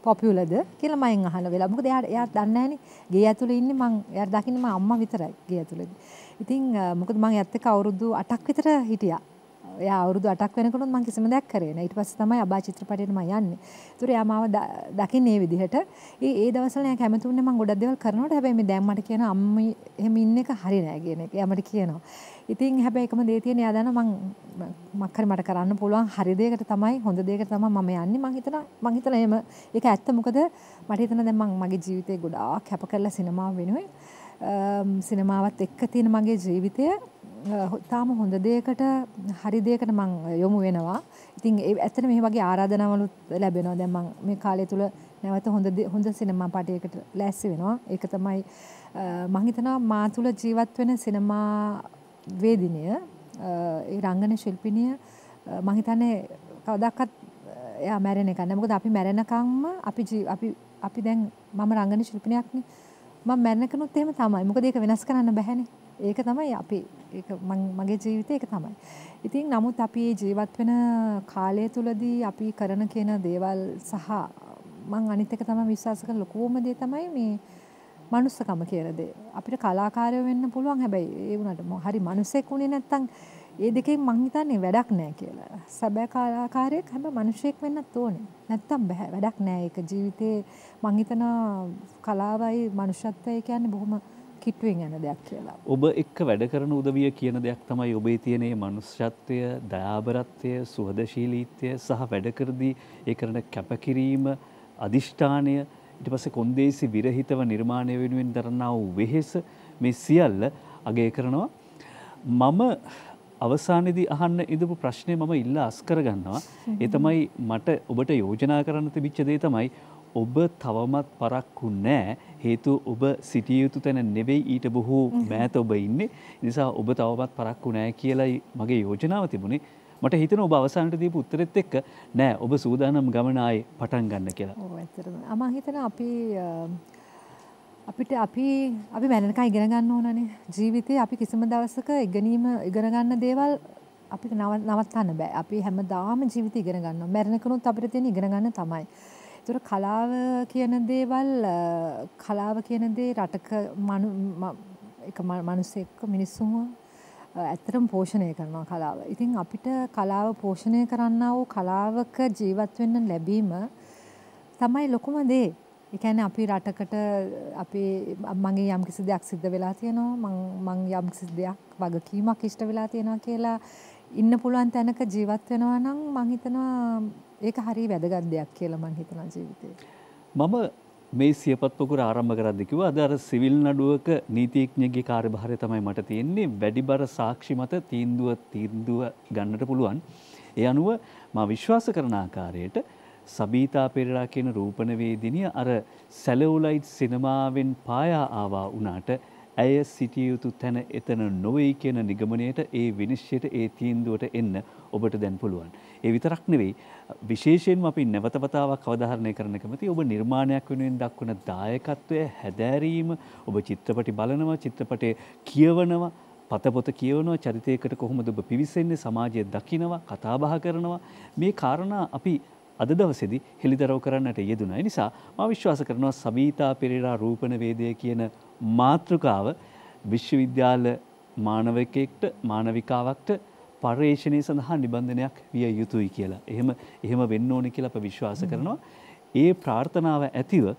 පොපියුලර්ද කියලා මම අහන වෙලාව. මොකද එයා එයා දන්නේ නැහනේ. ගේ ඇතුලේ ඉන්නේ මං එයාට දකින්නේ මම අම්මා විතරයි ගේ ඇතුලේදී. ඉතින් අ, මොකද මං එයත් එක්ක අවුරුදු 8ක් විතර හිටියා. එයා අවුරුදු 8ක් වෙනකොට මම කිසිම දෙයක් කරේ නැහැ. ඊට පස්සේ තමයි අබා චිත්‍රපටයට මම යන්නේ. ඒතර එයා මාව ද- දකින්නේ මේ විදිහට. ඒ ඒ දවස්වල එයා කැමති වුණේ මම ගොඩක් දේවල් කරනකොට හැබැයි මේ දැන් මට කියන අම්මයි එහෙම ඉන්න එක හරි නෑ කියන එක. එයා මට කියනවා. ඉතින් හැබැයි එකම දේ තියෙන එයා දන්නවා මං මක් හරි මට කරන්න පුළුවන් හරි දෙයකට තමයි හොඳ දෙයකට තමයි මම යන්නේ. මං හිතනවා මං හිතනවා එහෙම ඒක ඇත්ත මොකද මට හිතෙනවා දැන් මං මගේ ජීවිතේ ගොඩාක් කැප කරලා සිනමාව වෙනුවෙන් අම්, සිනමාවත් එක්ක තියෙන මගේ ජීවිතය අ, හො- තාම හොඳ දෙයකට හරි දෙයකට මං යොමු වෙනවා. ඉතින් ඒ ඇත්තට මේ වගේ ආරාධනාවලුත් ලැබෙනවා. දැන් මං මේ කාලය තුල නැවත හොඳ දේ- හොඳ සිනමා පාටයකට ලෑස්ති වෙනවා. ඒක තමයි අ, මං හිතනවා මා තුල ජීවත් වෙන සිනමා වේදිනිය අ, ඒ රංගන ශිල්පිනිය අ, මං හිතන්නේ කවදාකවත් එයා මැරෙන එක නෑ. මොකද අපි මැරෙනකම්ම අපි ජී- අපි අපි දැන් මම රංගන ශිල්පිනියක්නේ. මම මැරෙනකනුත් එහෙම තමයි. මොකද ඒක වෙනස් කරන්න බැහැනේ. ඒක තමයි අපි ඒක මං- මගේ ජීවිතේ ඒක තමයි. ඉතින් නමුත් අපි මේ ජීවත් වෙන කාලය තුලදී අපි කරන කියන දේවල් සහ මං අනිත් එක තමයි විශ්වාස කරන ලොකුම දේ තමයි මේ මනුස්සකම කියන දේ. අපිට කලාකාරයෝ වෙන්න පුළුවන් හැබැයි ඒ වුණාට මො- හරි මිනිසෙක් වුණේ නැත්තම් ඒ දෙකෙන් මං හිතන්නේ වැඩක් නෑ කියලා. සැබෑ කලාකාරයෙක් හැබැයි මිනිසෙක් වෙන්නත් ඕනේ. නැත්තම් බෑ වැඩක් නෑ ඒක ජීවිතේ මං හිතනවා කලාවයි මනුෂ්‍යත්වය කියන්නේ බොහොම කිට්ටුවෙන් යන දෙයක් කියලා. ඔබ එක්ක වැඩ කරන උදවිය කියන දෙයක් තමයි ඔබේ තියෙන මේ මනුෂ්‍යත්වය, දයාබරත්වය, සුහදශීලීත්වය සහ වැඩකරදී ඒ කරන කැපකිරීම, අදිෂ්ඨානය, ඊට පස්සේ කොන්දේසි විරහිතව නිර්මාණය වෙනුවෙන් දරනා වූ වෙහෙස මේ සියල්ල අගය කරනවා. මම අවසානයේදී අහන්න ඉදපු ප්‍රශ්නේ මම ඉල්ලා අස් කරගන්නවා. ඒ තමයි මට ඔබට යෝජනා කරන්න තිබිච්ච දේ තමයි ඔබ තවමත් පරක්කු නෑ හේතු ඔබ සිටිය යුතු තැන නෙවෙයි ඊට බොහෝ මෑත ඔබ ඉන්නේ නිසා ඔබ තවමත් පරක්කු නෑ කියලයි මගේ යෝජනාව තිබුණේ මට හිතන ඔබ අවසානට දීපු උත්තරෙත් එක්ක නෑ ඔබ සූදානම් ගමන ආයේ පටන් ගන්න කියලා. මම හිතනවා අපි අපිට අපි අපි මැරෙනකන් ඉගෙන ගන්න ඕනනේ. ජීවිතේ අපි කිසිම දවසක ඉගෙනීම ඉගෙන ගන්න දේවල් අපිට නව- නවත්තන්න බෑ. අපි හැමදාම ජීවිතේ ඉගෙන ගන්නවා. මැරෙනකනුත් අපිට තියෙන ඉගෙන ගන්න තමයි. ඒතර කලාව කියන දේවල් අ, කලාව කියන දේ රටක මනු ම- එක ම- මිනිස්සෙක්ව මිනිස්සුන්ව අ, ඇත්තටම පෝෂණය කරනවා කලාව. ඉතින් අපිට කලාව පෝෂණය කරන්නා වූ කලාවක ජීවත් වෙන්න ලැබීම තමයි ලොකුම දේ. ඒ කියන්නේ අපි රටකට අපි මගේ යම් කිසි දෙයක් සිද්ධ වෙලා තියෙනවා මං මං යම් කිසි දෙයක් වගකීමක් ඉෂ්ට වෙලා තියෙනවා කියලා ඉන්න පුළුවන් තැනක ජීවත් වෙනවා නම් මං හිතනවා ඒක හරිය වැදගත් දෙයක් කියලා මං හිතනවා ජීවිතේ. මම මේ සියපත් පොකුර ආරම්භ කරද්දි කිව්වා අද අර සිවිල් නඩුවක නීතිඥගේ කාර්යභාරය තමයි මට තියෙන්නේ වැඩිබර සාක්ෂි මත තීන්දුව තීන්දුව ගන්නට පුළුවන්. ඒ අනුව මා විශ්වාස කරන ආකාරයට සබීතා පෙරේරා කියන රූපණවේදිනිය අර සැලෝලයිට් සිනමාවෙන් පායා ආවා වුණාට ඇය සිටිය යුතු තැන එතන නොවෙයි කියන නිගමනයට ඒ විනිශ්චයට ඒ තීන්දුවට එන්න ඔබට දැන් පුළුවන්. ඒ විතරක් නෙවෙයි විශේෂයෙන්ම අපි නැවත වතාවක් අවධාරණය කරන කැමති ඔබ නිර්මාණයක් වෙනුවෙන් දක්වන දායකත්වය හැදෑරීම ඔබ චිත්‍රපටි බලනවා චිත්‍රපටය කියවනවා පතපොත කියවනවා චරිතයකට කොහොමද ඔබ පිවිසෙන්නේ සමාජය දකිනවා කතාබහ කරනවා මේ කාරණා අපි අද දවසේදී හෙළිදරව් කරන්නට යෙදුණා. ඒ නිසා මම විශ්වාස කරනවා සබීතා පෙරේරා රූපණ වේදය කියන මාතෘකාව විශ්වවිද්‍යාල මානවකයෙක්ට මානවිකාවක්ට පර්යේෂණය සඳහා නිබන්ධනයක් විය යුතුයි කියලා. එහෙම එහෙම වෙන්න ඕනේ කියලා අප විශ්වාස කරනවා. ඒ ප්‍රාර්ථනාව ඇතිව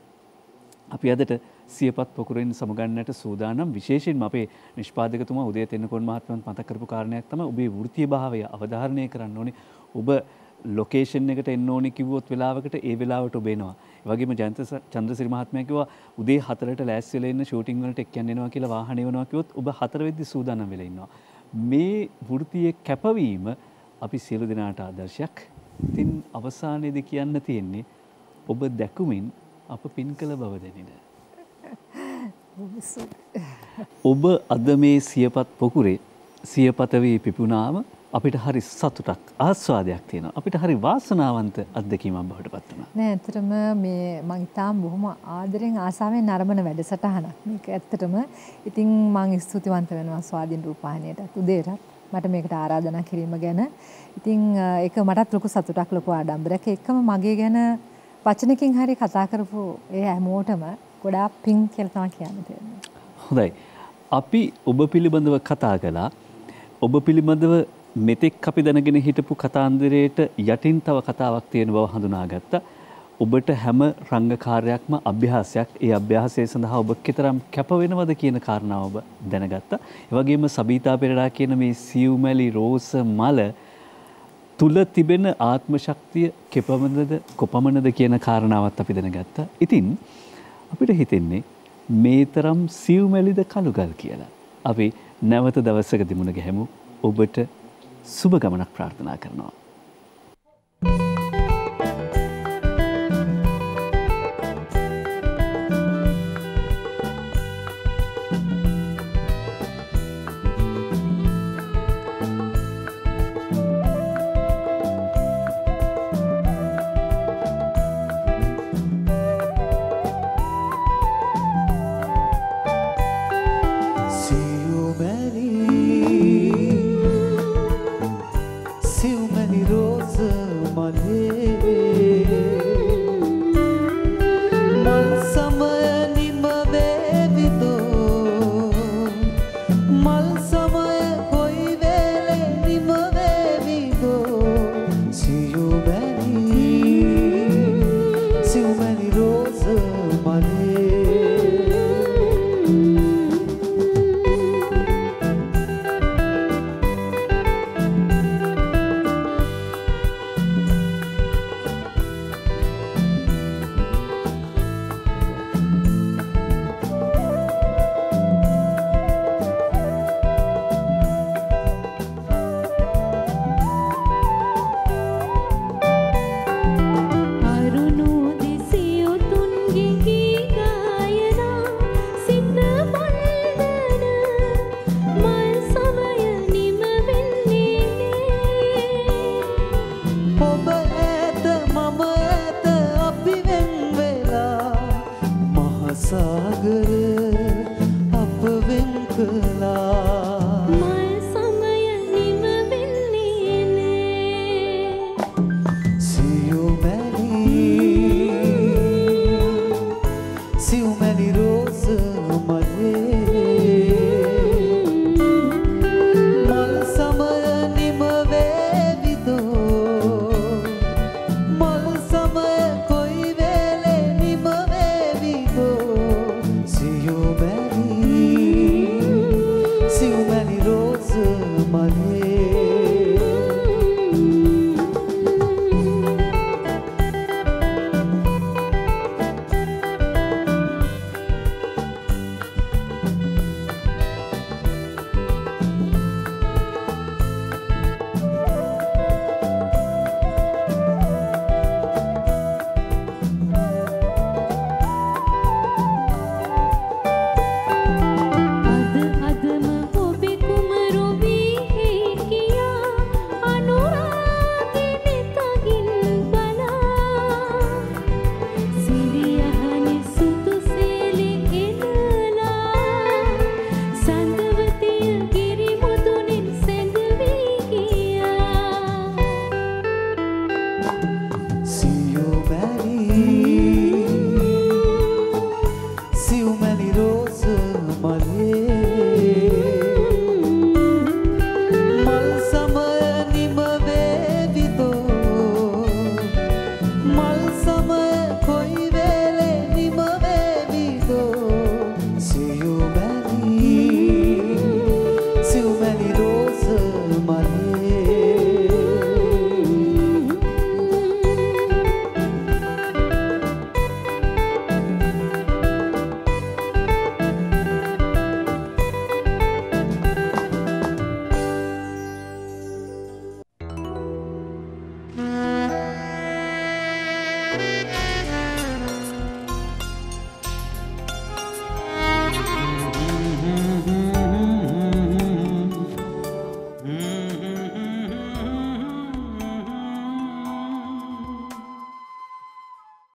අපි අදට සියපත් පොකුරෙන් සමගන්නට සූදානම් විශේෂයෙන්ම අපේ නිෂ්පාදකතුමා උදය තෙන්නකොන් මහත්මයන් මතක් කරපු කාරණයක් තමයි ඔබේ වෘත්තීය භාවය අවධාරණය කරන්න ඕනේ. ඔබ ලොකේෂන් එකට එන්න ඕනේ කිව්වොත් වෙලාවකට ඒ වෙලාවට ඔබ එනවා. ඒ වගේම ජයන්ත චන්ද්‍රසිරි මහත්මයා කිව්වා උදේ 4ට ලෑස්ති වෙලා ඉන්න ෂූටින් වලට එක්කන් එනවා කියලා වාහන එවනවා කිව්වොත් ඔබ 4 වෙද්දි සූදානම් වෙලා ඉන්නවා. මේ වෘත්තීය කැපවීම අපි සියලු දෙනාට ආදර්ශයක්. ඉතින් අවසානයේදී කියන්න තියෙන්නේ ඔබ දැකුමින් අප පින් කළ බව දැනෙන. ඔබ අද මේ සියපත් පොකුරේ සියපතවී පිපුණාම අපිට හරි සතුටක් ආස්වාදයක් තියෙනවා. අපිට හරි වාසනාවන්ත අත්දැකීමක් බවට පත් වෙනවා. නෑ ඇත්තටම මේ මං ඉතාම බොහොම ආදරෙන් ආසාවෙන් නරඹන වැඩසටහනක්. මේක ඇත්තටම ඉතින් මං ස්තුතිවන්ත වෙනවා ස්වාධීන රූපවාහිනියටත් උදේටත් මට මේකට ආරාධනා කිරීම ගැන. ඉතින් අ, ඒක මටත් ලොකු සතුටක් ලොකු ආඩම්බරයක්. ඒකම මගේ ගැන වචනකින් හරි කතා කරපු ඒ හැමෝටම ගොඩාක් පිං කියලා තමයි කියන්න තියෙන්නේ. හොඳයි. අපි ඔබ පිළිබඳව කතා කළා. ඔබ පිළිබඳව මෙතෙක් අපි දැනගෙන හිටපු කතාන්දරයට යටින් තව කතාවක් තියෙන බව හඳුනාගත්තා. ඔබට හැම රංගකාරයක්ම අභ්‍යාසයක්. ඒ අභ්‍යාසය සඳහා ඔබ කෙතරම් කැප වෙනවද කියන කාරණාව ඔබ දැනගත්තා. ඒ වගේම සබීතා පෙරේරා කියන මේ සියුමැලි රෝස මල තුල තිබෙන ආත්ම ශක්තිය කෙපමණද කොපමණද කියන කාරණාවත් අපි දැනගත්තා. ඉතින් අපිට හිතෙන්නේ මේ තරම් සිව්මැලිද කළුගල් කියලා. අපි නැවත දවසක දිමුණ ගැහැමු ඔබට සුබ ගමනක් ප්‍රාර්ථනා කරනවා.